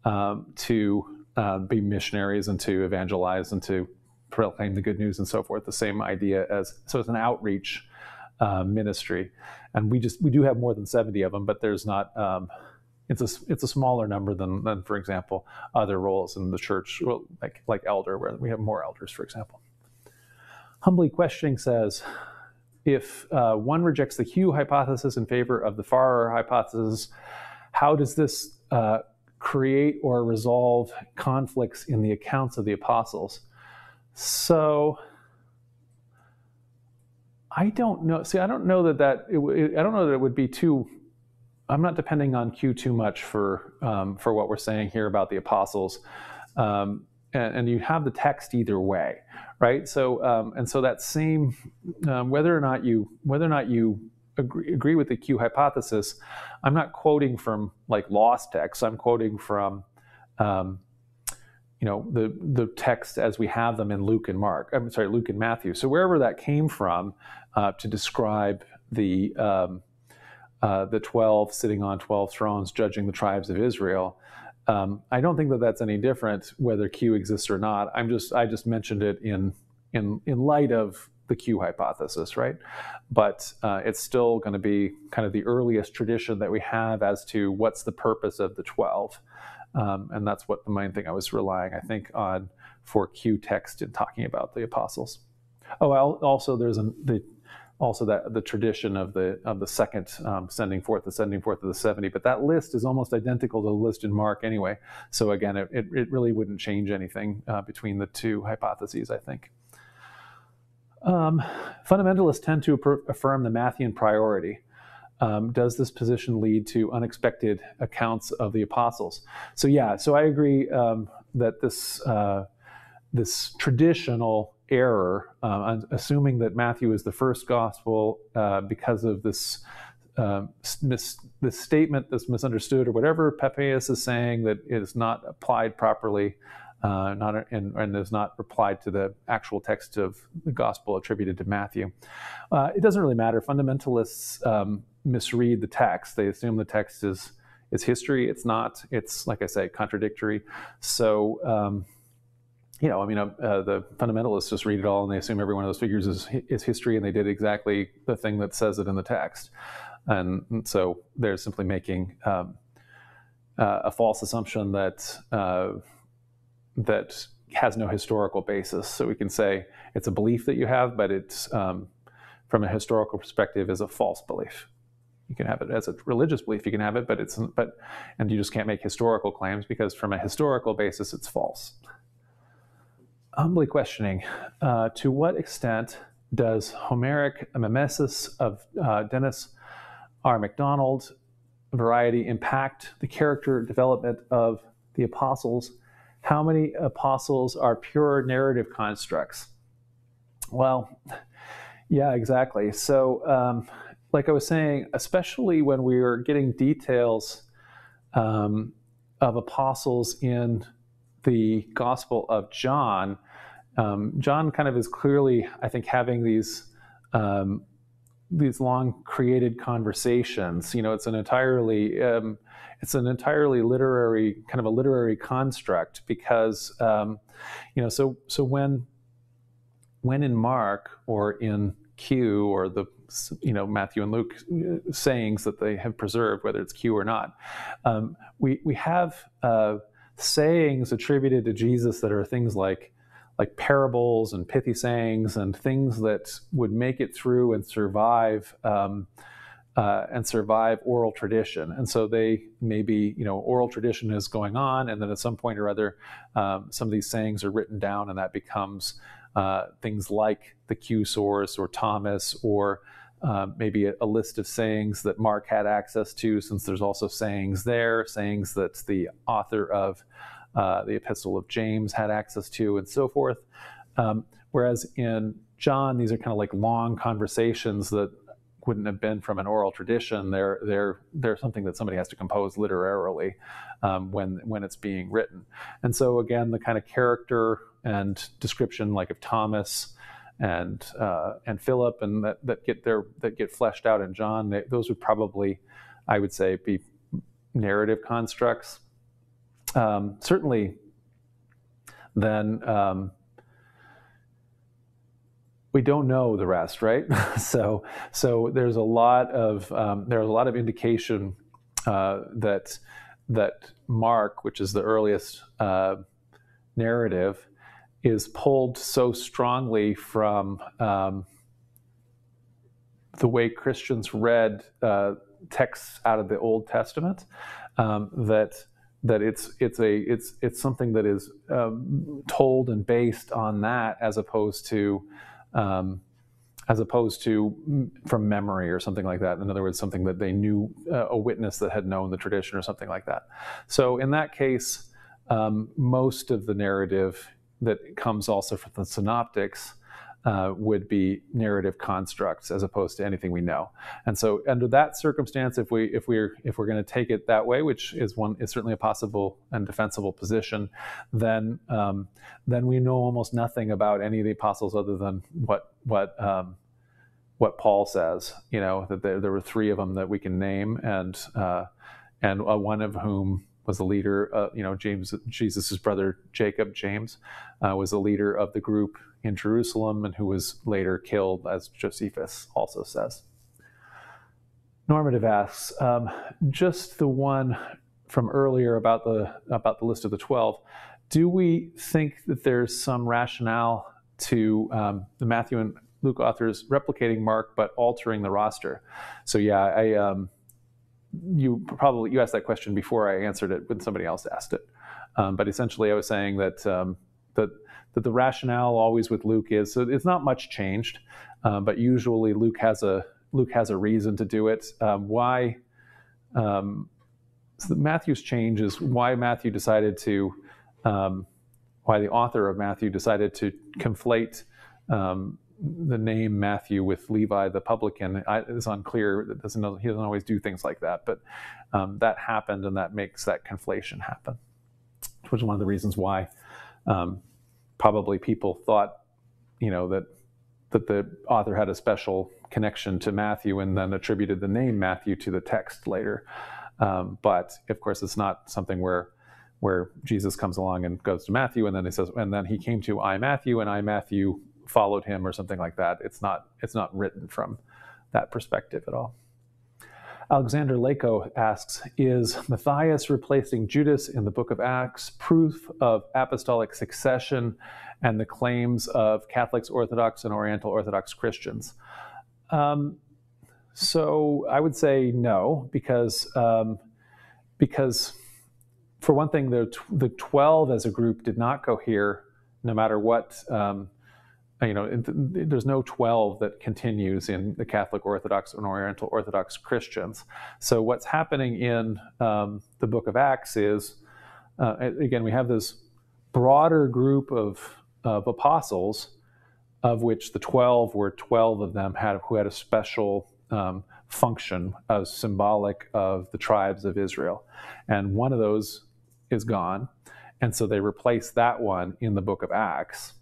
um, to uh, be missionaries and to evangelize and to proclaim the good news and so forth. The same idea as so it's an outreach uh, ministry, and we just we do have more than 70 of them, but there's not. Um, it's a it's a smaller number than than for example other roles in the church, like like elder, where we have more elders, for example. Humbly questioning says, if uh, one rejects the Q hypothesis in favor of the Farrer hypothesis, how does this uh, create or resolve conflicts in the accounts of the apostles? So I don't know. See, I don't know that that it, it, I don't know that it would be too. I'm not depending on Q too much for um, for what we're saying here about the apostles, um, and, and, you have the text either way, right? So um, and so that same um, whether or not you whether or not you agree, agree with the Q hypothesis, I'm not quoting from like lost texts. I'm quoting from um, you know the the text as we have them in Luke and Mark. I'm sorry, Luke and Matthew. So wherever that came from uh, to describe the um, uh, the twelve sitting on twelve thrones, judging the tribes of Israel. Um, I don't think that that's any different whether Q exists or not. I'm just I just mentioned it in in in light of the Q hypothesis, right? But uh, it's still going to be kind of the earliest tradition that we have as to what's the purpose of the twelve, um, and that's what the main thing I was relying, I think, on for Q text in talking about the apostles. Oh, also there's an, the also that the tradition of the of the second um, sending forth, the sending forth of the seventy. But that list is almost identical to the list in Mark anyway. So again, it, it, really wouldn't change anything uh, between the two hypotheses, I think. Um, fundamentalists tend to affirm the Matthean priority. Um, does this position lead to unexpected accounts of the apostles? So yeah, so I agree um, that this uh, this traditional error, uh, assuming that Matthew is the first gospel uh, because of this uh, mis- this statement that's misunderstood or whatever Papias is saying that is not applied properly, uh, not and, and, is not applied to the actual text of the gospel attributed to Matthew. Uh, it doesn't really matter. Fundamentalists um, misread the text. They assume the text is is history. It's not. It's like I say, contradictory. So. You know, I mean, uh, the fundamentalists just read it all and they assume every one of those figures is, is history and they did exactly the thing that says it in the text. And, and so they're simply making um, uh, a false assumption that, uh, that has no historical basis. So we can say it's a belief that you have, but it's, um, from a historical perspective, is a false belief. You can have it as a religious belief, you can have it, but it's, but, and you just can't make historical claims because from a historical basis, it's false humbly questioning uh, to what extent does Homeric mimesis of uh, Dennis R. MacDonald variety impact the character development of the apostles? How many apostles are pure narrative constructs? Well, yeah, exactly. So, um, like I was saying, especially when we are getting details um, of apostles in the Gospel of John, um, John kind of is clearly, I think, having these um, these long created conversations. You know, it's an entirely um, it's an entirely literary kind of a literary construct because um, you know so so when when in Mark or in Q or the you know Matthew and Luke uh, sayings that they have preserved, whether it's Q or not, um, we we have uh, sayings attributed to Jesus that are things like like parables and pithy sayings and things that would make it through and survive um, uh, and survive oral tradition. And so they maybe, you know, oral tradition is going on, and then at some point or other, um, some of these sayings are written down, and that becomes uh, things like the Q source or Thomas or uh, maybe a, a, list of sayings that Mark had access to, since there's also sayings there, sayings that the author of uh, the Epistle of James had access to, and so forth. Um, whereas in John, these are kind of like long conversations that wouldn't have been from an oral tradition. They're they're they're something that somebody has to compose literarily um, when when it's being written. And so again, the kind of character and description like of Thomas and uh, and Philip and that, that get there that get fleshed out in John, they, those would probably, I would say, be narrative constructs. Um, certainly, then. Um, we don't know the rest, right? so, so there's a lot of um, there's a lot of indication uh, that that Mark, which is the earliest uh, narrative, is pulled so strongly from um, the way Christians read uh, texts out of the Old Testament um, that that it's it's a it's it's something that is um, told and based on that as opposed to um, as opposed to from memory or something like that. In other words, something that they knew, uh, a witness that had known the tradition or something like that. So in that case, um, most of the narrative that comes also from the synoptics uh, would be narrative constructs as opposed to anything we know. And so, under that circumstance, if we if we're if we're going to take it that way, which is one is certainly a possible and defensible position, then um, then we know almost nothing about any of the apostles other than what what um, what Paul says. You know that there, there were three of them that we can name, and uh, and uh, one of whom was the leader. Uh, you know, James, Jesus's brother Jacob, James, uh, was the leader of the group in Jerusalem and who was later killed, as Josephus also says. Normative asks, um, just the one from earlier about the about the list of the twelve. Do we think that there's some rationale to um, the Matthew and Luke authors replicating Mark but altering the roster? So yeah, I um, you probably you asked that question before I answered it when somebody else asked it. Um, but essentially, I was saying that um, that that the rationale always with Luke is so it's not much changed, um, but usually Luke has a Luke has a reason to do it. Um, why? Um, so Matthew's change is why Matthew decided to, um, why the author of Matthew decided to conflate um, the name Matthew with Levi the publican I, it's unclear. It doesn't he doesn't always do things like that, but um, that happened, and that makes that conflation happen, which is one of the reasons why um, probably people thought, you know, that that the author had a special connection to Matthew and then attributed the name Matthew to the text later. Um, but of course, it's not something where where Jesus comes along and goes to Matthew and then he says, and then he came to I Matthew and I Matthew followed him or something like that. It's not it's not written from that perspective at all. Alexander Lako asks Is Matthias replacing Judas in the book of Acts proof of apostolic succession and the claims of Catholics, Orthodox, and Oriental Orthodox Christians? Um, so I would say no, because, um, because for one thing, the, the 12 as a group did not cohere no matter what um, you know, there's no 12 that continues in the Catholic Orthodox and Oriental Orthodox Christians. So what's happening in um, the book of Acts is, uh, again, we have this broader group of, of apostles, of which the 12 were 12 of them had who had a special um, function as symbolic of the tribes of Israel. And one of those is gone. And so they replace that one in the book of Acts.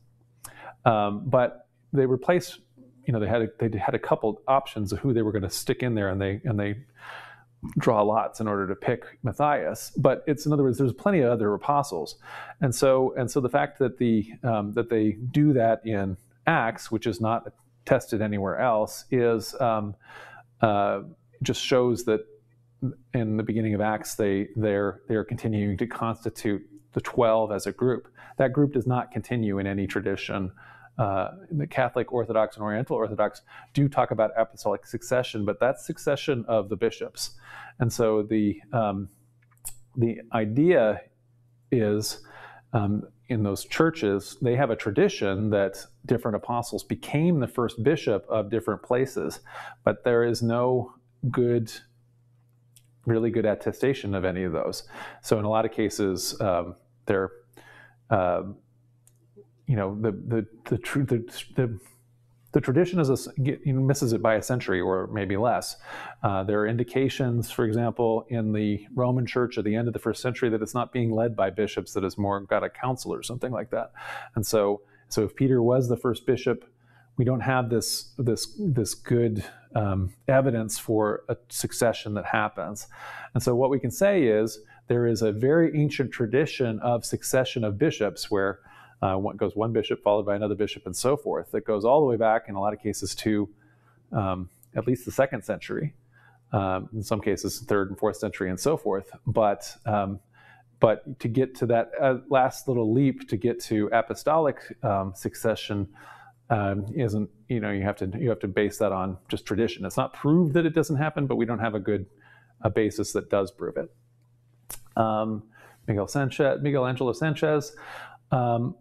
Um, but they replaced, you know, they had a, they had a couple options of who they were going to stick in there, and they and they draw lots in order to pick Matthias. But it's in other words, there's plenty of other apostles, and so and so the fact that the um, that they do that in Acts, which is not tested anywhere else, is um, uh, just shows that in the beginning of Acts they they're they're continuing to constitute the twelve as a group. That group does not continue in any tradition uh, the Catholic Orthodox and Oriental Orthodox do talk about apostolic succession, but that's succession of the bishops. And so the um, the idea is um, in those churches, they have a tradition that different apostles became the first bishop of different places, but there is no good, really good attestation of any of those. So in a lot of cases, um, they're, uh, you know, the the the, the, the the tradition is a, misses it by a century or maybe less. Uh, there are indications, for example, in the Roman Church at the end of the first century that it's not being led by bishops; that it's more got a council or something like that. And so, so if Peter was the first bishop, we don't have this this this good um, evidence for a succession that happens. And so, what we can say is there is a very ancient tradition of succession of bishops where uh, goes one bishop followed by another bishop and so forth. That goes all the way back in a lot of cases to um, at least the second century, um, in some cases third and fourth century and so forth. But um, but to get to that uh, last little leap to get to apostolic um, succession um, isn't you know you have to you have to base that on just tradition. It's not proved that it doesn't happen, but we don't have a good a basis that does prove it. Um, Miguel Sanchez, Miguel Angelo Sanchez. Um,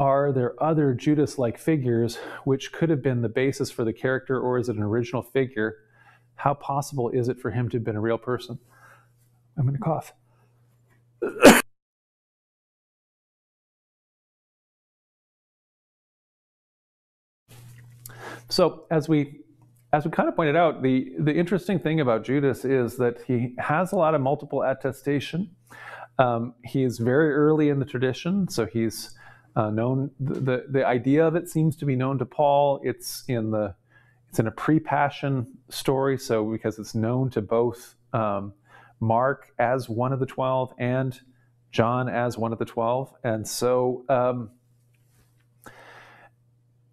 are there other Judas like figures which could have been the basis for the character, or is it an original figure? How possible is it for him to have been a real person? I'm going to cough. so, as we as we kind of pointed out, the, the interesting thing about Judas is that he has a lot of multiple attestation. Um, he is very early in the tradition, so he's uh, known the, the idea of it seems to be known to Paul. It's in the it's in a pre-passion story, so because it's known to both um, Mark as one of the twelve and John as one of the twelve, and so um,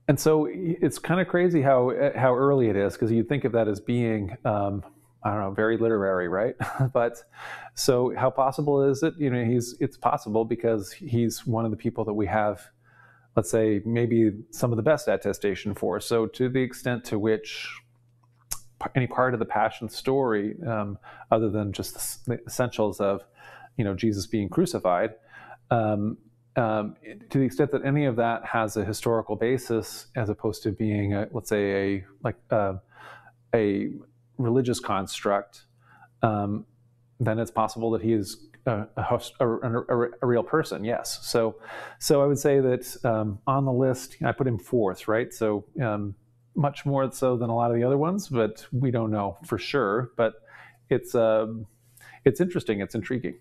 and so it's kind of crazy how how early it is because you think of that as being um, I don't know, very literary, right? but so how possible is it? You know, he's it's possible because he's one of the people that we have, let's say, maybe some of the best attestation for. So to the extent to which any part of the passion story, um, other than just the essentials of, you know, Jesus being crucified, um, um, to the extent that any of that has a historical basis, as opposed to being, a, let's say, a like uh, a religious construct, um, then it's possible that he is a, a, a, a, real person. Yes. So, so I would say that um, on the list, I put him fourth, right? So um, much more so than a lot of the other ones, but we don't know for sure. But it's uh, it's interesting. It's intriguing.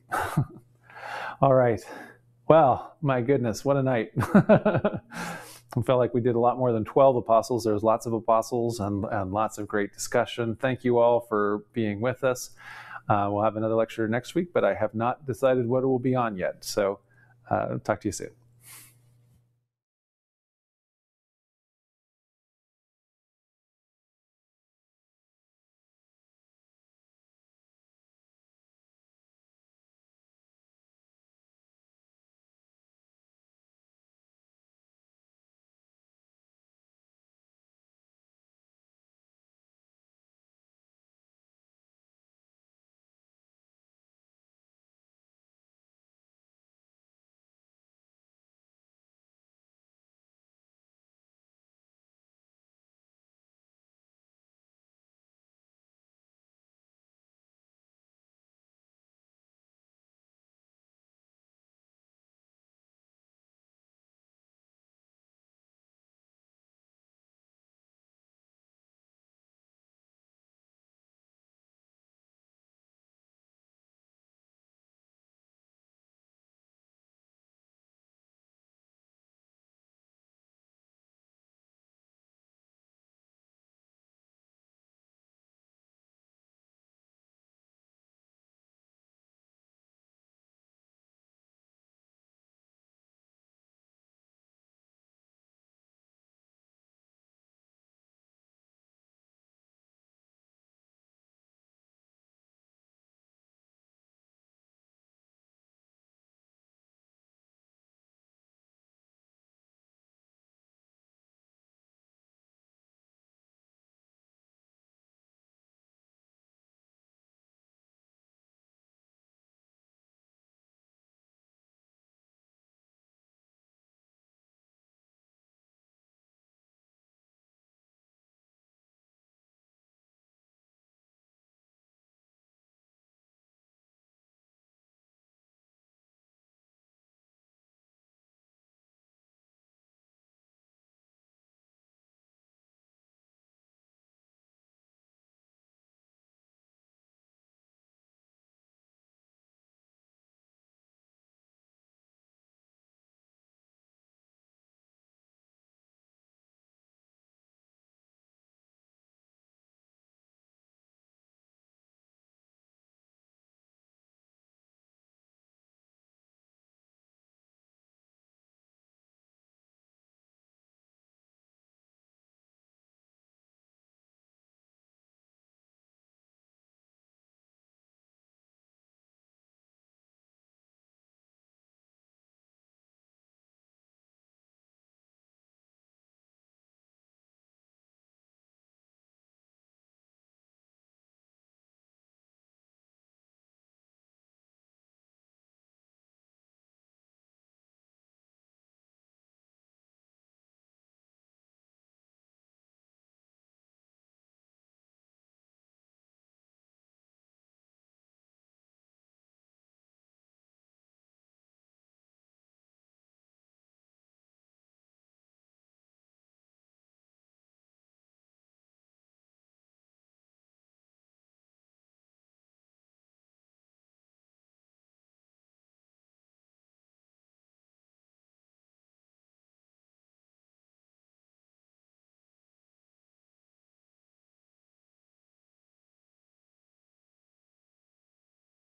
All right. Well, my goodness, what a night. Felt like we did a lot more than 12 apostles. There's lots of apostles and, and lots of great discussion. Thank you all for being with us. Uh, we'll have another lecture next week, but I have not decided what it will be on yet. So uh, talk to you soon.